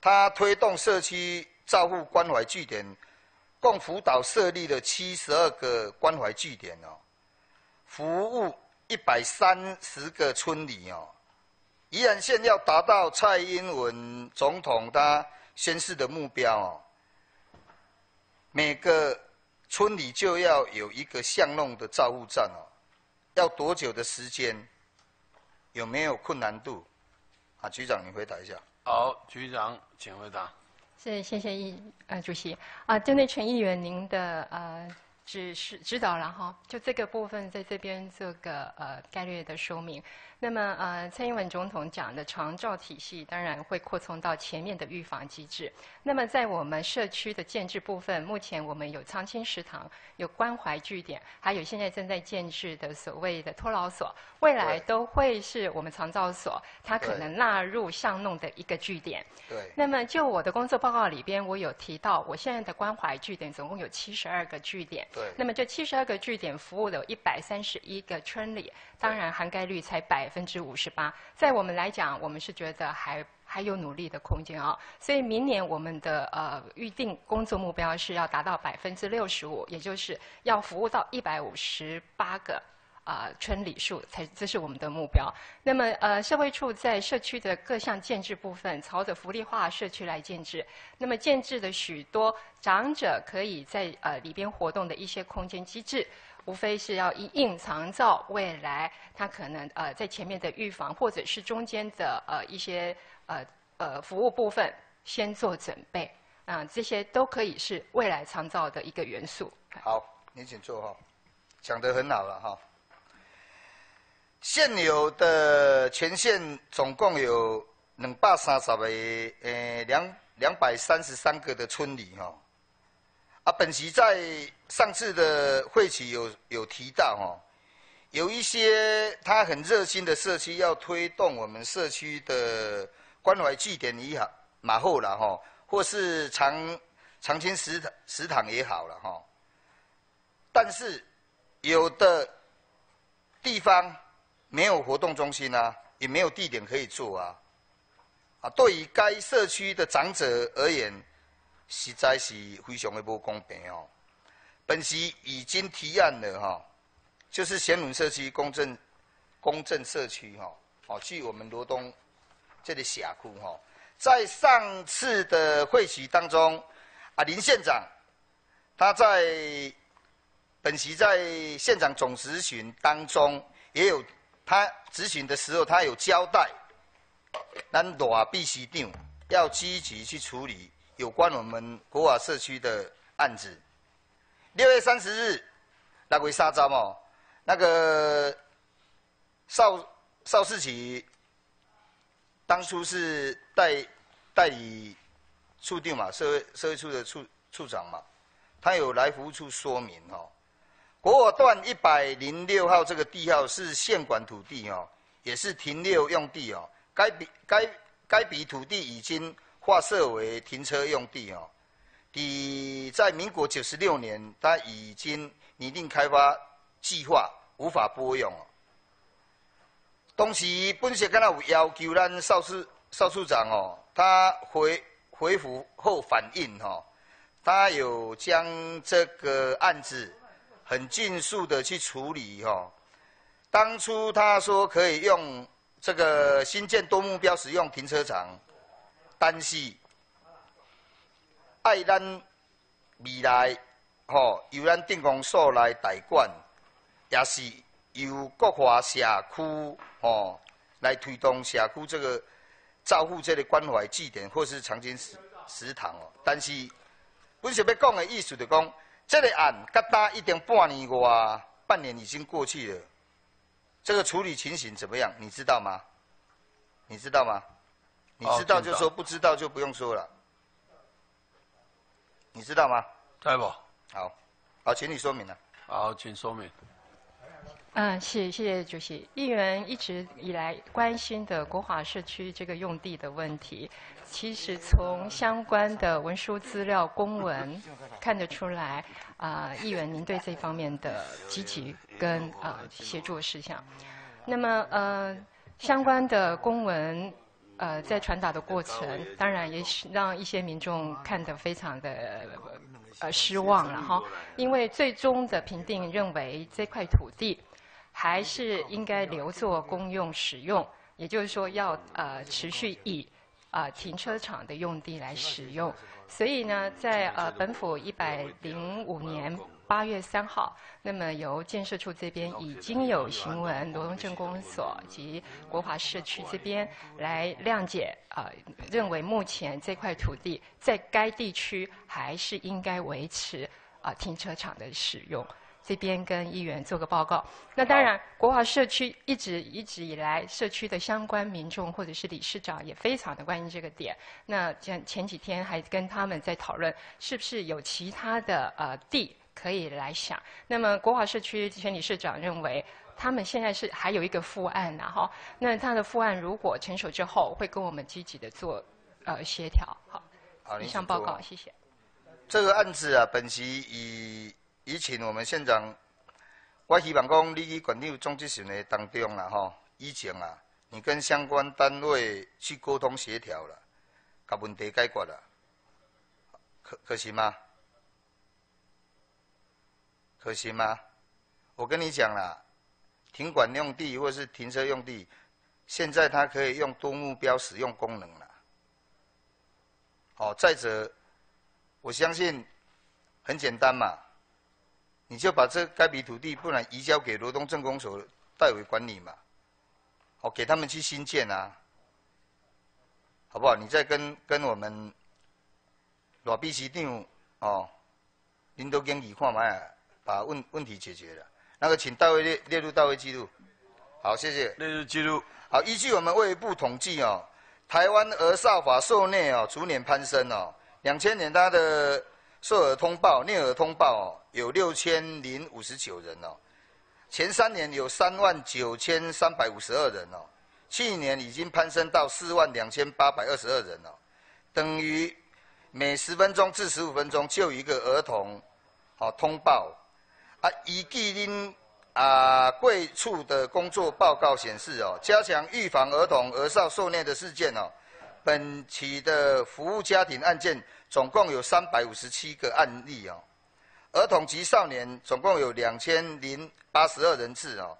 他推动社区照护关怀据点，共辅导设立了七十二个关怀据点哦，服务一百三十个村里哦。宜兰县要达到蔡英文总统他宣誓的目标哦，每个村里就要有一个巷弄的照护站哦，要多久的时间？有没有困难度？啊，局长，你回答一下。好，局长，请回答。是，谢谢议呃主席啊，针对陈议员您的呃指示指导了哈，就这个部分在这边做个呃概略的说明。那么，呃，蔡英文总统讲的长照体系，当然会扩充到前面的预防机制。那么，在我们社区的建制部分，目前我们有长青食堂、有关怀据点，还有现在正在建制的所谓的托老所，未来都会是我们长照所，它可能纳入巷弄的一个据点。对。那么，就我的工作报告里边，我有提到，我现在的关怀据点总共有七十二个据点。对。那么，这七十二个据点服务了一百三十一个村里，当然涵盖率才百。百分之五十八，在我们来讲，我们是觉得还还有努力的空间啊。所以明年我们的呃预定工作目标是要达到百分之六十五，也就是要服务到一百五十八个啊村里数，才这是我们的目标。那么呃社会处在社区的各项建制部分，朝着福利化社区来建制。那么建制的许多长者可以在呃里边活动的一些空间机制。无非是要以隐藏照未来，它可能呃在前面的预防，或者是中间的呃一些呃呃服务部分先做准备，啊这些都可以是未来长照的一个元素。好，你请坐哈，讲得很好了哈。现有的全县总共有两百三十个，呃两两百三十三个的村里哈。啊，本席在上次的会期有有提到哈，有一些他很热心的社区要推动我们社区的关怀据点也好，马后了哈，或是长长青食堂食堂也好了哈，但是有的地方没有活动中心啊，也没有地点可以做啊，啊，对于该社区的长者而言。实在是非常的不公平哦。本席已经提案了哈，就是贤伦社区公正公正社区哈，哦，去我们罗东这里峡谷哈，在上次的会期当中，啊林县长他在本席在县长总咨询当中也有他咨询的时候，他有交代，咱罗必须长要积极去处理。有关我们国华社区的案子，六月三十日，那位沙招哦，那个邵邵世奇当初是代代理处定嘛，社会社会处的处处长嘛，他有来服务处说明哦。国段一百零六号这个地号是县管土地哦，也是停留用地哦。该笔该该笔土地已经划设为停车用地哦。第在民国九十六年，他已经拟定开发计划，无法拨用哦。当时本社敢若有要求咱邵处邵处长哦，他回回复后反映哈，他有将这个案子很迅速的去处理哈。当初他说可以用这个新建多目标使用停车场，但是。爱咱未来，吼由咱定公所来代管，也是由国华社区吼来推动社区这个照顾这个关怀据点或是长青食食堂哦。但是，阮想要讲的意思就讲，这个案甲打一定半年外，半年已经过去了，这个处理情形怎么样？你知道吗？你知道吗？你知道就说，不知道就不用说了。你知道吗？在不？好，好，请你说明了。好，请说明。嗯，谢谢谢主席。议员一直以来关心的国华社区这个用地的问题，其实从相关的文书资料公文 看得出来，啊，议员您对这方面的积极跟啊协助事项。那么呃，相关的公文。呃，在传达的过程，当然也是让一些民众看得非常的呃失望了哈。因为最终的评定认为这块土地还是应该留作公用使用，也就是说要呃持续以啊停车场的用地来使用。所以呢，在呃本府一百零五年。八月三号，那么由建设处这边已经有询问罗东镇公所及国华社区这边来谅解，啊，认为目前这块土地在该地区还是应该维持啊停车场的使用。这边跟议员做个报告。那当然，国华社区一直一直以来，社区的相关民众或者是理事长也非常的关心这个点。那前前几天还跟他们在讨论，是不是有其他的呃地。可以来想，那么国华社区前理事长认为，他们现在是还有一个副案呐，哈，那他的副案如果成熟之后，会跟我们积极的做呃协调，好。好，以上报告，谢谢。这个案子啊，本席以以请我们县长，我希望讲你去管理中执行的当中啦，哈，以前啊，你跟相关单位去沟通协调了，把问题解决了，可可行吗？可行吗？我跟你讲啦，停管用地或是停车用地，现在它可以用多目标使用功能了。哦，再者，我相信很简单嘛，你就把这该笔土地，不然移交给罗东镇公所代为管理嘛。哦，给他们去新建啊，好不好？你再跟跟我们罗秘书长哦，领导经理看卖。把问问题解决了，那个请到位列列入到位记录。好，谢谢。列入记录。好，依据我们卫部统计哦，台湾儿少法受虐哦逐年攀升哦。两千年它的受耳通报、虐耳通报哦有六千零五十九人哦，前三年有三万九千三百五十二人哦，去年已经攀升到四万两千八百二十二人哦，等于每十分钟至十五分钟就一个儿童哦通报。啊，依据您啊贵处的工作报告显示哦，加强预防儿童儿少受虐的事件哦，本期的服务家庭案件总共有三百五十七个案例哦，儿童及少年总共有两千零八十二人次哦，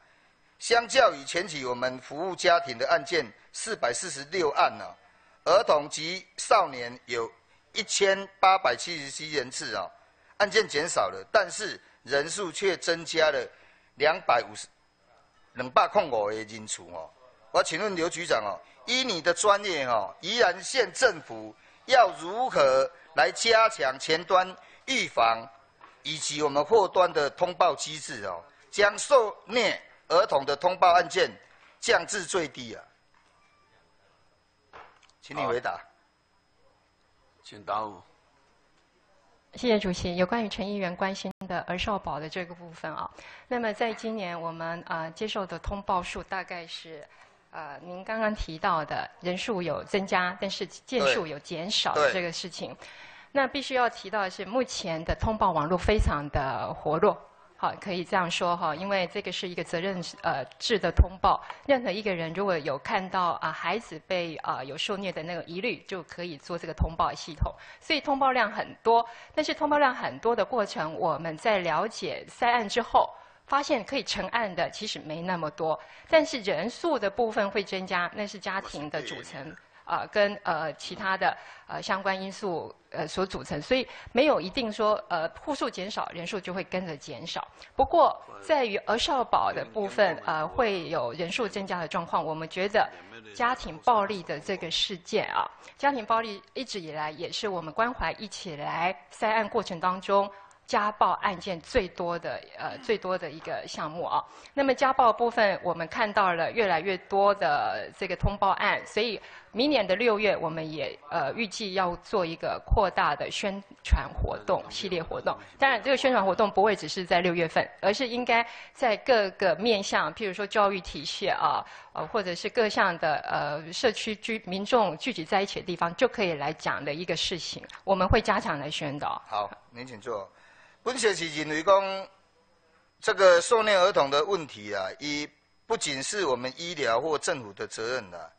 相较于前期我们服务家庭的案件四百四十六案呢，儿童及少年有一千八百七十七人次哦，案件减少了，但是。人数却增加了两百五十两百空五的人数哦。我请问刘局长哦，依你的专业哦，宜兰县政府要如何来加强前端预防以及我们后端的通报机制哦，将受虐儿童的通报案件降至最低啊。请你回答。请答我。谢谢主席。有关于陈议员关心的儿少保的这个部分啊，那么在今年我们啊接受的通报数大概是，呃，您刚刚提到的人数有增加，但是件数有减少的这个事情。那必须要提到的是，目前的通报网络非常的活络。好，可以这样说哈，因为这个是一个责任呃制的通报，任何一个人如果有看到啊孩子被啊有受虐的那个疑虑，就可以做这个通报系统，所以通报量很多。但是通报量很多的过程，我们在了解塞案之后，发现可以成案的其实没那么多，但是人数的部分会增加，那是家庭的组成。啊，跟呃其他的呃相关因素呃所组成，所以没有一定说呃户数减少，人数就会跟着减少。不过在于儿少保的部分，呃会有人数增加的状况。我们觉得家庭暴力的这个事件啊，家庭暴力一直以来也是我们关怀一起来塞案过程当中。家暴案件最多的呃最多的一个项目啊，那么家暴部分我们看到了越来越多的这个通报案，所以明年的六月我们也呃预计要做一个扩大的宣传活动系列活动。当然，这个宣传活动不会只是在六月份，而是应该在各个面向，譬如说教育体系啊，呃或者是各项的呃社区居民众聚集在一起的地方，就可以来讲的一个事情。我们会加强来宣导。好，您请坐。本学是认为讲，这个受虐儿童的问题啊，一不仅是我们医疗或政府的责任的，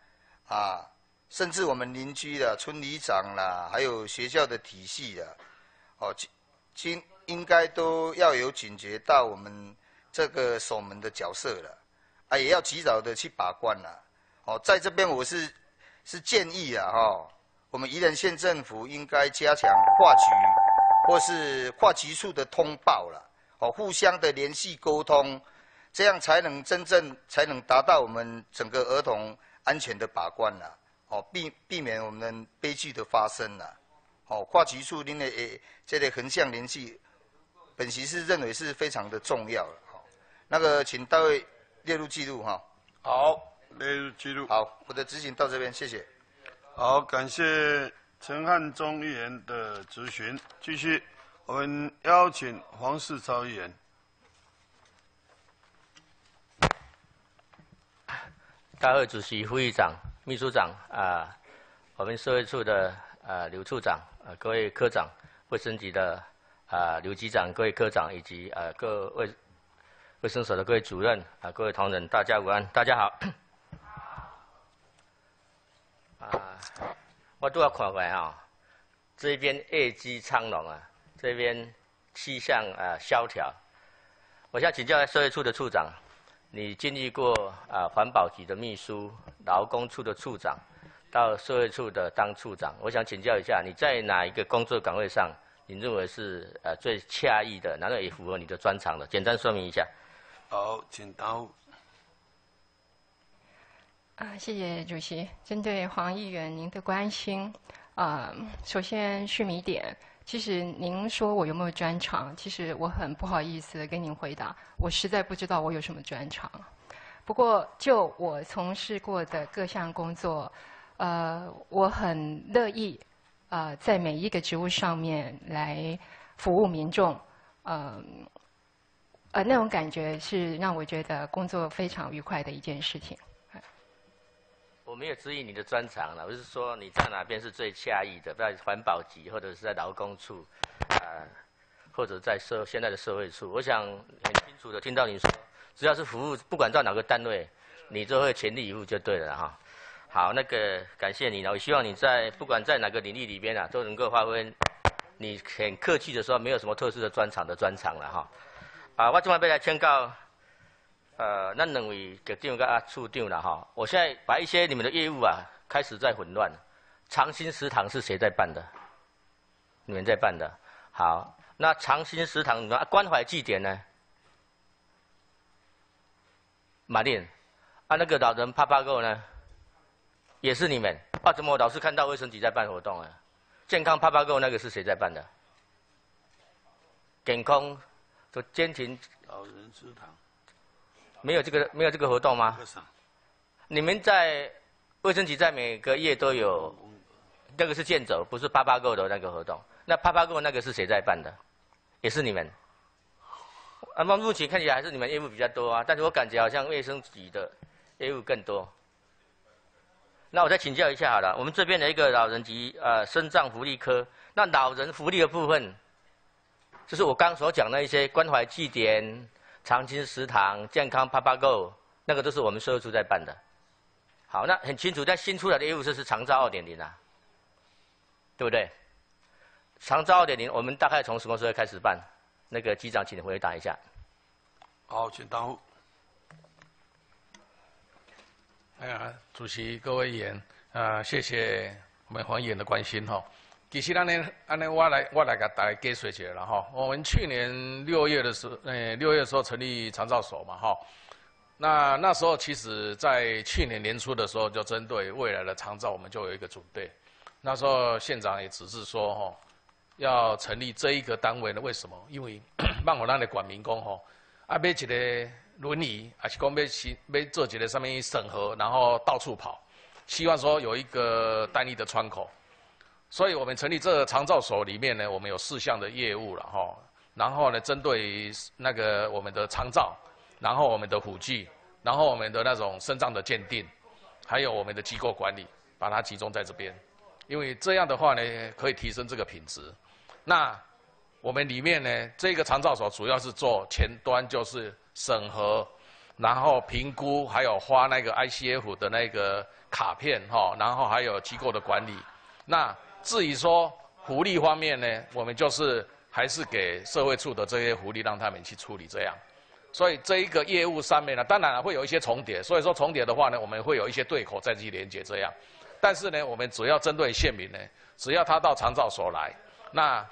啊，甚至我们邻居的村里长啦，还有学校的体系的，哦，今应该都要有警觉到我们这个守门的角色了，啊，也要及早的去把关了，哦，在这边我是是建议啊，哈，我们宜兰县政府应该加强划局。或是跨级数的通报了，哦，互相的联系沟通，这样才能真正才能达到我们整个儿童安全的把关了，哦，避避免我们悲剧的发生了，哦，跨级数因为诶，这类横向联系，本席是认为是非常的重要了，哈，那个请大位列入记录哈。好，列入记录。好，我的执行到这边，谢谢。好，感谢。陈汉忠议员的质询，继续，我们邀请黄世超议员。大会主席、副议长、秘书长啊，我们社会处的啊刘处长啊，各位科长，卫生局的啊刘局长，各位科长以及啊各卫卫生所的各位主任啊，各位同仁，大家午安，大家好。啊。我都要看看哈，这边业绩昌隆啊，这边气象啊萧条。我想请教社会处的处长，你经历过啊环保局的秘书、劳工处的处长，到社会处的当处长，我想请教一下，你在哪一个工作岗位上，你认为是呃最惬意的，然后也符合你的专长的？简单说明一下。好，请到。啊，谢谢主席。针对黄议员您的关心，啊，首先是米点。其实您说我有没有专长？其实我很不好意思跟您回答，我实在不知道我有什么专长。不过就我从事过的各项工作，呃，我很乐意，呃，在每一个职务上面来服务民众，呃，呃，那种感觉是让我觉得工作非常愉快的一件事情。我没有质疑你的专长了，我是说你在哪边是最诧异的，在环保局或者是在劳工处，啊，或者在社现在的社会处，我想很清楚的听到你说，只要是服务，不管在哪个单位，你都会全力以赴就对了哈。好，那个感谢你了，我希望你在不管在哪个领域里边啊，都能够发挥你很客气的说没有什么特殊的专长的专长了哈。啊，我今晚要来宣告。呃，那两位局长跟阿处长了哈，我现在把一些你们的业务啊开始在混乱。长兴食堂是谁在办的？你们在办的。好，那长兴食堂那关怀祭典呢？马丽，啊那个老人啪啪够呢？也是你们。啊，怎么我老是看到卫生局在办活动啊？健康啪啪够那个是谁在办的？健康，就坚挺老人食堂。没有这个没有这个活动吗？你们在卫生局在每个月都有，那个是健走，不是啪啪购的那个活动。那啪啪购那个是谁在办的？也是你们。啊，那目前看起来还是你们业务比较多啊，但是我感觉好像卫生局的业务更多。那我再请教一下好了，我们这边的一个老人及呃生障福利科，那老人福利的部分，就是我刚所讲的一些关怀祭点、长青食堂、健康啪啪购，那个都是我们社会处在办的。好，那很清楚，在新出来的业务就是长照二点零啊，对不对？长照二点零，我们大概从什么时候开始办？那个机长，请你回答一下。好，请答复。哎呀，主席、各位议员，啊，谢谢我们黄议员的关心哈。其实呢，安尼我来我来给大家介绍一下了哈。我们去年六月的时候，呃，六月的时候成立长照所嘛哈。那那时候其实，在去年年初的时候，就针对未来的长照，我们就有一个准备。那时候县长也只是说哈，要成立这一个单位呢？为什么？因为 让我那里管民工哈，啊，买一个。轮椅，还是讲要去要做一个上面审核，然后到处跑，希望说有一个单一的窗口。所以我们成立这个长照所里面呢，我们有四项的业务了哈。然后呢，针对那个我们的长照，然后我们的辅具，然后我们的那种肾脏的鉴定，还有我们的机构管理，把它集中在这边。因为这样的话呢，可以提升这个品质。那我们里面呢，这个长照所主要是做前端，就是。审核，然后评估，还有发那个 ICF 的那个卡片哈，然后还有机构的管理。那至于说福利方面呢，我们就是还是给社会处的这些福利让他们去处理这样。所以这一个业务上面呢，当然会有一些重叠。所以说重叠的话呢，我们会有一些对口再去连接这样。但是呢，我们主要针对县民呢，只要他到长照所来，那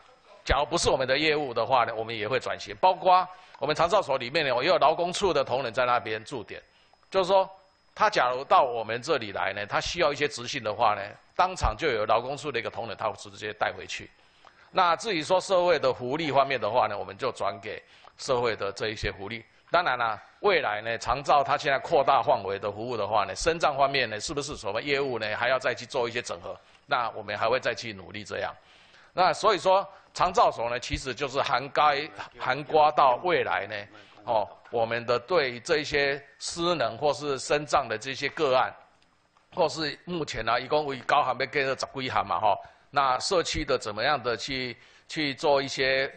假如不是我们的业务的话呢，我们也会转型，包括。我们长照所里面呢，我也有劳工处的同仁在那边驻点，就是说，他假如到我们这里来呢，他需要一些执行的话呢，当场就有劳工处的一个同仁，他会直接带回去。那至于说社会的福利方面的话呢，我们就转给社会的这一些福利。当然了，未来呢，长照它现在扩大范围的服务的话呢，身障方面呢，是不是什么业务呢，还要再去做一些整合？那我们还会再去努力这样。那所以说。长照所呢，其实就是涵盖、涵盖到未来呢，哦，我们的对这些失能或是身障的这些个案，或是目前呢，一共为高行要跟着十几行嘛，哈，那社区的怎么样的去去做一些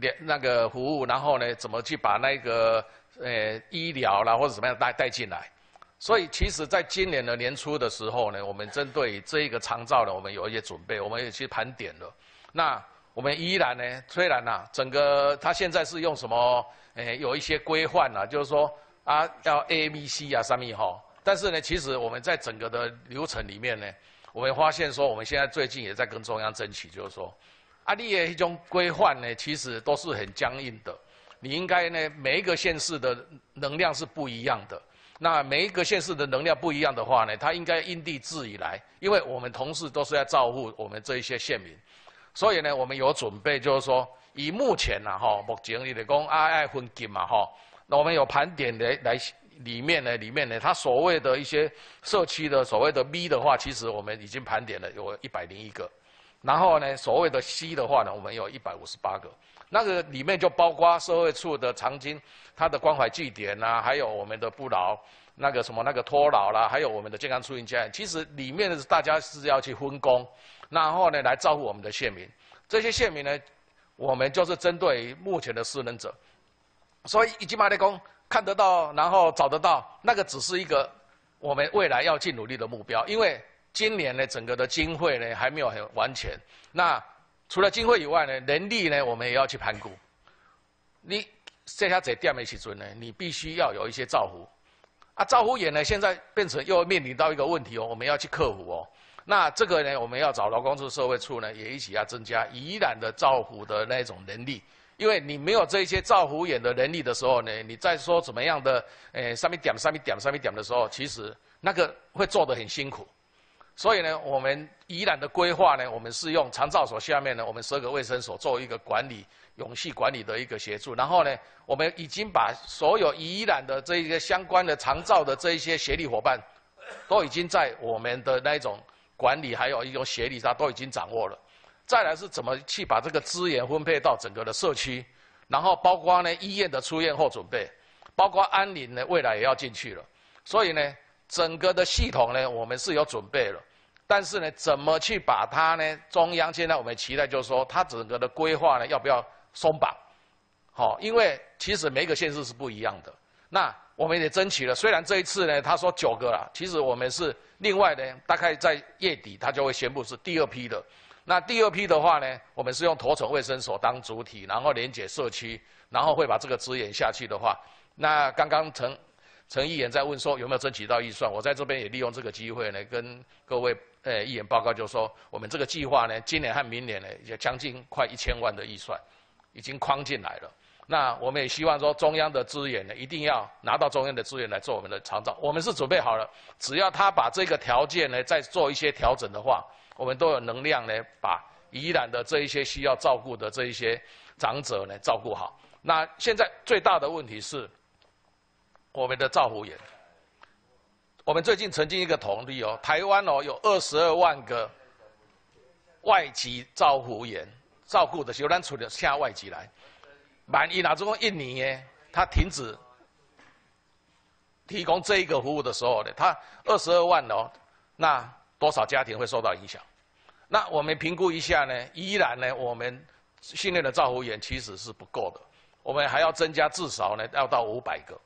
连那个服务，然后呢，怎么去把那个呃医疗啦或者怎么样带带进来？所以其实在今年的年初的时候呢，我们针对这一个长照呢，我们有一些准备，我们也去盘点了，那。我们依然呢，虽然呐，整个他现在是用什么？诶，有一些规范呐，就是说啊，要 A、B、C 啊，上面哈。但是呢，其实我们在整个的流程里面呢，我们发现说，我们现在最近也在跟中央争取，就是说，啊，你的一种规范呢，其实都是很僵硬的。你应该呢，每一个县市的能量是不一样的。那每一个县市的能量不一样的话呢，它应该因地制宜来，因为我们同事都是在照顾我们这一些县民。所以呢，我们有准备，就是说，以目前呐，哈，目前你来讲，爱爱分金嘛，哈，那我们有盘点的来里面呢，里面呢，它所谓的一些社区的所谓的 B 的话，其实我们已经盘点了有一百零一个，然后呢，所谓的 C 的话呢，我们有一百五十八个，那个里面就包括社会处的长经，它的关怀据点呐，还有我们的不劳那个什么那个托老啦，还有我们的健康促进家，其实里面的大家是要去分工。然后呢，来照顾我们的县民。这些县民呢，我们就是针对目前的失能者。所以，以及马立工看得到，然后找得到，那个只是一个我们未来要去努力的目标。因为今年呢，整个的经费呢还没有很完全。那除了经费以外呢，能力呢，我们也要去盘估。你这下在店的时阵呢，你必须要有一些照顾。啊，照顾员呢，现在变成又面临到一个问题哦，我们要去克服哦。那这个呢，我们要找劳工处、社会处呢，也一起要增加宜兰的照护的那种能力。因为你没有这些照护员的能力的时候呢，你再说怎么样的，诶，上面点、上面点、上面点的时候，其实那个会做得很辛苦。所以呢，我们宜兰的规划呢，我们是用长照所下面呢，我们十二个卫生所做一个管理、永续管理的一个协助。然后呢，我们已经把所有宜兰的这一个相关的长照的这一些协力伙伴。都已经在我们的那一种管理还有一种协力上都已经掌握了。再来是怎么去把这个资源分配到整个的社区，然后包括呢医院的出院后准备，包括安宁呢未来也要进去了。所以呢，整个的系统呢我们是有准备了，但是呢怎么去把它呢？中央现在我们期待就是说，它整个的规划呢要不要松绑？好，因为其实每个县市是不一样的。那我们也争取了，虽然这一次呢他说九个了，其实我们是另外呢大概在月底他就会宣布是第二批的。那第二批的话呢，我们是用头城卫生所当主体，然后连接社区，然后会把这个资源下去的话，那刚刚陈陈议员在问说有没有争取到预算，我在这边也利用这个机会呢，跟各位呃议员报告，就是说我们这个计划呢，今年和明年呢，也将近快一千万的预算已经框进来了。那我们也希望说中央的资源呢，一定要拿到中央的资源来做我们的长照，我们是准备好了，只要他把这个条件呢再做一些调整的话。我们都有能量呢，把宜兰的这一些需要照顾的这一些长者呢照顾好。那现在最大的问题是我们的照护员。我们最近曾经一个统计哦，台湾哦有二十二万个外籍照护员照顾的，有咱出的下外籍来。万一哪种印尼呢，他停止提供这一个服务的时候呢，他二十二万哦，那多少家庭会受到影响？那我们评估一下呢，依然呢，我们训练的照护员其实是不够的，我们还要增加至少呢要到五百个。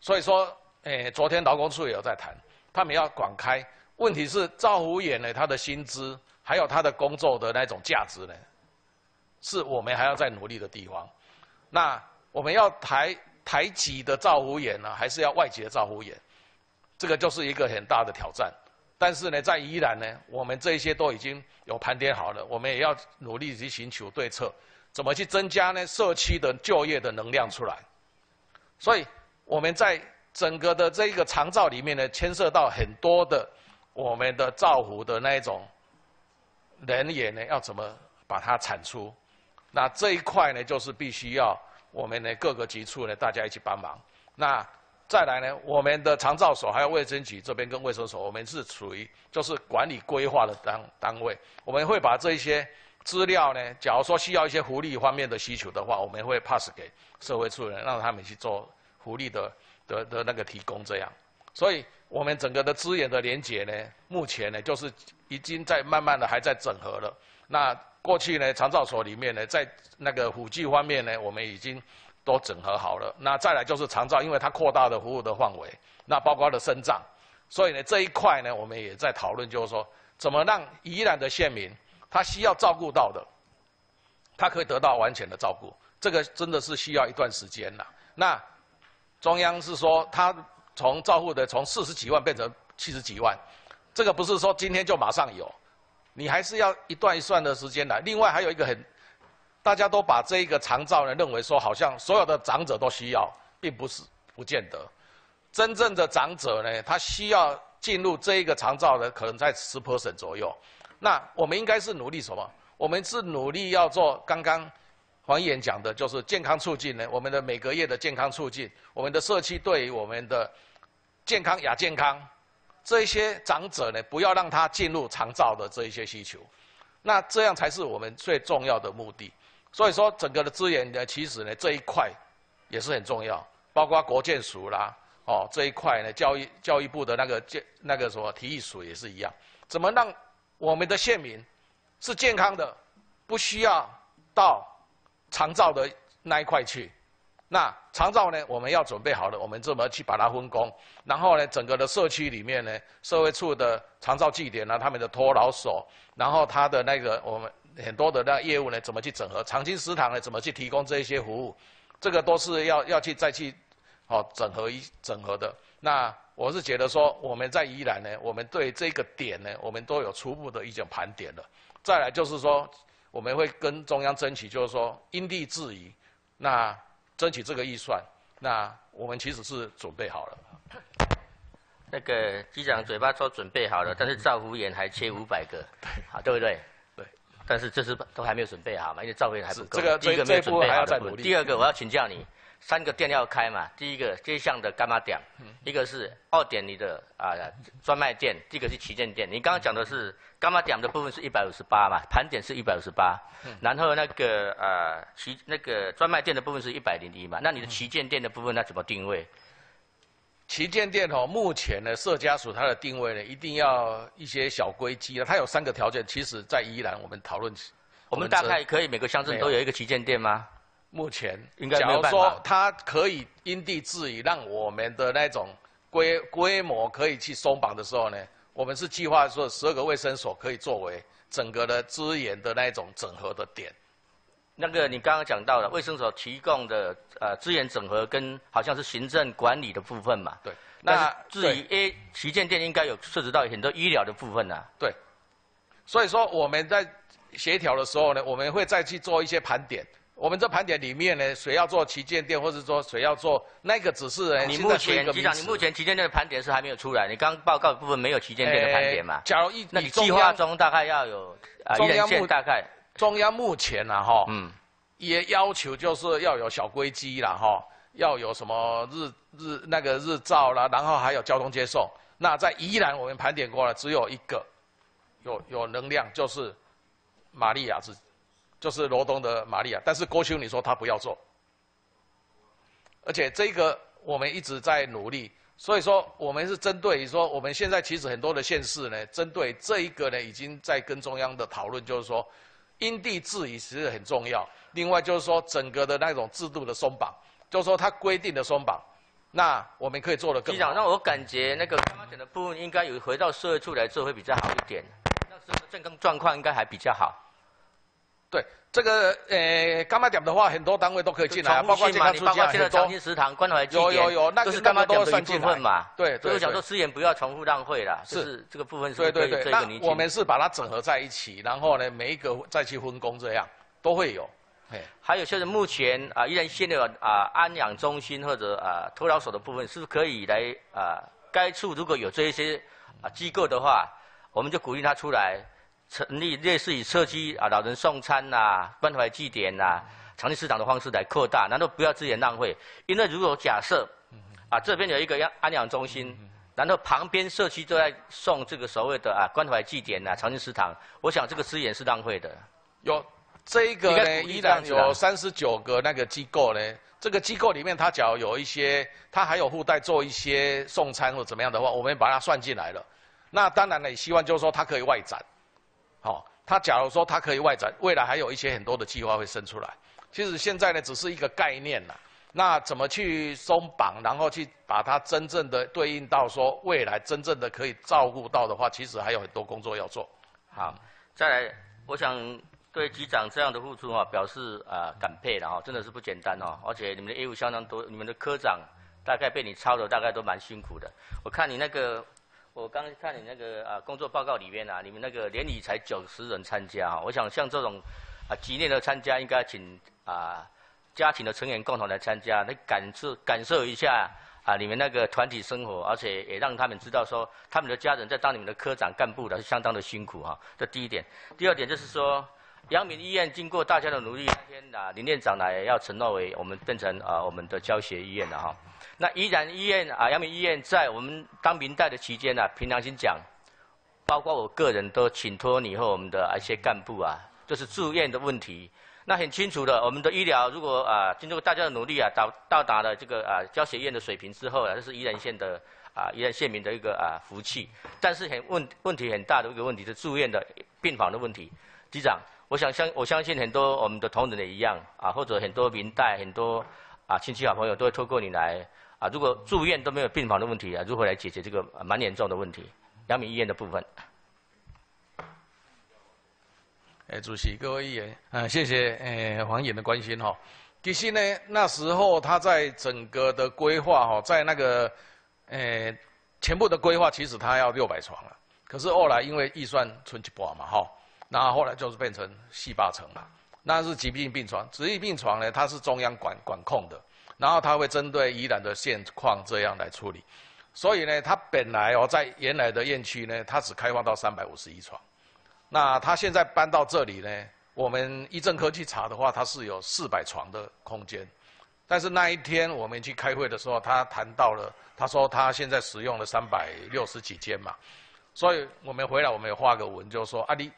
所以说，诶，昨天劳工处也有在谈，他们要广开。问题是照护员呢，他的薪资还有他的工作的那种价值呢，是我们还要再努力的地方。那我们要台台籍的照护员呢，还是要外籍的照护员？这个就是一个很大的挑战。但是呢，在宜兰呢，我们这些都已经有盘点好了，我们也要努力去寻求对策，怎么去增加呢社区的就业的能量出来？所以我们在整个的这个长照里面呢，牵涉到很多的我们的照护的那一种人员呢，要怎么把它产出？那这一块呢，就是必须要我们的各个局处呢，大家一起帮忙。那再来呢，我们的长照所还有卫生局这边跟卫生所，我们是属于就是管理规划的单单位，我们会把这些资料呢，假如说需要一些福利方面的需求的话，我们会 pass 给社会处人，让他们去做福利的的的那个提供这样。所以，我们整个的资源的连结呢，目前呢就是已经在慢慢的还在整合了。那过去呢，长照所里面呢，在那个辅具方面呢，我们已经。都整合好了，那再来就是长照，因为它扩大的服务的范围，那包括了肾脏，所以呢这一块呢，我们也在讨论，就是说怎么让宜兰的县民他需要照顾到的，他可以得到完全的照顾，这个真的是需要一段时间了。那中央是说他从照顾的从四十几万变成七十几万，这个不是说今天就马上有，你还是要一段一段的时间来。另外还有一个很。大家都把这一个长照呢，认为说好像所有的长者都需要，并不是不见得。真正的长者呢，他需要进入这一个长照的，可能在十 percent 左右。那我们应该是努力什么？我们是努力要做刚刚黄议员讲的，就是健康促进呢。我们的每个月的健康促进，我们的社区对于我们的健康亚健康这一些长者呢，不要让他进入长照的这一些需求。那这样才是我们最重要的目的。所以说，整个的资源呢，其实呢这一块也是很重要，包括国建署啦，哦这一块呢，教育教育部的那个健那个什么体育署也是一样，怎么让我们的县民是健康的，不需要到长照的那一块去。那长照呢，我们要准备好了，我们怎么去把它分工？然后呢，整个的社区里面呢，社会处的长照据点呢，他们的托老所，然后他的那个我们。很多的那业务呢，怎么去整合？长青食堂呢，怎么去提供这一些服务？这个都是要要去再去，哦，整合一整合的。那我是觉得说，我们在宜兰呢，我们对这个点呢，我们都有初步的一种盘点了。再来就是说，我们会跟中央争取，就是说因地制宜，那争取这个预算。那我们其实是准备好了。那个机长嘴巴说准备好了，但是赵福员还缺五百个，好，对不对？但是这次都还没有准备好嘛，因为照片还不够。这个第一个没有准备好的部分。第二个我要请教你，三个店要开嘛，第一个街巷的干妈店，一个是二点你的啊专卖店，这个是旗舰店。你刚刚讲的是干妈点的部分是一百五十八嘛，盘点是一百五十八，然后那个呃旗那个专卖店的部分是一百零一嘛，那你的旗舰店的部分那怎么定位？旗舰店哦，目前呢，社家属它的定位呢，一定要一些小规基的，它有三个条件。其实，在宜兰我们讨论，我们大概可以每个乡镇都有一个旗舰店吗？目前应该假如说它可以因地制宜，让我们的那种规规模可以去松绑的时候呢，我们是计划说十二个卫生所可以作为整个的资源的那种整合的点。那个你刚刚讲到了卫生所提供的呃资源整合跟好像是行政管理的部分嘛。对。那至于 A 旗舰店应该有涉及到很多医疗的部分呐。对。所以说我们在协调的时候呢，我们会再去做一些盘点。我们这盘点里面呢，谁要做旗舰店，或者说谁要做那个只是你目前局长，你目前旗舰店的盘点是还没有出来，你刚报告的部分没有旗舰店的盘点嘛？假如一那你计划中大概要有啊，一人线大概中央目前呢哈，嗯，也要求就是要有小规机啦哈，要有什么日日那个日照啦，然后还有交通接送。那在宜兰我们盘点过了，只有一个有有能量，就是玛利亚之。就是罗东的玛利亚，但是郭修你说他不要做，而且这个我们一直在努力，所以说我们是针对说我们现在其实很多的县市呢，针对这一个呢，已经在跟中央的讨论，就是说因地制宜其实很重要。另外就是说整个的那种制度的松绑，就是说它规定的松绑，那我们可以做的更。局长，那我感觉那个刚刚讲的部分应该有回到社会处来做会比较好一点，那时候的健康状况应该还比较好。对这个呃，干妈点的话，很多单位都可以进来，包括健康出家很多。食堂、关怀有有有，那个干妈都算进来嘛。对对。所以讲说资源不要重复浪费了，是这个部分是对对对。那我们是把它整合在一起，然后呢，每一个再去分工，这样都会有。还有就是目前啊，依然现在啊安养中心或者啊托老所的部分，是不是可以来啊？该处如果有这一些啊机构的话，我们就鼓励他出来。成立类似于社区啊，老人送餐呐、关怀祭典呐、长期市场的方式来扩大，难道不要资源浪费？因为如果假设啊，这边有一个安安养中心，然后旁边社区都在送这个所谓的啊关怀祭典呐、长期食堂，我想这个资源是浪费的。有这一个呢，依然有三十九个那个机构呢，这个机构里面，它只要有一些，它还有附带做一些送餐或怎么样的话，我们把它算进来了。那当然呢，也希望就是说它可以外展。好，他假如说他可以外展，未来还有一些很多的计划会生出来。其实现在呢，只是一个概念呐。那怎么去松绑，然后去把它真正的对应到说未来真正的可以照顾到的话，其实还有很多工作要做。好，再来，我想对局长这样的付出啊，表示啊感佩了哈，真的是不简单哦。而且你们的业务相当多，你们的科长大概被你操的大概都蛮辛苦的。我看你那个。我刚看你那个啊工作报告里面啊，你们那个连理才九十人参加哈，我想像这种啊激烈的参加，应该请啊家庭的成员共同来参加，来感受感受一下啊你们那个团体生活，而且也让他们知道说他们的家人在当你们的科长干部的是相当的辛苦哈。这第一点，第二点就是说，阳明医院经过大家的努力，那天啊林院长来要承诺为我们变成啊我们的教学医院了哈。那依然医院啊，阳明医院在我们当明代的期间呢，凭良心讲，包括我个人都请托你和我们的一些干部啊，就是住院的问题。那很清楚的，我们的医疗如果啊，经过大家的努力啊，到到达了这个啊教学院的水平之后啊，这是宜兰县的啊宜兰县民的一个啊福气。但是很问问题很大的一个问题是住院的病房的问题。局长，我想相我相信很多我们的同仁也一样啊，或者很多明代很多啊亲戚好朋友都会透过你来。啊，如果住院都没有病房的问题啊，如何来解决这个蛮严重的问题？阳明医院的部分。哎，主席，各位议员，啊，谢谢哎黄演的关心哈。其实呢，那时候他在整个的规划哈，在那个哎全部的规划，其实他要六百床了。可是后来因为预算存一半嘛哈，那后来就是变成四八层了。那是疾病病床，疾病病床呢，它是中央管管控的。然后他会针对宜兰的现况这样来处理，所以呢，他本来哦在原来的院区呢，他只开放到三百五十一床，那他现在搬到这里呢，我们医政科去查的话，它是有四百床的空间，但是那一天我们去开会的时候，他谈到了，他说他现在使用了三百六十几间嘛，所以我们回来我们也画个文，就说啊你，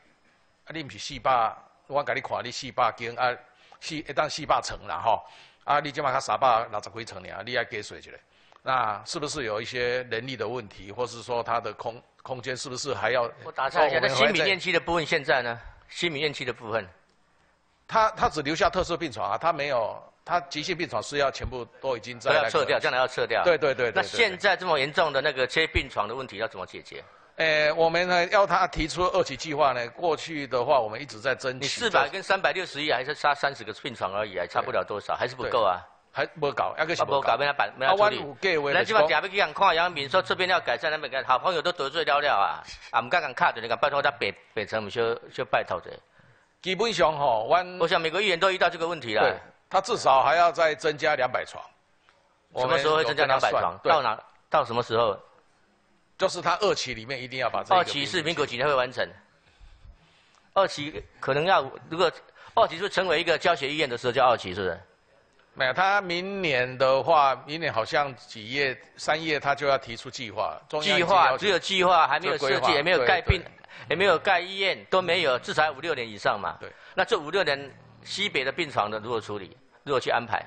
啊你不是四百，我给你看你四百间啊，四一旦四百层了吼，啊你起码他三百六十几层呢，你要给水去嘞，那是不是有一些能力的问题，或是说它的空空间是不是还要？我打岔一下，那新民院区的部分现在呢？新民院区的部分，他他只留下特殊病床啊，他没有。他急性病床是要全部都已经在要撤掉，将来要撤掉。对对对。那现在这么严重的那个缺病床的问题要怎么解决？诶，我们呢要他提出二期计划呢。过去的话，我们一直在争取。你四百跟三百六十亿，还是差三十个病床而已，还差不了多少，还是不够啊？还不搞，要个什么？不搞，没他办，没他处理。那起码假不给人看，杨明说这边要改善，那边改，好朋友都得罪了了啊！啊，唔敢敢卡着，你讲拜托他北北城，唔需需拜托者。基本上吼，我我想每个议员都遇到这个问题了。他至少还要再增加两百床。什么时候会增加两百床？到哪？到什么时候？就是他二期里面一定要把这二期是民国几年会完成？二期可能要如果二期是成为一个教学医院的时候叫二期，是不是？没有，他明年的话，明年好像几月三月他就要提出计划。计划只有计划，还没有设计，也没有盖病，也没有盖医院，都没有，至少五六年以上嘛。对。那这五六年。西北的病床的如何处理？如何去安排？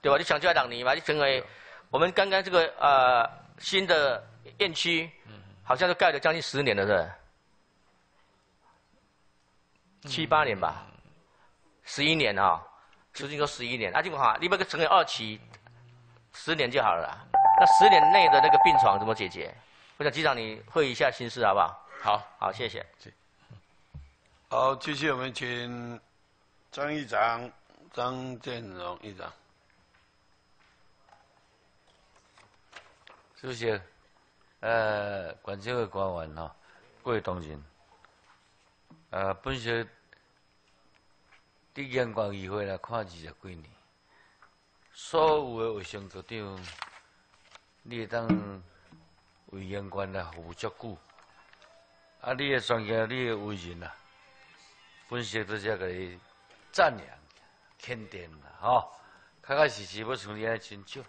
对吧？你想就要让你嘛？你成为我们刚刚这个呃新的院区，好像是盖了将近十年了，是七八年吧，十一年啊，实际说十一年。啊，这个话，你把它成为二期，十年就好了。那十年内的那个病床怎么解决？我想机长你会一下心思好不好？好，好，谢谢。好，继续我们请。张议长，张建荣议长，主席，呃，关这个官员吼，各位同仁，呃，本席伫阳光议会来看二十几年，所有的卫生局长，你会当为阳光来服务足久，啊，你的专业，你的为人啊，本席都是个。赞扬、肯定啦，吼！确确实实要像你安尼真少。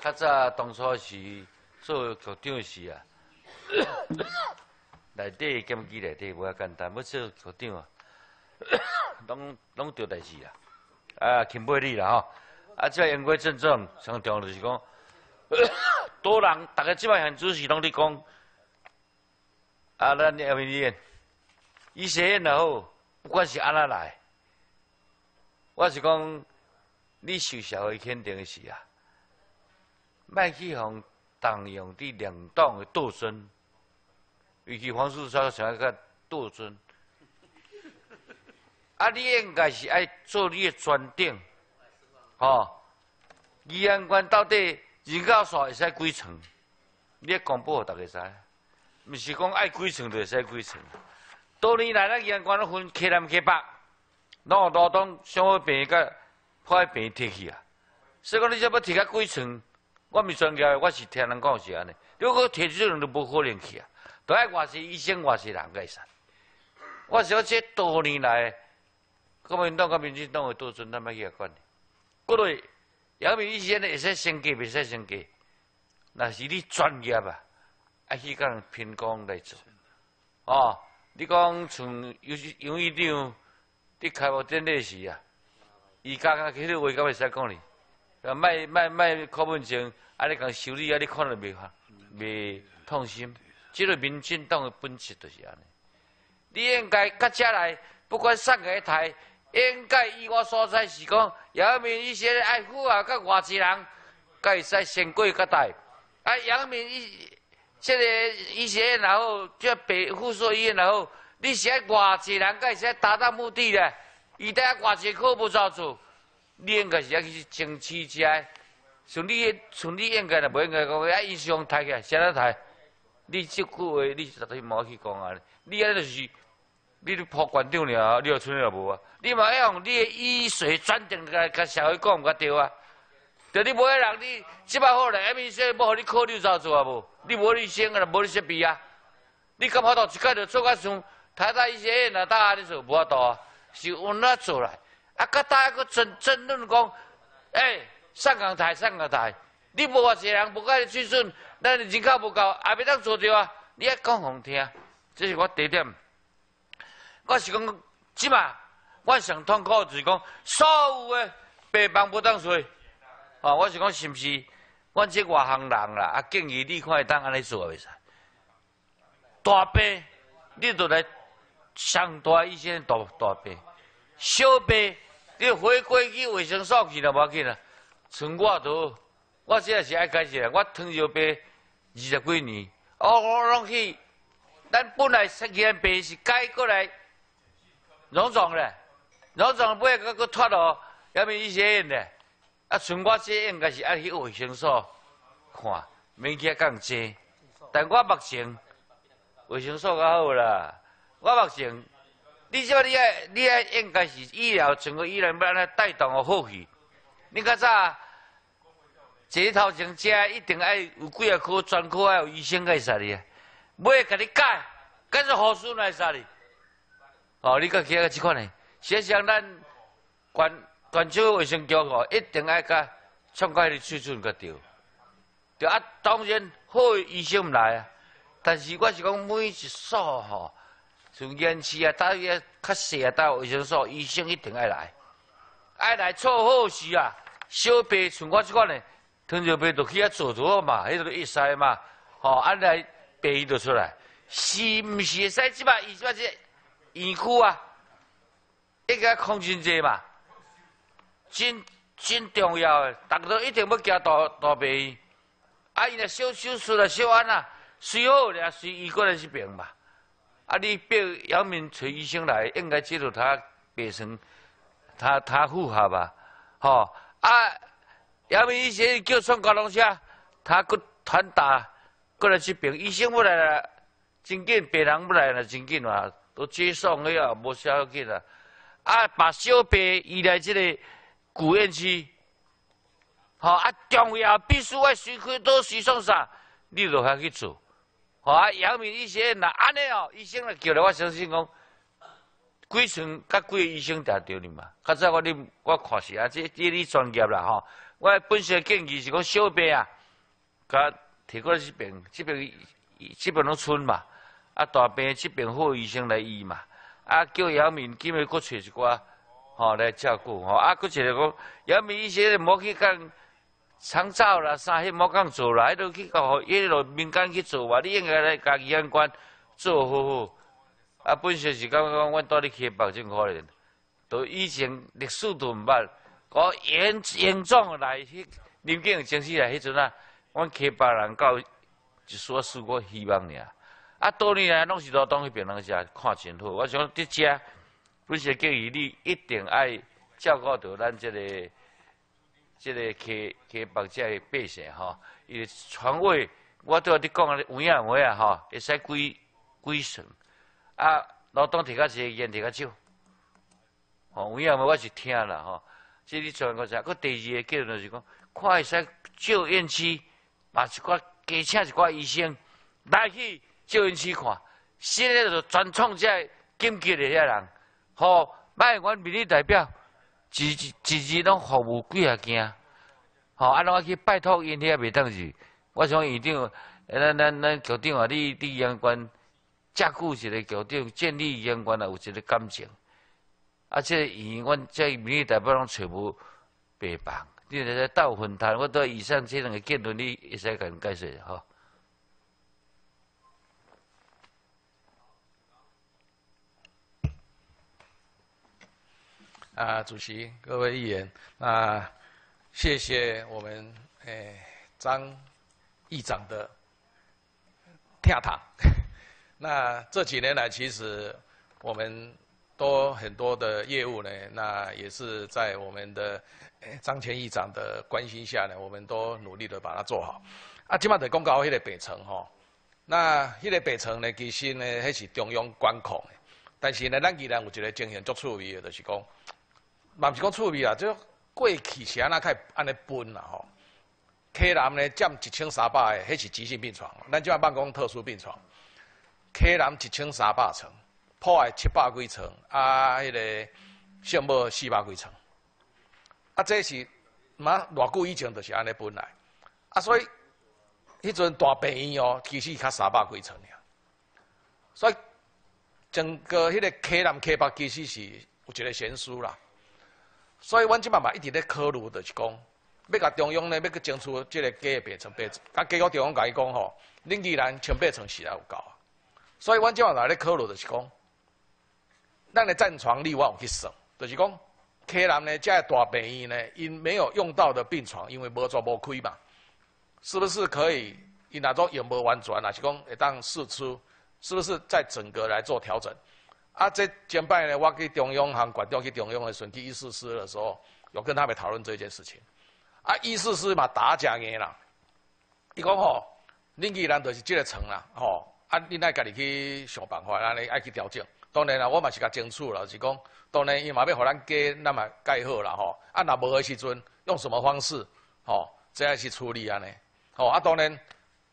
较早当初是做局长时啊，内底检举内底无遐简单，要做局长啊，拢拢着代志啊。啊，钦佩你啦，吼！啊，即言归正传，上重要就是讲，多人，大家即摆现主席拢伫讲，啊，咱下面医院，医学院也好，不管是安怎来。我是讲，你受社会肯定是啊，莫去互动用伫两党的斗争，尤其黄树山想要个斗争。啊，你应该是爱做你的专顶，吼。宜安关到底人口数会使几层？你公布互大家知，毋是讲爱几层就会使几层。多年来，咱宜安关都分溪南溪北。拢有劳动上好病甲坏病摕去啊！所以讲，你只要摕较几层，我毋专业，我是听人讲是安尼。如果摕这种都无可能去啊！都爱外是医生，外是人会使。我想这多年来，国民党、甲民进党的斗争，咱要去管。各位，杨明医生会使升级，袂使升级，那是你专业啊，爱去甲人评讲来做。哦，你讲从有时杨医长。伫开幕典礼时啊，伊刚刚去迄话敢会使讲哩，啊，卖卖卖考文证，啊，你讲修理啊，你看了袂哈，袂痛心。即个民进党的本质就是安尼。你应该甲遮来，不管上个台，应该以我所在是讲，阳明一些爱护啊，甲外籍人，甲会使先过甲代。啊，阳明一即个一些然后即北附属医院然后。你是爱外籍人，甲会使达到目的咧。伊在外籍科不照做，你应该是要去争取一下。像你，像你应该啦，不应该讲啊，医生抬起来，谁来抬？你这句话，你绝对冇去讲啊！你安就是，你都破馆长了，你有村了无啊？你嘛要用你的医学专定来甲社会讲甲对啊？对你无爱人，你即摆好咧，下面说无互你考虑照做啊无？你无你先啊，无你设备啊？你敢跑到一届就做甲像？台大一些那大的时候无法度啊，是阮那做来，啊，甲大家个争争论讲，哎，上港台上港台，你无偌济人无甲你水准，咱人口无够，也袂当做着啊！你爱讲互听，这是我第一点。我是讲，即嘛，我上痛苦就是讲，所有诶白帮不当税，哦，我是讲是毋是？阮即外行人啦，啊，建议你看会当安尼做袂使？大病，你都来上大医生大大病，小病，你回归去卫生所去了无要紧啦。像我都，我这也是爱开始啦，我糖尿病二十几年，哦，拢去，咱本来实验病是改过来农庄咧，农庄尾个个脱落，要咪医学院咧。啊，像我这应该是爱去卫生所看，物件更济。但我目前卫生所较好啦。我目前，你说你爱你爱应该是医疗整个医疗要安尼带动个好去。你较早坐头前食一定爱有几啊科专科爱有医生来杀你，买甲你改，改做护士来杀你。哦，你甲起个即款呢？实际上咱管。管州卫生局哦，一定爱甲创开的水准个调。对啊，当然好医生唔来啊，但是我是讲每一所吼，从院区啊，到遐较细啊，到卫生所，医生一定爱来，爱来做好事啊。小白像我即款呢，糖尿病就去遐做做好嘛，迄个一塞嘛，吼，安来病就出来，是毋是会使即摆伊即摆即院区啊，一个空真济嘛。真真重要诶，逐个一定要交大大病。啊，伊若小手术啦、小安啦，随好俩随医过来去病嘛。啊，你病姚明找医生来，应该接受他病成，他他符合吧？吼啊，姚明医生叫送高龙车，他搁传达过来去病，医生不来了，真紧；病人不来了，真紧啊，都接送个啊，无啥要紧啦。啊，把小病移来这个。古院区，吼啊，重要必须要随开都随送啥，你落下去做，吼啊，阳明医生那安尼哦，医生来叫来，我相信讲，几层甲几个医生调着你嘛。较早我你我看是啊，这这你专业啦吼。我本身建议是讲小病啊，甲提过来这边，这边这边拢村嘛，啊大病这边好医生来医嘛，啊叫阳明今日搁找一寡。吼来照顾吼，啊，佫一个讲，也咪伊些无去讲长照啦，啥迄无讲做啦，迄落去搞，迄落民间去做哇，你应该来家己相关做好好。啊，本身是讲讲，阮到底去北真可怜，都以前历史都毋捌，个严严重来去临近城市来迄阵啊，阮去北人到一所事我希望尔。啊，多年来拢是劳动迄边人遮看真好，我想伫遮。不是建议你一定爱照顾到咱这个、这个溪溪北这的百姓吼，伊床位我都要你讲啊，有影有影吼，会使规规算。啊，劳动提较济，烟提较少。吼，有影无我是听啦吼。即你传个啥？佮第二个结论就是讲，看会使照院区，把一寡加请一寡医生来去照院区看。现在就专创这紧急的遐人。吼，卖阮民意代表，一日日日拢服务几啊件，吼，安怎去拜托因遐袂当去？我想院长，咱咱咱局长啊，你你相关遮久一个局长，建立相关啊有一个感情，啊，这医院阮这民意代表拢找无白帮，你在斗分摊，我对以上这两个结论，你会使甲因解释吼。啊，主席，各位议员，那谢谢我们诶张议长的 跳塔。那这几年来，其实我们都很多的业务呢，那也是在我们的张前议长的关心下呢，我们都努力的把它做好。啊，今麦在公告迄个北城吼，那迄个北城呢，其实呢，迄是中央管控的，但是呢，咱依然有一个情形足趣味的，就是讲。嘛毋是讲趣味啊，即过去是安那开安尼分啦吼。K 南呢占一千三百个，迄是急性病床，咱即摆办公特殊病床。K 南一千三百床，破坏七百几床，啊，迄个项目四百几床。啊，这是嘛偌久以前就是安尼分来，啊，所以迄阵大病院哦，其实较三百几层尔，所以整个迄个溪南溪北其实是有一个悬殊啦。所以，阮即摆嘛一直咧考虑，就是讲，要甲中央咧，要去争取即个加八层八层。甲，结果中央甲伊讲吼，恁既然千八层是还有够啊。所以，阮即摆来咧考虑，就是讲，咱的战床率我有去算，就是讲，溪南呢，这大病院呢，因没有用到的病床，因为无做无开嘛，是不是可以？因那种用无完全，还是讲会当试出？是不是在整个来做调整？啊，这前摆呢，我去中央行管调去中央的选去医师师的时候，有跟他们讨论这件事情。啊，医师师嘛打假嘅啦，伊讲吼，恁既然就是这个层啦，吼，啊，恁爱家己去想办法，安尼爱去调整。当然啦，我嘛是较清楚啦，是讲，当然伊嘛要互咱加，那么盖好啦，吼。啊，若无的时阵，用什么方式，吼，这样去处理安尼。吼，啊，当然，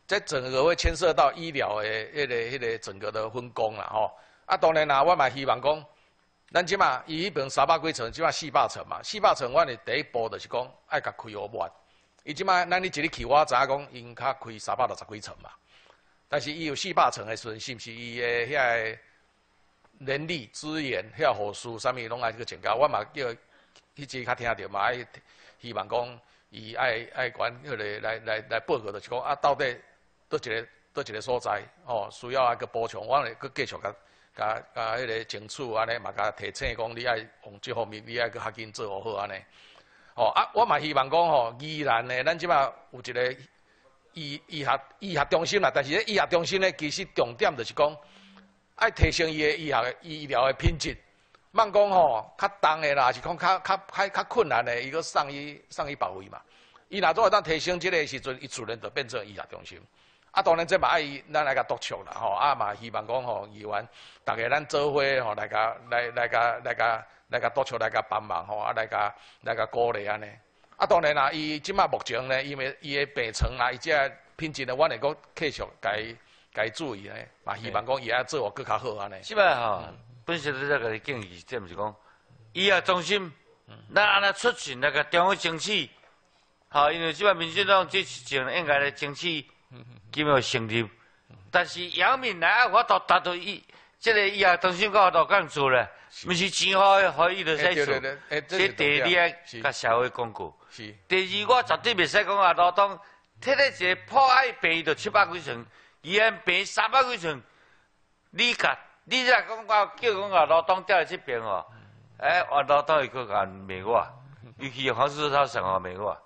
这整个会牵涉到医疗的迄个、迄个整个的分工啦，吼。啊，当然啦，我嘛希望讲，咱即马伊迄边三百几层，即马四百层嘛，四百层，我的第一步就是讲爱甲开好满。伊即马咱你一日去，我知影讲因较开三百六十几层嘛。但是伊有四百层的时阵，是毋是伊的遐个人力资源、遐护士啥物拢爱去增加？我嘛叫迄只较听着嘛，爱希望讲伊爱爱管迄个来来来报告，就是讲啊，到底倒一个倒一个所在哦，需要啊个补充，我来搁继续甲。甲甲迄个争取安尼嘛，甲提醒讲你爱往这方面，你爱去较紧做好安尼。哦啊，我嘛希望讲吼，宜兰呢，咱即摆有一个医医学医学中心啦，但是咧医学中心咧，其实重点就是讲，爱提升伊的医学医疗的品质。莫讲吼，较重的啦，是讲较较较较困难的，伊个送医送医保卫嘛。伊若做会当提升即个时阵，伊自然就变成医学中心。啊，当然这嘛爱伊，咱来甲督促啦，吼，啊嘛希望讲吼，议员，大家咱做伙吼，来甲来来甲来甲来甲督促，来甲帮忙吼，啊来甲来甲鼓励安尼。啊，当然啦，伊即马目前呢，因为伊的病床啦，伊这品质呢，我能够继续该该注意呢，嘛希望讲伊啊做更较好安尼。是吧吼，本身在甲你建议，即毋是讲医药中心，咱安尼促进那个中央争取，吼，因为即摆民进党这是前应该来争取。基本成立，但是杨明来，我都达到伊，这个伊也中心我都敢做咧，毋是钱好可以就使做。这第一爱甲社会讲过。第二，我绝对袂使讲啊，劳动，摕咧一个破爱病就七百几层，伊安病三百几层，你甲，你再讲我叫讲啊，劳动调来这边哦，哎，我劳动伊个甲骂我，尤其黄叔他上话骂我。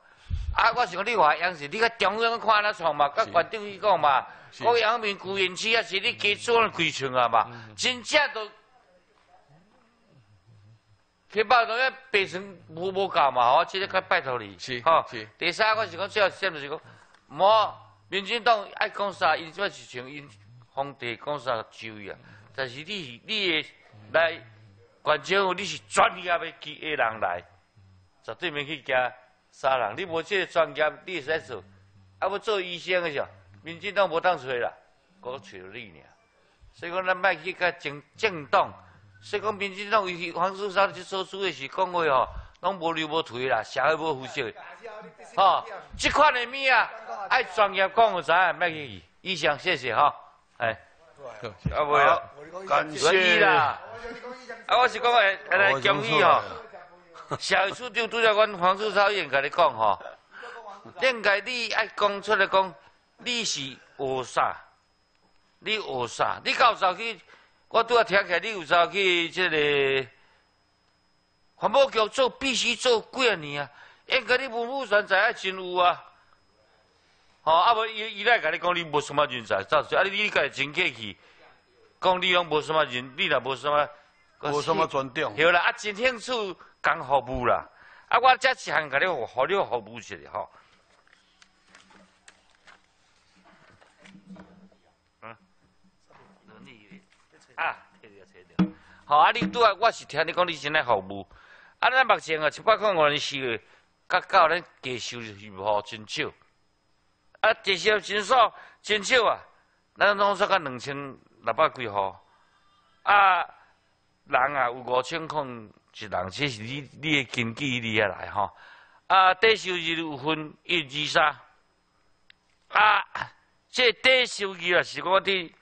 啊！我想你话样是，你甲中央看哪创嘛？甲县长去讲嘛？讲阳明古园区也，是你加做几寸啊嘛？真正都，去报到遐八成无无够嘛？我直接甲拜托你，吼。第三，我是讲最后先就是讲，无民进党爱讲啥，因即摆是像因皇帝讲啥就位啊。但是你你来县长，你是专业的机的人来，绝对免去惊。杀人，你无这个专业，你会使做？啊，要做医生的时候，民进党无当找啦，我找你尔。所以讲，咱莫去甲正正党。所以讲，民进党尤其黄树山去做主的是讲话吼，拢无流无退啦，社会无负责。吼，这款的物啊，爱专业讲有知影，莫去。以上谢谢哈，哎。啊，未啊，感谢啦。啊，我是讲诶，来建议吼。社会处长拄则阮黄树超应甲你讲吼，应该你爱讲出来讲，你是学啥？你学啥？你到时候去，我拄仔听起来，你有时候去即个环保局做，必须做几啊年啊？应该你文武全才啊真有啊！吼，啊无伊伊来甲你讲，你无什么人才，照说啊，你你家真客气，讲你拢无什么人，你若无什么，无什么尊重。对啦，啊，真兴趣。讲服务啦，啊！我这是行甲你好你服务起来吼。嗯，啊，切掉切掉。好啊，你拄啊，我是听你讲你先来服务。啊，咱目前啊，七八块五年收，甲到咱低收入吼真少。啊，低收入真少，真少啊！咱拢说甲两千六百几号。啊，人啊有五千块。一人，这是你你的经济你下来吼，啊，啊，低收入有分一、二、三。啊，这低收入啊，是讲伫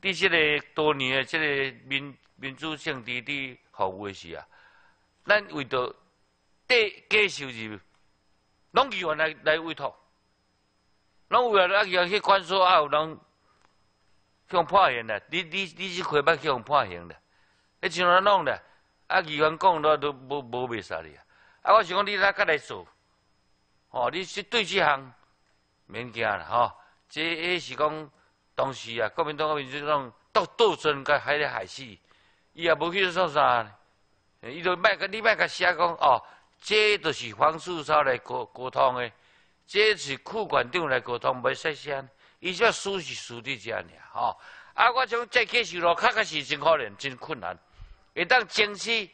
伫即个多年的即个民民主政治伫服务的时啊，咱为着低低收入，拢议员来来委托，拢为了啊议员去管所啊有人向判刑的，你你你是亏捌向判刑的，你像咱弄的，啊议员讲了都无无袂使你啊，啊我想讲你哪甲来做，哦，你是对这项。免惊啦，吼！这迄是讲当时啊，国民党、国民党斗斗争，甲害咧害死，伊也无去做啥，伊就卖个你卖个写讲哦，这都是黄树超来沟沟通的，这是库管长来沟通，袂使先，伊只输是输伫遮尔，吼！啊，我想再继续落，确确实真可怜，真困难，会当争取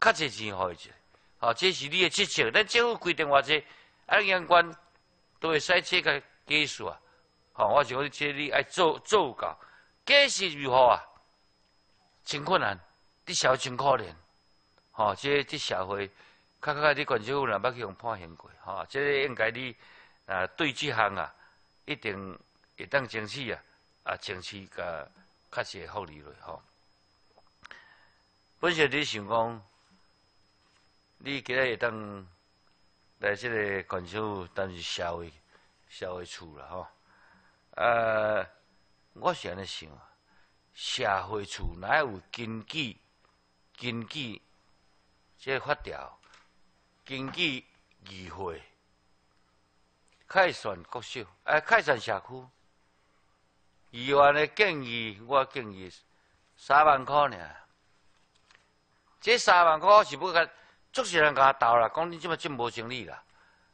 较侪钱互伊者，吼！这是你的职责，咱政府规定偌济，啊，相关。都会使这个技术啊，吼！我想讲，这你爱做做到，技术如何啊？真困难，你社会真可怜，吼！这这社会，较较你管政府人捌去用判刑过，吼！这应该你啊，对这项啊，一定会当争取啊，啊，争取个较实福利类吼。本身你想讲，你今日会当？来这个管州，当是社会社会处了吼。呃，我是安尼想，社会处哪有根据根据这法条，经济议会开选国小，哎，开选社区，议员的建议，我建议三万块呢。这三万块是不个。足是人甲我斗啦，讲你即么真无精力啦。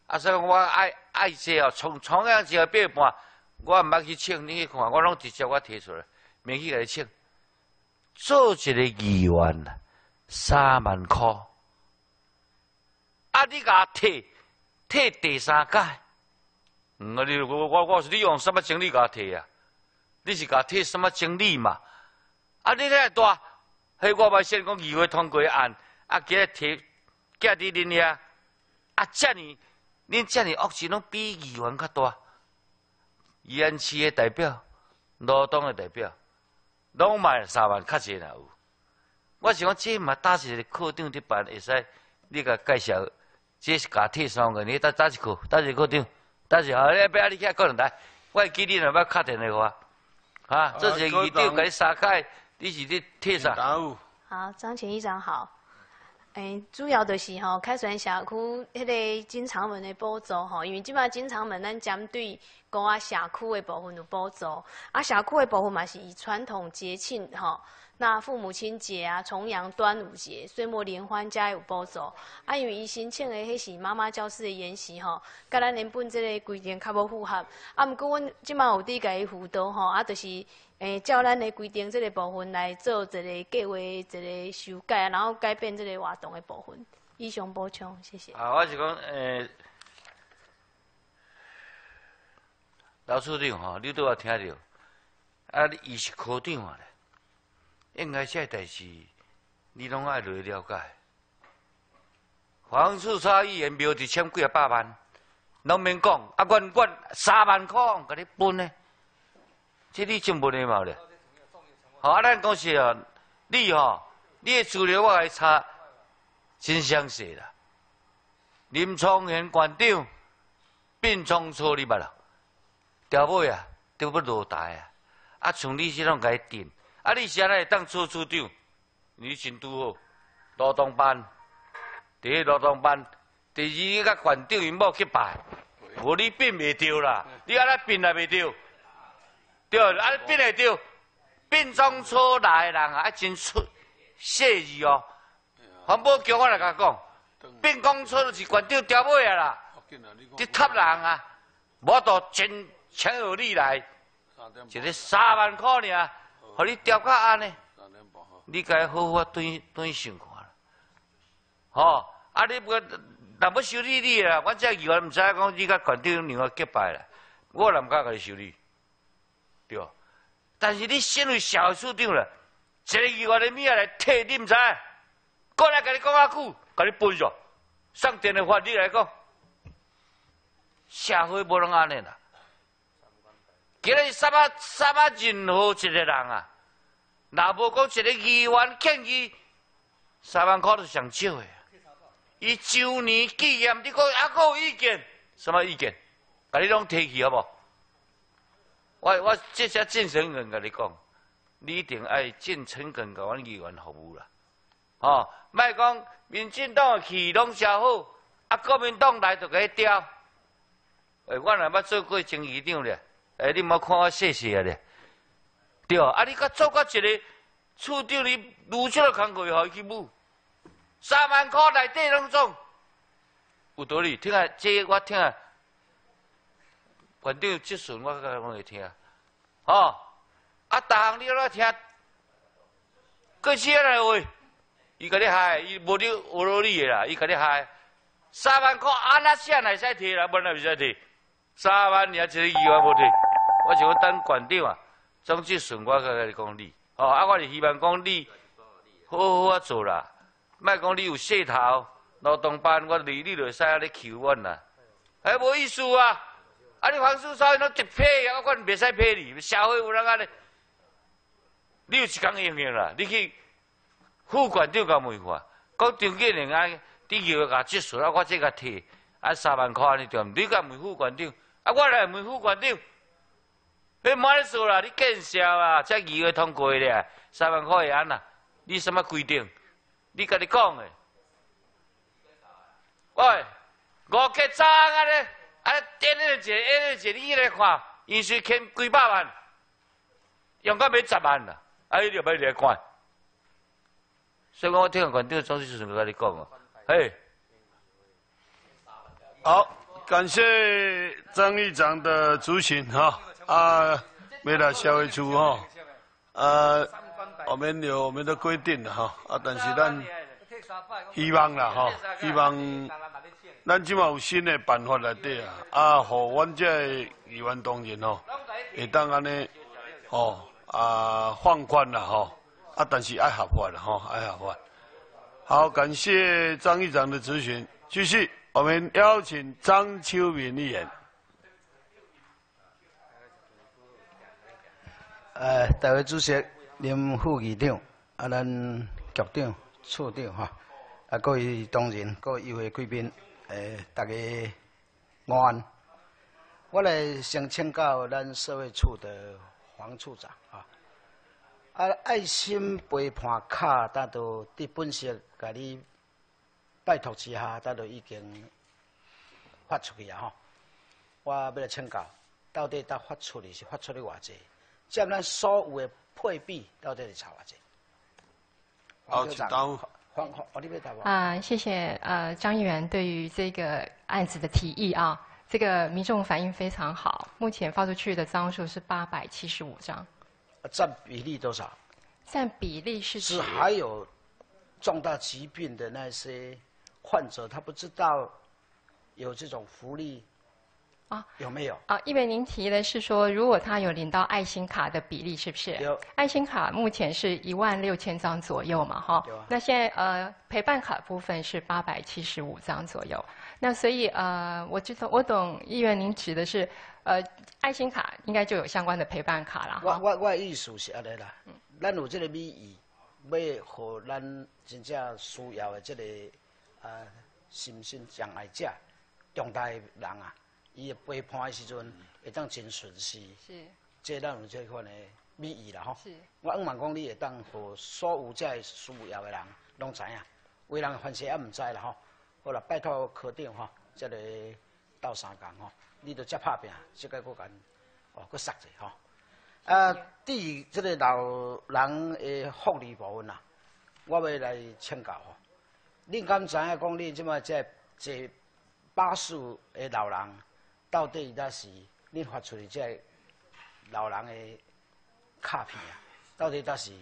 啊，所以我爱爱这哦，从从样子八半，我毋捌去请你去看，我拢直接我提出来，免去甲你请。做一个议员三万块，啊，你甲摕摕第三届，嗯，啊，你我我我是你用什么精力甲摕啊？你是甲摕什么精力嘛？啊，你太大，迄我嘛先讲议会通过案，啊，今日提。家伫恁遐，啊，遮尔，恁遮尔恶事拢比议员较大。宜安市的代表，劳动的代表，拢卖三万较济若有。我想讲，这嘛打一个课长伫办，会使你甲介绍，这是家体三个，你打打一课，打一课长，打一好，你不要你去个人来，我记你若要敲电话，啊，这是议长甲你撒开，你是伫替啥？好，张前议长好。诶，主要就是吼，凯旋社区迄个金长门的补助吼，因为即摆金长门咱针对讲啊社区的部分有补助，啊社区的部分嘛是以传统节庆吼，那父母亲节啊、重阳、端午节、岁末联欢加有补助，啊因为伊申请的迄是妈妈教师的研习吼，甲咱原本即个规定较无符合，啊毋过阮即摆有伫甲伊辅导吼，啊就是。诶，照咱的规定，这个部分来做一个计划，一个修改，然后改变这个活动的部分。以上补充，谢谢。啊，我是讲，诶，老处长吼，你都要听着，啊，你伊是科长啊咧，应该这代志，你拢爱来了解。黄树超议员庙一千几啊百万，农民讲，啊，阮阮三万块，甲你分呢？这你真无礼貌咧！好，啊，咱讲是哦，你吼，你的资料我来查，真详细啦。林聪贤馆长变装错你捌啦？调尾啊，都不落台啊！啊，像你这种该定，啊，你现在当处处长，你真拄好。劳动班，第一劳动班，第二个馆长因某去拜，无你变袂着啦，你安尼变也袂着。对，啊，变会着，变装出来的人啊，啊，真出细致哦。环保局我来甲讲，变装出是馆长调尾啊啦，你塌人啊，无都真请由你来，一个三万块尔，互你调到安尼，你该好好对对想看啦。吼，啊，你不若要修理你啦，我这以后毋知讲你甲馆长另外结拜啦，我毋敢甲你修理。对，但是你身为社会处长了，一个议员的名来替你，唔知，过来甲你讲阿句，甲你分上，上电的话你来讲，社会无能安尼啦。今日三啊三啊任何一个人啊，若无讲一个议员建议三万块都上少的。伊周年纪念，你讲还佫有意见？什么意见？甲你拢提起好无？我我这些正诚人甲你讲，你一定爱尽诚恳甲阮议员服务啦。哦，莫讲民进党的气拢消好，啊国民党来就给调。诶，我若捌做过前议长咧，诶，你莫看我细细啊咧。对，啊，你甲做到一个处长，你如此的工课，互伊去舞，三万块内底拢总有道理。听啊，这我听啊，县长即阵我甲拢会听。哦，啊，逐项你拢听，过去来话。伊甲你害，伊无你无罗你啦，伊甲你害。三万块安那啥来使提啦，不那袂使摕。三万也一个一万无摕，我想讲等县长啊，总之顺我甲你讲你，哦，啊，我是希望讲你好好啊做啦，莫讲你有势头，劳动班我离你就使安尼求阮啦，哎，无意思啊！啊，你黄叔嫂拢一批，啊我管袂使批你，社会有人安尼，你有一工用用啦，你去。副馆长甲问看，讲张建宁啊，你叫甲结束啊，我即个摕啊三万块你对毋？你甲问副馆长，啊我来问副馆长，你莫咧说啦，你见笑啊，才议会通过咧，三万块安呐？你什么规定？你甲你讲诶，喂，五克早啊咧，啊点那个钱，那个钱你来看，预算欠几百万，用到要十万啦，啊你就要来看。所以讲，我听县长总是顺甲你讲哦，嘿。好，感谢张议长的咨询哈啊，为了消费处哈，啊，我们有我们的规定哈啊，但是咱希望啦哈，希望咱即马有新的办法来底啊，啊，互阮这议员同仁哦，会当安尼哦啊放宽啦吼。啊，但是爱合法了哈，爱合法。好，感谢张议长的咨询。继续，我们邀请张秋明议员。呃，大会主席、林副议长、啊，咱局长、处长哈，啊，各位同仁、各位议会贵宾，呃，大家安。我来先请教咱社会处的黄处长啊。啊，爱心陪伴卡，咱都伫本社甲你拜托之下，咱都已经发出去啊！吼，我要来请教，到底咱发出的是发出的偌济？占咱所有的配比到底是差偌济？好，请答黄黄，我这边答啊，谢谢呃张议员对于这个案子的提议啊，这个民众反应非常好。目前发出去的张数是八百七十五张。占比例多少？占比例是是还有重大疾病的那些患者，他不知道有这种福利啊？有没有？啊，因为您提的是说，如果他有领到爱心卡的比例是不是？有。爱心卡目前是一万六千张左右嘛，哈。有啊。那现在呃，陪伴卡部分是八百七十五张左右。那所以呃，我知道我懂议员您指的是。呃，爱心卡应该就有相关的陪伴卡了。我我我意思是安尼啦，咱有这个美意，要和咱真正需要的这个呃心身障碍者、重大的人啊，伊的陪伴诶时阵会当真顺利。是。这咱有即款诶美意啦吼。是。我希望讲你会当互所有这需要诶人拢知影，为人凡事也毋知啦吼。好啦，拜托科长吼，即个斗三工吼。你都接拍拼，即个个紧哦，搁塞者吼。啊，对于即个老人诶福利部分啊，我要来请教吼。恁敢知影讲恁即马即坐巴士诶老人，到底那是恁发出的这老人的卡片啊？到底那是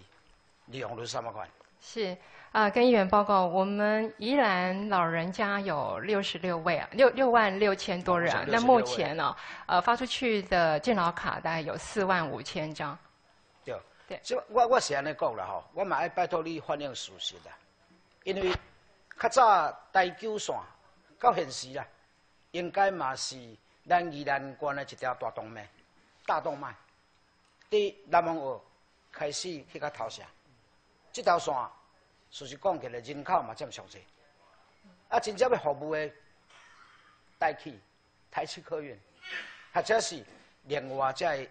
利用率什么款？是。啊，跟议员报告，我们宜兰老人家有六十六位啊，六六万六千多人。那目前呢，呃，发出去的健老卡大概有四万五千张。对，对，这我我是安尼讲啦吼，我嘛爱拜托你反映事实啦。因为较早台九线到现时啦，应该嘛是咱宜兰县的一条大动脉，大动脉，伫南门河开始去到头城，这条线，事实讲起来人口嘛占上济，啊，真正要服务的，代替台汽客运，或者是另外在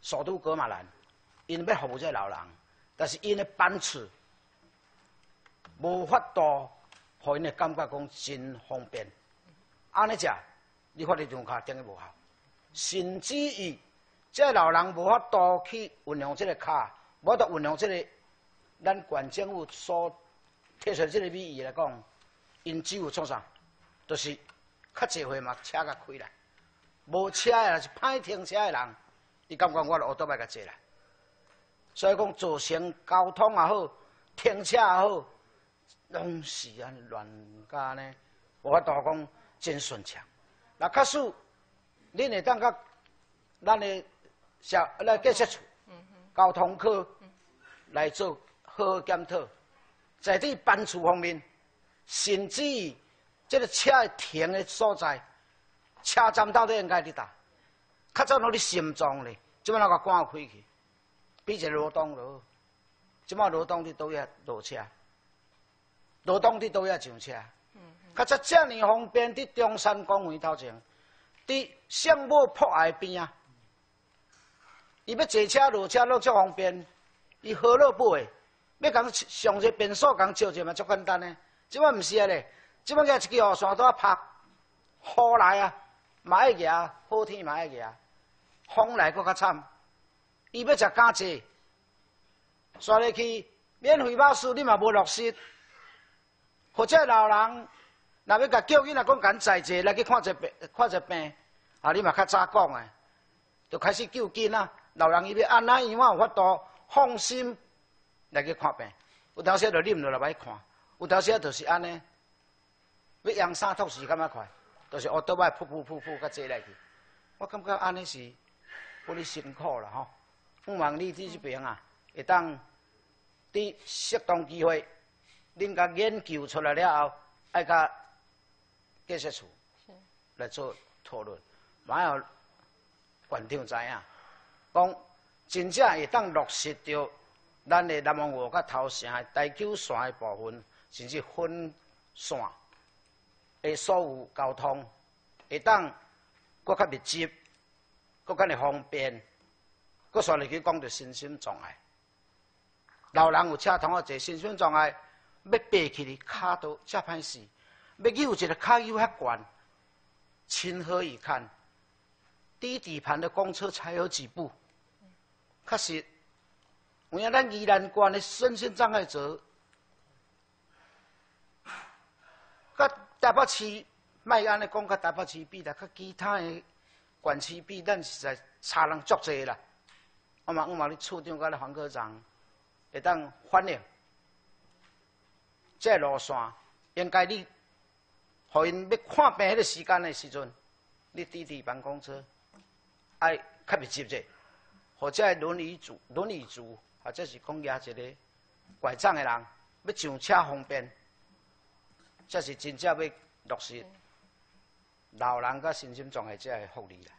首都格马兰，因要服务这老人，但是因的班次无法度，互因的感觉讲真方便。安尼食，你发现张卡等于无效，甚至于这老人无法度去运用这个卡，无法运用这个咱县政府所提出这个米意来讲，因只有创啥，就是较济回嘛车甲开来，无车也是歹停车的人，伊感觉我落多摆甲坐啦，所以讲造成交通也好，停车也好，拢是安乱加呢，无法度讲。真顺畅。那假使恁会当甲咱的小来建设处、交通科来做好检讨，在你班次方面，甚至于这个车停的所在，车站到底应该伫搭？较早拢伫心脏咧，即摆那个关开去，比一个罗东落。即摆罗东伫倒遐落车，罗东伫倒遐上车。较早遮尔方便，伫中山公园头前，伫圣母坡海边啊，伊要坐车落车拢足方便，伊何乐不为？要讲上一便所讲照者嘛，足简单嘞。即摆毋是啊咧，即摆个一支雨伞都要拍，雨来啊，嘛爱行，好天嘛爱行，风来搁较惨。伊要食加济，刷入去免费巴士，你嘛无落实，或者老人。若要甲叫囡仔讲赶载者来去看一病，看一病，啊，你嘛较早讲诶，就开始救囡仔。老人伊要安那样我有法度放心来去看病。有当时就忍落来歹看，有当时就是安尼，要养三托时间较快，就是学倒摆噗噗噗噗甲坐来去。我感觉安尼是不哩辛苦啦吼。希望你伫这边啊，会当伫适当机会，恁甲研究出来了后，爱甲。建设处来做讨论，还要县长知影，讲真正会当落实到咱的南门河甲头城的大桥线的部分，甚至分线的所有交通，会当搁较密集，搁较哩方便，搁说入去讲着身心障碍，老人有车通啊，坐身心障碍，要爬起哩骹都遮歹势。要有一个卡有遐悬，情何以堪？低底盘的公车才有几部？确实，有影咱宜兰县的身心障碍者，甲台北市卖安尼讲，甲台北市比啦，甲其他的县市比，咱实在差人足济啦。我嘛，我嘛，你处长甲咧黄科长会当反映，这路线应该你。互因要看病迄个时间的时阵，你滴滴办公车爱较密集者，或者轮椅族、轮椅族，或者是讲压一个拐杖的人，要上车方便，这是真正要落实老人甲身心障碍者的福利啦。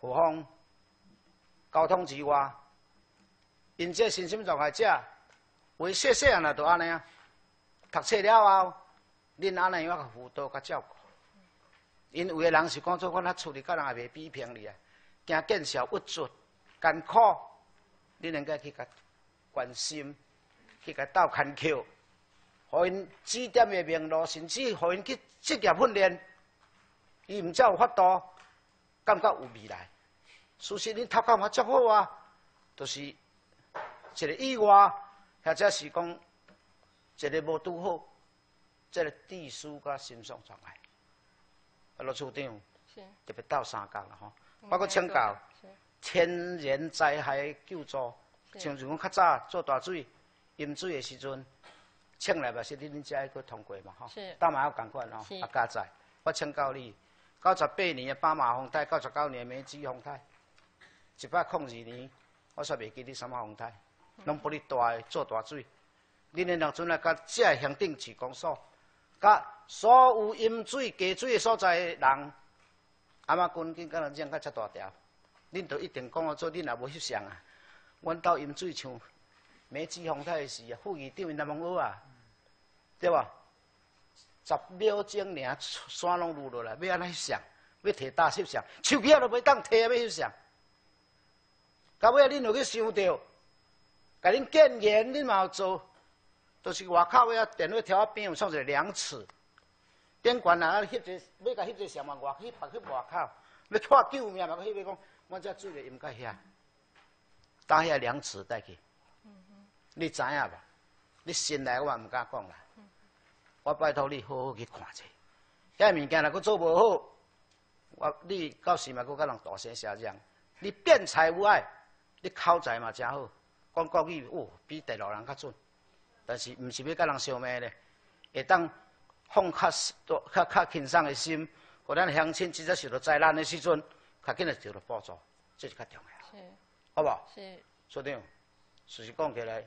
何况交通之外，因这身心障碍者，为细细汉啊，都安尼啊，读册了后。恁安尼样辅导甲照顾，因有诶人是讲做我那处理，甲人也袂比评你啊，惊见效不足，艰苦，恁应该去甲关心，去甲斗牵桥，互因指点诶明路，甚至互因去职业训练，伊毋则有法度，感觉有未来。事实恁头干嘛足好啊？就是一个意外，或者是讲一个无拄好。这个地书甲心脏障碍，啊，罗处长特别到三角了吼，包括请教天然灾害救助，像如讲较早做大水淹水的时阵，请来嘛是恁遮去通过嘛吼，大马要共款吼，啊加载，我请教你，九十八年的巴马风台，九十九年的梅子风台，一百零二年，我煞袂记你什么风台，拢不哩大做大水，恁两阵来甲遮乡镇市公所。甲所有饮水、加水的所在的人，阿妈君紧甲人讲甲遮大条，恁都一定讲做，恁也无翕相啊。阮兜饮水像美指风台的事啊，副议长因来问我啊，对吧？十秒钟尔，山拢落落来，要安怎翕相？要摕大翕相，手机也都袂当摕啊，要翕相。到尾啊恁就去想着，甲恁建言，恁嘛有做，就是外口遐电话条边有创一个量尺，电管啊，翕者要甲翕者相嘛，外翕白翕外口，要看救命嘛，翕要讲，我遮水咧淹到遐，打遐量尺带去，你知影吧？你新来我也毋敢讲啦，我拜托你好好去看者，遐物件若佫做无好。我你到时嘛，佫甲人大声下降。你辩才有爱，你口才嘛真好，讲国语哦，比第六人较准。但是毋是要甲人相骂咧，会当放较多、较较轻松的心，互咱乡亲真正受到灾难的时阵，较紧来得到帮助，这是较重要。是，好不？是。所长，事实讲起来，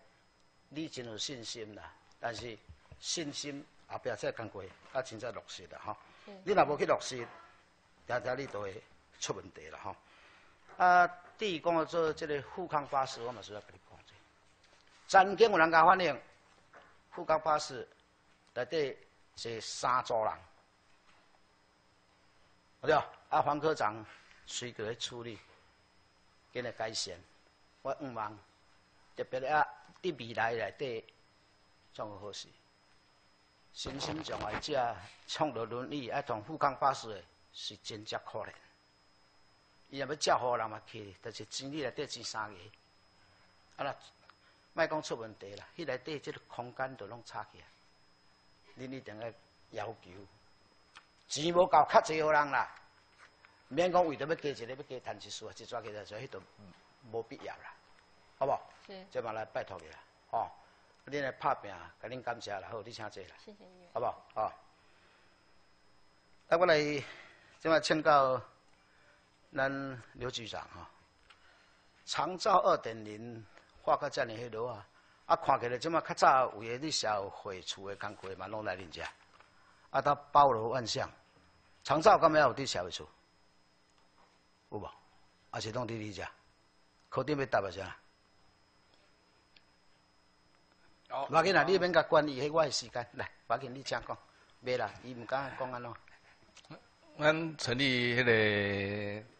你真有信心啦。但是信心后壁再工过，啊，真正落实啦，吼。你若无去落实。常常你都会出问题啦吼。啊，第二讲做即个富康巴士，我嘛需要跟你讲者。曾经有人甲反映，富康巴士内底是三组人，对啊，啊，黄科长随个处理，给你改善。我毋望特别啊，伫未来内底做个好事。新生障碍者创到轮椅，啊，同富康巴士。是真正可怜，伊若要照顾人嘛去，但是钱里内底钱三个，啊啦，莫讲出问题啦，迄内底即个空间都拢差起来，恁一定要要求，钱无够较济互人啦，免讲为着要加一个要加谈一数啊，一抓起来所以迄都无必要啦，好不？是，即嘛来拜托你啦，哦，恁来拍拼，甲恁感谢啦，好，你请坐啦，谢谢你，好不？好，来我来。即嘛请教咱刘局长哈，长照二点零画个遮尔迄落啊，啊看起来即马较早有诶，你社会厝诶工课嘛拢来恁遮，啊他包罗万象，长照敢要有伫社会厝？有无？还是拢伫你遮？肯定要答一下。哦，马紧啦，你免甲管伊迄我诶时间，来，马紧你请讲，袂啦，伊毋敢讲安怎。阮成立迄个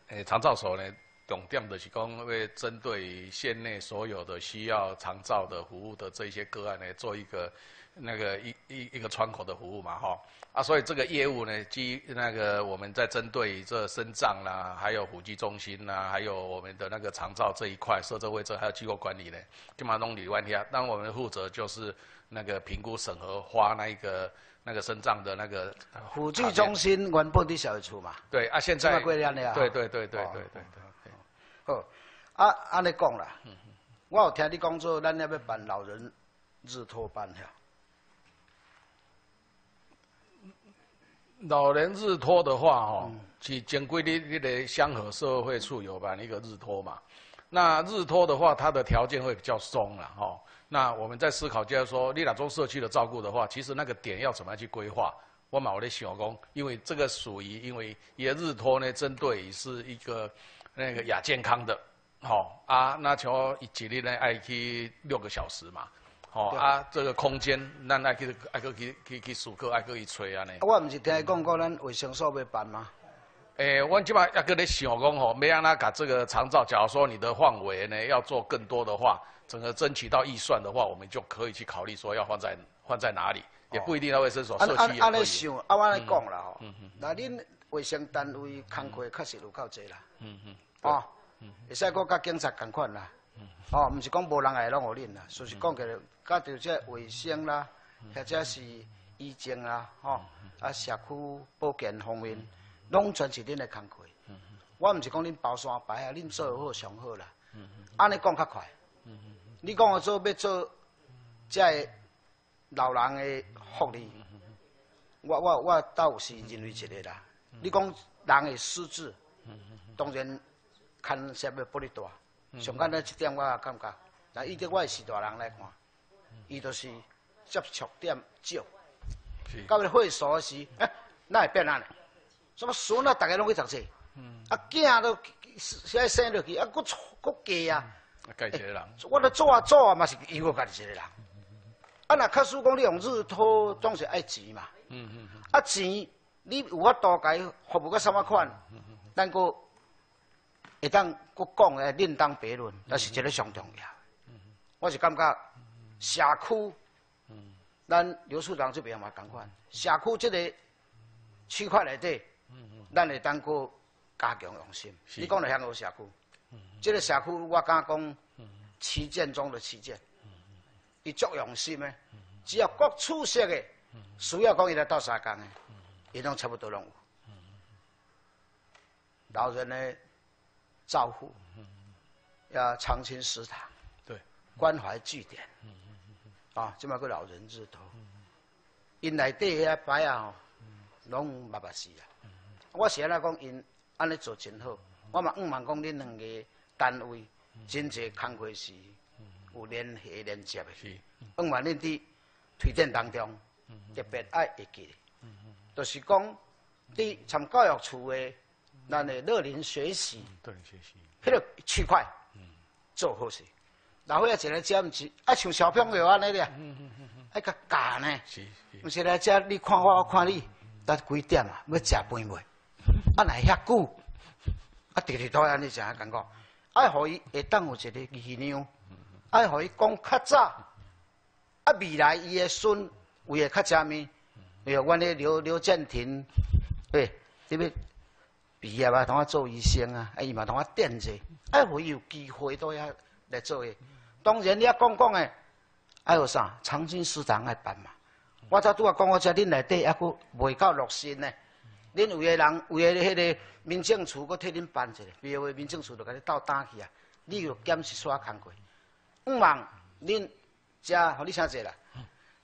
诶长照所呢，重点就是讲为针对县内所有的需要长照的服务的这些个案呢，做一个那个一一一个窗口的服务嘛，哈啊，所以这个业务呢，基那个我们在针对这身障啦，还有辅具中心啦，还有我们的那个长照这一块，社会这还有机构管理呢，基本上弄里万天，当我们负责就是那个评估审核花那一个。那个肾脏的那个辅具中心原本的小会处嘛，对啊，现在对对对对对对对，好，啊，安尼讲啦，我有听你讲做，咱要要办老人日托班吓。老人日托的话，哦，去正规的那个香河社会处有办一个日托嘛，那日托的话，它的条件会比较松了，哈。那我们在思考，就是说，你哪种社区的照顾的话，其实那个点要怎么样去规划？我嘛，我的想讲，因为这个属于，因为也日托呢，针对是一个那个亚健康的，吼啊，那像一日呢爱去六个小时嘛，吼啊，这个空间咱爱去爱去去去去舒克，爱去去吹啊呢。我唔是听讲过咱卫生所要办吗？诶，我即摆要跟你想讲吼，要安那把这个长照，假如说你的范围呢要做更多的话。整个争取到预算的话，我们就可以去考虑说要放在放在哪里，也不一定要卫生所社区也可以。按按想，按我来讲啦吼，那恁卫生单位工课确实有够济啦。嗯嗯。哦，会使阁甲警察共款啦。哦，毋是讲无人会拢互恁啦，就是讲起来，甲着这卫生啦，或者是医政啦，吼，啊社区保健方面，拢全是恁的工课。我毋是讲恁包山牌啊，恁做好上好啦。安尼讲较快。你讲我做要做，这老人的福利，我我我倒是认为一个啦。你讲人的失智，当然牵涉要不哩大。上简单一点，我也感觉，那以我是大人来看，伊就是接触点少，到尾会所时，哎，那会变安尼？什么孙啊，大家拢去读册，啊囝都先生落去，啊，搁搁嫁啊。家己一个人。我咧做啊做啊，嘛是伊个家己一个人。啊，若较输讲你用日托，总是爱钱嘛。嗯嗯嗯。啊钱，你有法度解服务个什么款？咱个会当搁讲诶，另当别论，那是一个上重要。我是感觉社区，咱刘处长这边嘛共款，社区这个区块内底，咱会当搁加强用心。你讲的香港社区，这个社区我敢讲，旗舰中的旗舰，伊足用心的，只要各处设的，需要讲伊来倒三工的，伊拢差不多任务。老人的照顾，要长青食堂，对，关怀据点，啊，这么个老人日头，因内底遐摆啊，拢捌捌死啊。我是安尼讲，因安尼做真好，我嘛毋茫讲恁两个单位真济工课是有联系连接的，毋茫恁伫推荐当中特别爱会记，就是讲你参教育处的。咱的乐龄学习，乐龄学习，迄个区块做好势。老伙仔一来食，毋是爱像小朋友安尼咧，爱甲教呢。是是。毋是来遮，你看我，我看你，到几点啊？要食饭未？啊，来遐久，啊，直直都安尼讲感觉，爱互伊会当有一个姨娘，爱互伊讲较早，啊，未来伊的孙为会较食面。哎呦，阮咧刘刘建廷，对，这边。毕业啊，同我做医生啊，啊伊嘛同我垫着，爱会有机会都要来做诶。当然你要讲讲诶，还有啥长青市长爱办嘛？我才拄啊讲，我遮恁内底还佫未够落实呢。恁有个人，有个迄个民政处佫替恁办一个，比如话民政处就甲你斗打去啊，你又检视刷工过。毋忙，恁遮，互你请坐啦。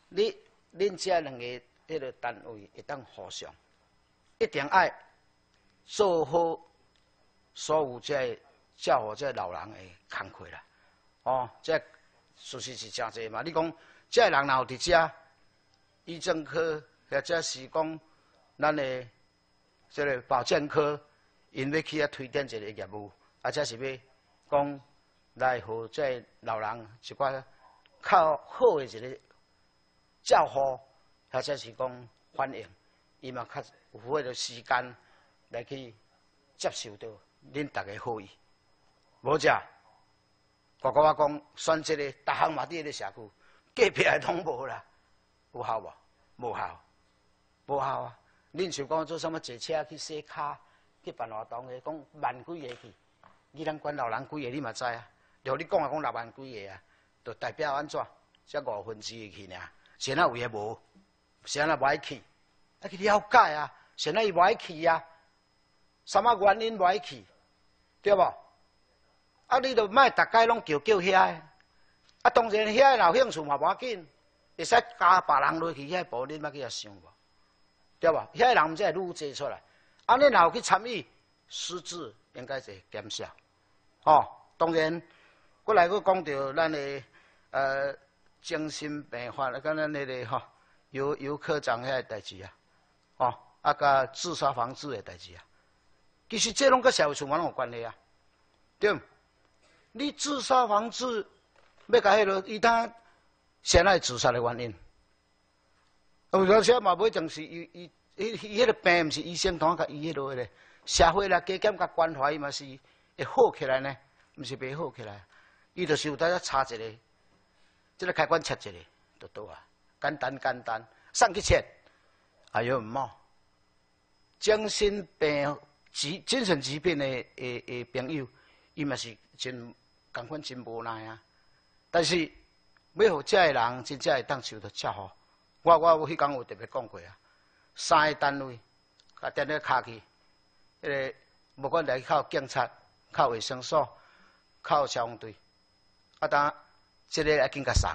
你恁遮两个迄个单位会当互相，一定爱。做好所有这教好这老人的工课啦，哦，这事实是真侪嘛。你讲这人若有伫遮，医政科或者是讲咱的这个保健科，因要去遐推展一个业务，或者是要讲来和这老人一寡较好的一个教好，或者是讲反映，伊嘛较有迄个时间。来去接受到恁大家好意，无只，我跟我讲选择的，逐项嘛伫个社区，隔壁的拢无啦，有效无？无效，无效啊！恁想讲做啥物坐车去洗卡，去办活动的，讲万几个去，你咱管老人几个你嘛知啊？着你讲啊，讲六万几个啊，就代表安怎？才五分之一去尔，现在有也无，现在无爱去，爱去了解啊，现在伊无爱去啊。什么原因不爱去，对无？啊，你著卖逐家拢叫叫遐，啊，当然遐有兴趣嘛无要紧，会使加别人落去遐部，恁莫去遐想无？对无？遐人毋才会愈济出来，啊，恁若有去参与，实质应该是减少。哦，当然，过来佫讲到咱的呃精神病患，跟咱那个吼尤尤科长遐代志啊，哦，啊，甲自杀防治的代志啊。其实这拢跟社会处蛮有关系啊，对你自杀防治要甲迄落，伊当先来自杀的原因，有当时嘛不一定是伊伊伊伊迄个病，毋是医生同甲医迄落咧，社会啦加减甲关怀伊嘛是会好起来呢，毋是袂好起来，伊就是有当查一个，即个开关切一个就倒啊，简单简单，上去切，哎呦唔好，精神病。疾精神疾病的诶诶朋友，伊嘛是真感款真无奈啊。但是要互遮个人真正会当受到照顾，我我有迄讲有特别讲过啊。三个单位，甲踮咧卡去，迄个无管来靠警察、靠卫生所、靠消防队，啊当即个要紧甲送。